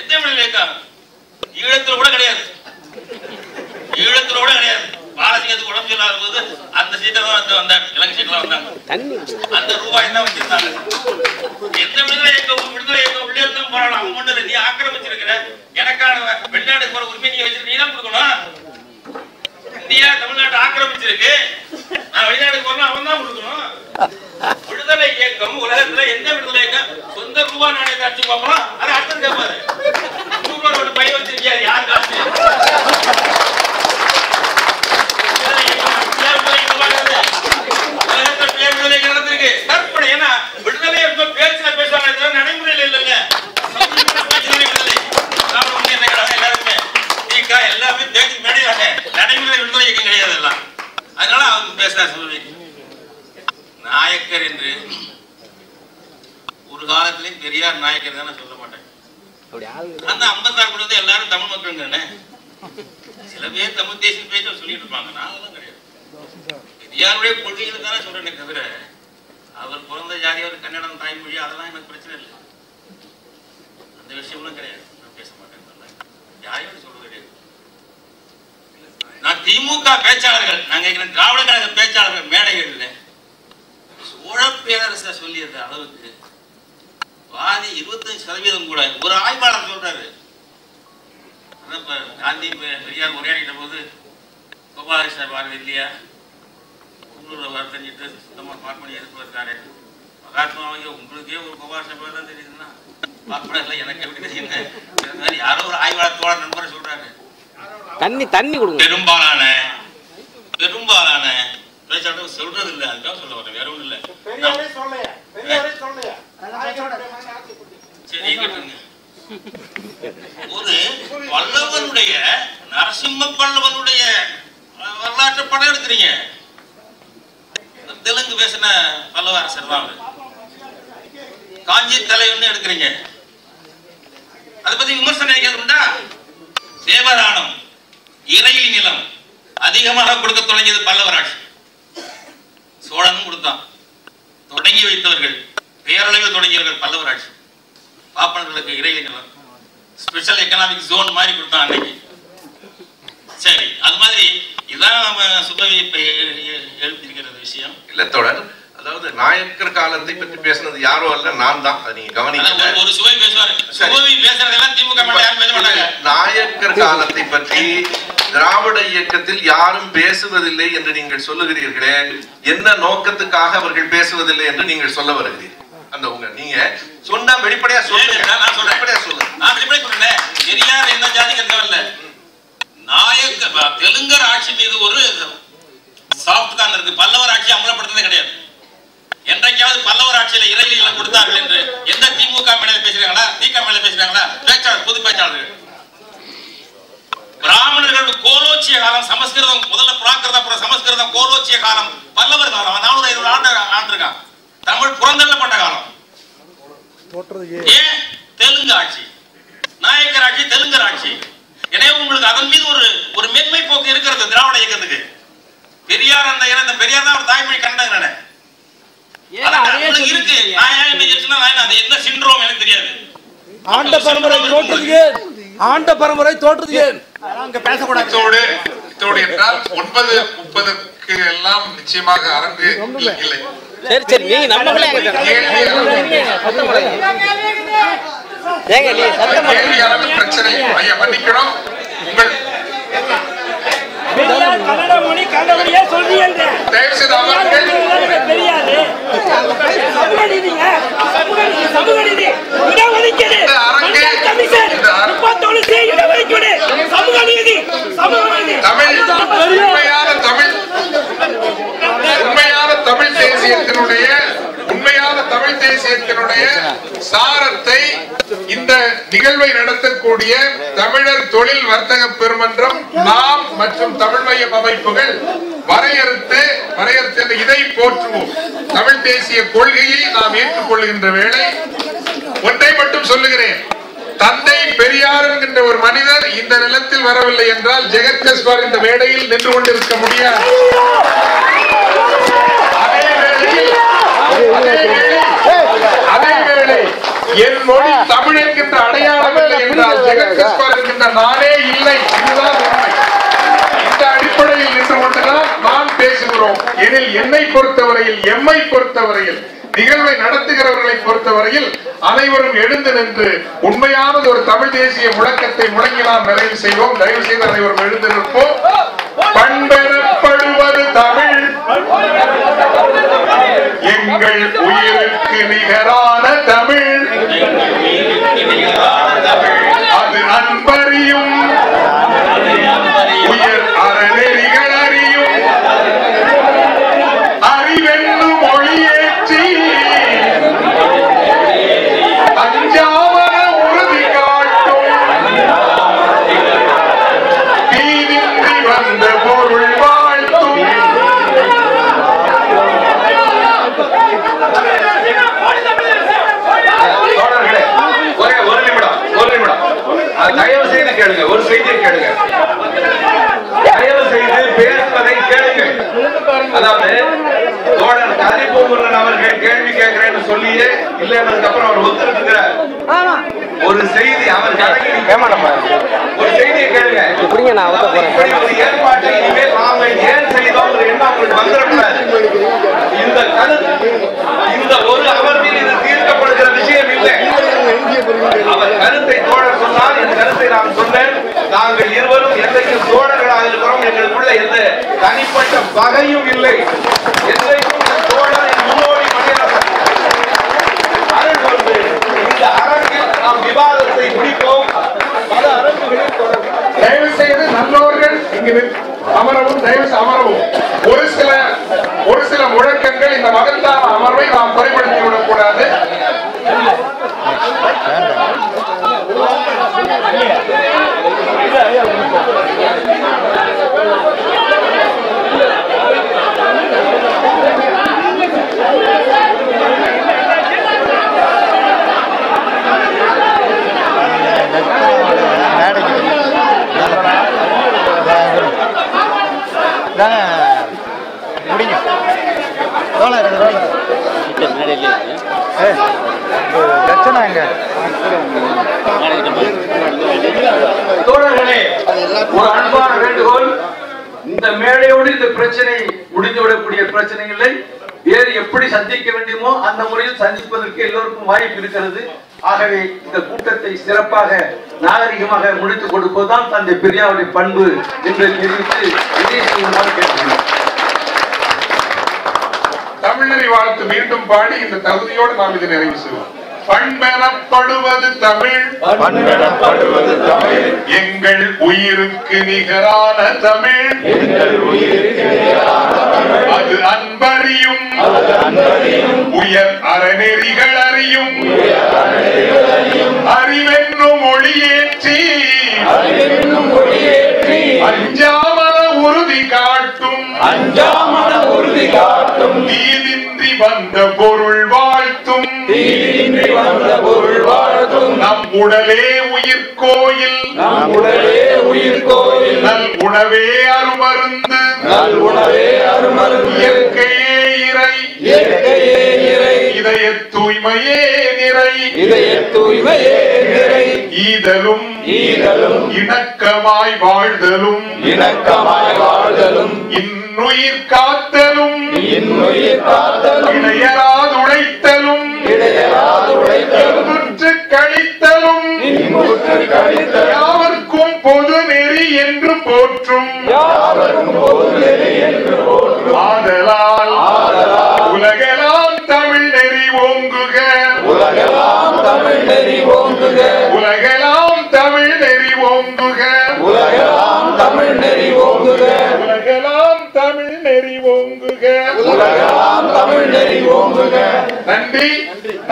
எந்த விடுதலை ஈழத்துல கூட கிடையாது. ஈழத்துல கூட கிடையாது. பாலசிங்கத்துக்கு உடம்பு இல்லாத போது அந்த சீட்டை தான் வந்து வந்தாங்க. இலங்கை சீட்டில் வந்தாங்க. அந்த ரூபாய் தான் வச்சிருந்தாங்க? எந்த விடுதலை இயக்கம்? விடுதலை இயக்கம் உள்ளே இருந்தா போராடலாம் ஒண்ணு இல்லை. நீ ஆக்கிரமிச்சிருக்கிற. எனக்கான வெளிநாடு போற உரிமை நீ வச்சிருக்க நீ தான் கொடுக்கணும். இந்தியா தமிழ்நாட்டை ஆக்கிரமிச்சிருக்கு. நான் வெளிநாடு போறேன் அவன் தான் கொடுக்கணும். விடுதலை இயக்கம் உலகத்துல எந்த விடுதலை இயக்கம்? சொந்த ரூபா நாணயத்தை அடிச்சு பார்ப்போம். அதை அர்த்தம் கேட்பாரு ரூபாய் ஒரு பை வச்சிருக்கியா? யார் காசு விடுதலை இயக்கம் இந்தியா விடுதலை இயக்கம் வாழ்றது. உலகத்துல பேர் விடுதலை இயக்கம் நடந்திருக்கு. கற்பனை, ஏன்னா விடுதலை இயக்கம் பேச்சுல பேசுவாங்க தவிர நடைமுறையில இல்லைங்க. சமூகத்துல பேச்சுதானே விடுதலை. திராவிட முன்னேற்ற கழகம் எல்லாருமே, திக எல்லாமே பேச்சு நடைமுறையில விடுதலை இயக்கம் கிடையாது எல்லாம். அதனால அவங்க பேசுறாரு சொல்லுவேன் நாயக்கர் என்று ஒரு காலத்திலேயும் பெரியார் நாயக்கர் தானே சொல்ல மாட்டேன் அந்த ஐம்பத்தாறு கூட எல்லாரும் தமிழ் மக்கள் தானே? சில பேர் தமிழ் தேசிய பேச்சு சொல்லிட்டு இருப்பாங்க. நாங்களாம் கிடையாது. பெரியாருடைய கொள்கைகளை தானே சொல்றேனே தவிர அவர் பிறந்த ஜாதி அவர் கன்னடம் தாய்மொழி அதெல்லாம் எனக்கு பிரச்சனை இல்லை. அந்த விஷயம்லாம் கிடையாது. நான் பேச மாட்டேன். அதெல்லாம். யாரையும் நான் திமுக பேச்சாளர்கள். நான் கேட்கிறேன் திராவிட கழக பேச்சாளர்கள் மேடைகள்ல. சோழ பேரரச சொல்லியிருந்த அளவுக்கு பாதி இருபத்தஞ்சு சதவீதம் கூட ஒரு ஆய்வாளர் சொல்றாரு. காந்தி பெரியார் உரையாடின போது கோபாலகிருஷ்ண பாரதி இல்லையா? உள்ளூர் வருத்தஞ்சிட்டு சுத்தமாக பார்ப்பனி எதிர்ப்பு இருக்காரு. மகாத்மாவையோ உங்களுக்கே ஒரு கோபாலகிருஷ்ண பாரதி தான் தெரியுதுன்னா. பார்ப்பன எனக்கு எப்படி தெரியுங்க யாரோ ஒரு ஆய்வாளர் தோழர் நண்பரை சொல்றாரு. தண்ணி தண்ணி கொடுங்க. பெரும்பாலான பெரும்பாலான சொல்றது இல்லை அதுக்காக சொல்ல வரேன் வேற ஒண்ணும் இல்லை. சரி ஒரு பல்லவனுடைய நரசிம்ம பல்லவனுடைய வரலாற்றை படம் எடுக்கிறீங்க. தெலுங்கு பேசின பல்லவ அரசர் தான். காஞ்சி தலைவன் எடுக்கிறீங்க. அதை பத்தி விமர்சனம் நினைக்கிறது உண்டா? தேவராணம் இறையில் நிலம். அதிகமாக கொடுக்க தொடங்கியது பல்லவராட்சி. சோழனும் கொடுத்தான். தொடங்கி வைத்தவர்கள் பேரளவில் தொடங்கியவர்கள் பல்லவராட்சி. பாப்பனர்களுக்கு இறையில் நிலம். ஸ்பெஷல் எக்கனாமிக் ஜோன் மாதிரி கொடுத்தான் அன்னைக்கு. சரி அது மாதிரி இதான் நம்ம சுபவி இப்ப எழுப்பியிருக்கிற விஷயம். இல்ல தொடர் அதாவது நாயக்கர் காலத்தை பற்றி பேசுனது யாரோ அல்ல நான் தான். அதை நீங்க அதான் கவனிக்கல ஒரு- சுவை பேசுவாரு. சுபவி பேசுறதெல்லாம் திமுக நாயக்கர் காலத்தை பற்றி திராவிட இயக்கத்தில் யாரும் பேசுவதில்லை என்று நீங்கள் சொல்லுகிறீர்களே. என்ன நோக்கத்துக்காக அவர்கள் பேசுவதில்லை என்று நீங்கள் சொல்ல வருகிறீர்கள்? அந்த உங்க நீங்க சொன்னா வெளிப்படையா சொல்லுங்க. நான் சொல்றேன். வெளிப்படையா சொல்லுங்க. நான் வெளிப்படையா சொல்றேன். பெரியார் என்ன ஜாதிக்கு இருக்கவல்ல நாயக்க தெலுங்கர் ஆட்சி மீது ஒரு சாஃப்ட் கார்னர் இருக்கு. பல்லவர் ஆட்சி அமலப்படுத்துறதே கிடையாது. என்றைக்காவது பல்லவர் ஆட்சியில இறையில கொடுத்தார்கள் என்று எந்த திமுக மேல பேசுறாங்களா? திக மேல பேசுறாங்களா? பேச்சாளர் பொது பேச்சாளர்கள். பிராமணர்கள் கோலோச்சிய காலம் சமஸ்கிருதம் முதல்ல பிராகிருத அப்புறம் சமஸ்கிருதம் கோலோச்சிய காலம். பல்லவர் காலம் நானூறு ஐநூறு ஆண்டு ஆண்டிருக்கான். தமிழ் புறந்தள்ளப்பட்ட காலம். ஏன்? தெலுங்கு ஆட்சி. நாயக்கர் ஆட்சி தெலுங்கர் ஆட்சி. எனவே உங்களுக்கு அதன் மீது ஒரு ஒரு மென்மை போக்கு இருக்கிறது திராவிட இயக்கத்துக்கு. பெரியார் அந்த இடம் பெரியார் தான் ஒரு தாய்மொழி கண்டங்க இருக்கு நான் ஏன் என்ன- அது என்ன சிண்ட்ரோம் எனக்கு தெரியாது ஆண்ட பரம்பரை தோற்றது ஏன் ஆண்ட பரம்பரை தோற்றது ஏன் இத்தோடு இத்தோடு என்றால் ஒன்பது முப்பதுக்கு எல்லாம் நிச்சயமாக அரங்கு இல்லை சரி சரி நீங்க நம்மளே ஏங்க நீ சத்தம் பிரச்சனை ஐயா உங்கள் கன்னட மொழி கண்டபடியே சொல்றீங்க. தெரியாது. சமூக நீதிங்க சமூக நீதி இடஒதுக்கீடு கமிஷன். முப்பத்தொன்னு சி இடஒதுக்கீடு. சமூக நீதி சமூக நீதி தமிழ் உண்மையான தமிழ் உண்மையான தமிழ் தேசியத்தினுடைய உண்மையான தமிழ் தேசியத்தினுடைய சாரத்தை இந்த நிகழ்வை நடத்தக்கூடிய தமிழர் தொழில் வர்த்தக பெருமன்றம் நாம் மற்றும் தமிழ் மையம் அமைப்புகள் வரையறுத்து வரையறுத்து இதை போற்றுவோம். தமிழ் தேசிய கொள்கையை நாம் ஏற்றுக்கொள்கின்ற வேளை ஒன்றை மட்டும் சொல்லுகிறேன். தந்தை பெரியார் என்கின்ற ஒரு மனிதர் இந்த நிலத்தில் வரவில்லை என்றால் ஜெகத் கஸ்வார் இந்த மேடையில் நின்று கொண்டிருக்க முடியாது. அதே வேளையில் அதே வேளை அதே வேளை என் மொழி தமிழ் என்கின்ற அடையாளம் இல்லை என்றால் ஜெகத் கஸ்பார் என்கின்ற நானே இல்லை. இதுதான் உண்மை. இந்த அடிப்படையில் நின்று கொண்டுதான் நாம் பேசுகிறோம். எனில் என்னை பொறுத்தவரையில் எம்மை பொறுத்தவரையில் நிகழ்வை நடத்துகிறவர்களை பொறுத்தவரையில் அனைவரும் எழுந்து நின்று உண்மையானது ஒரு தமிழ் தேசிய முழக்கத்தை முழங்கி நாம் நிறைவு செய்வோம். தயவு செய்து அனைவரும் எழுந்து நிற்போம். பண்பெறப்படுவது தமிழ். எங்கள் உயிருக்கு நிகரான தமிழ். அது அன்பறியும் உயர் அறநெறிகள் அறியும் அறிவென்னும் மொழியேற்றி அஞ்சாமன உறுதி காட்டும் தீதின்றி வந்த பொருள் வாழ்த்தும் தோழர்களே ஒரே ஒரு நிமிடம் ஒரு நிமிடம் அது தயவு செய்து கேளுங்க ஒரு செய்தியை கேளுங்க. தயவு செய்து பேசுவதை கேளுங்க. அதாவது தோழர் கதிப்பூமுருகன் அவர்கள் கேள்வி கேட்கிறேன்னு சொல்லியே இல்லைன்னதுக்கு அப்புறம் அவர் ஒத்துருக்கிறார் ஒரு செய்தி அவர் ஒரு செய்தியை கேளுங்க. ஒரு ஏற்பாட்டை இனிமேல் நாம ஏன் செய்தோம் எண்ணம் உங்களுக்கு வந்துடக்கூடாது. இந்த கருத்து இந்த ஒரு தீர்க்கப்படுகிற விஷயம் இல்லை அவர் கருத்தை தோழர் சொன்னால் என் கருத்தை நான் சொன்னேன். நாங்கள் இருவரும் என்றைக்கும் தோழர்களாக இருக்கிறோம் எங்களுக்குள்ள எந்த தனிப்பட்ட பகையும் இல்லை. என்றைக்கும் தோழர் முன்னோடி மனிதர் அருள் இந்த அரங்கில் நாம் விவாதத்தை முடிப்போம். பல அரங்குகளில் தயவு செய்து நல்லோர்கள் இங்கு அமரவும் தயவு அமரவும். ஒரு சில ஒரு சில முழக்கங்கள் இந்த மகத்தான அமர்வை நாம் குறைபடுத்தி விடக்கூடாது முடிங்க தோழர் ரெண்டு தோழர் ஏ பிரச்சனை எங்க? தோழர்களே ஒரு அன்பான வேண்டுகோள். இந்த மேடையோடு இந்த பிரச்சனை முடிந்துவிடக்கூடிய பிரச்சனை இல்லை. வேறு எப்படி சந்திக்க வேண்டுமோ அந்த முறையில் சந்திப்பதற்கு எல்லோருக்கும் வாய்ப்பு இருக்கிறது. ஆகவே இந்த கூட்டத்தை சிறப்பாக நாகரிகமாக முடித்துக் கொடுப்பதுதான் தந்தை பெரியாருடைய பண்பு என்று தெரிவித்து கேட்டுக்கொள்கிறேன். தமிழரை வாழ்த்து மீண்டும் பாடி இந்த தகுதியோடு நாம் இதை நிறைவு செய்வோம். பண்பெறப்படுவது தமிழ். பண்பெறப்படுவது தமிழ். எங்கள் உயிருக்கு நிகரான தமிழ். அது அன்பறியும். உயர் அறநெறிகள் அறியும். அறிவென்னும் மொழியேற்றி அஞ்சாமல உறுதி காட்டும். அஞ்சாமன உறுதி காட்டும். தீதின்றி வந்த பொருள் வாழ்த்தும். தீதின்றி வந்த பொருள் வாழ்த்தும். நம் உடலே உயிர் கோயில். நம் உடலே உயிர் கோயில். நல் உணவே அருமருந்து. நல் உணவே அருமருந்து. இயற்கையே இறை. இயற்கையே இறை. இதய தூய்மையே நிறை. இதய தூய்மையே நிறை. ஈதலும். ஈதலும். இணக்கமாய் வாழ்தலும். இணக்கமாய் வாழ்தலும். இன்னுயிர் காத்தலும். இன்னுயிர் காத்தலும். இடையராது உழைத்தலும். இடையராது உழைத்தலும். இன்புற்று கழித்தலும். இன்புற்று கழித்தலும். யாவர்க்கும் பொது நெறி என்று போற்றும். யாவரும் பொது நெறி என்று போற்றும். ஆதலால் ஆதலால். உலகெல்லாம் தமிழ் நெறி ஓங்குக. உலகெல்லாம் தமிழ் நெறி ஓங்குக. உலகெல்லாம் தமிழ் நெறி ஓங்குக. உலகெல்லாம் தமிழ் நெறி ஓங்குக. நெறி ஓங்குக. உலகெல்லாம் தமிழ் நெறி ஓங்குக. நன்றி.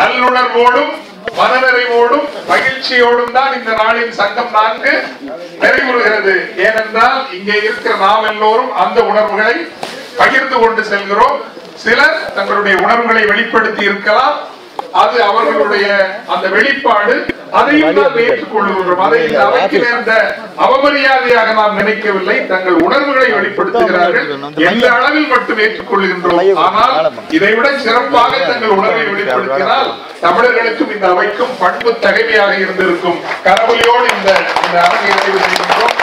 நல்லுணர்வோடும் மனநிறைவோடும் மகிழ்ச்சியோடும் தான் இந்த நாளின் சங்கம் நான்கு நிறைவுறுகிறது. ஏனென்றால் இங்கே இருக்கிற நாம் எல்லோரும் அந்த உணர்வுகளை பகிர்ந்து கொண்டு செல்கிறோம். சிலர் தங்களுடைய உணர்வுகளை வெளிப்படுத்தி இருக்கலாம். அது அவர்களுடைய அந்த வெளிப்பாடு. அதையும் நாம் ஏற்றுக்கொள்கின்றோம். அதை இந்த அவைக்கு நேர்ந்த அவமரியாதையாக நாம் நினைக்கவில்லை. தங்கள் உணர்வுகளை வெளிப்படுத்துகிறார்கள். எந்த அளவில் மட்டும் ஏற்றுக்கொள்கின்றோம். ஆனால் இதைவிட சிறப்பாக தங்கள் உணர்வை வெளிப்படுத்தினால் தமிழர்களுக்கும் இந்த அவைக்கும் பண்பு தகைமையாக இருந்திருக்கும். கரவொலியோடு இந்த இந்த அரங்கை நிறைவு செய்கின்றோம்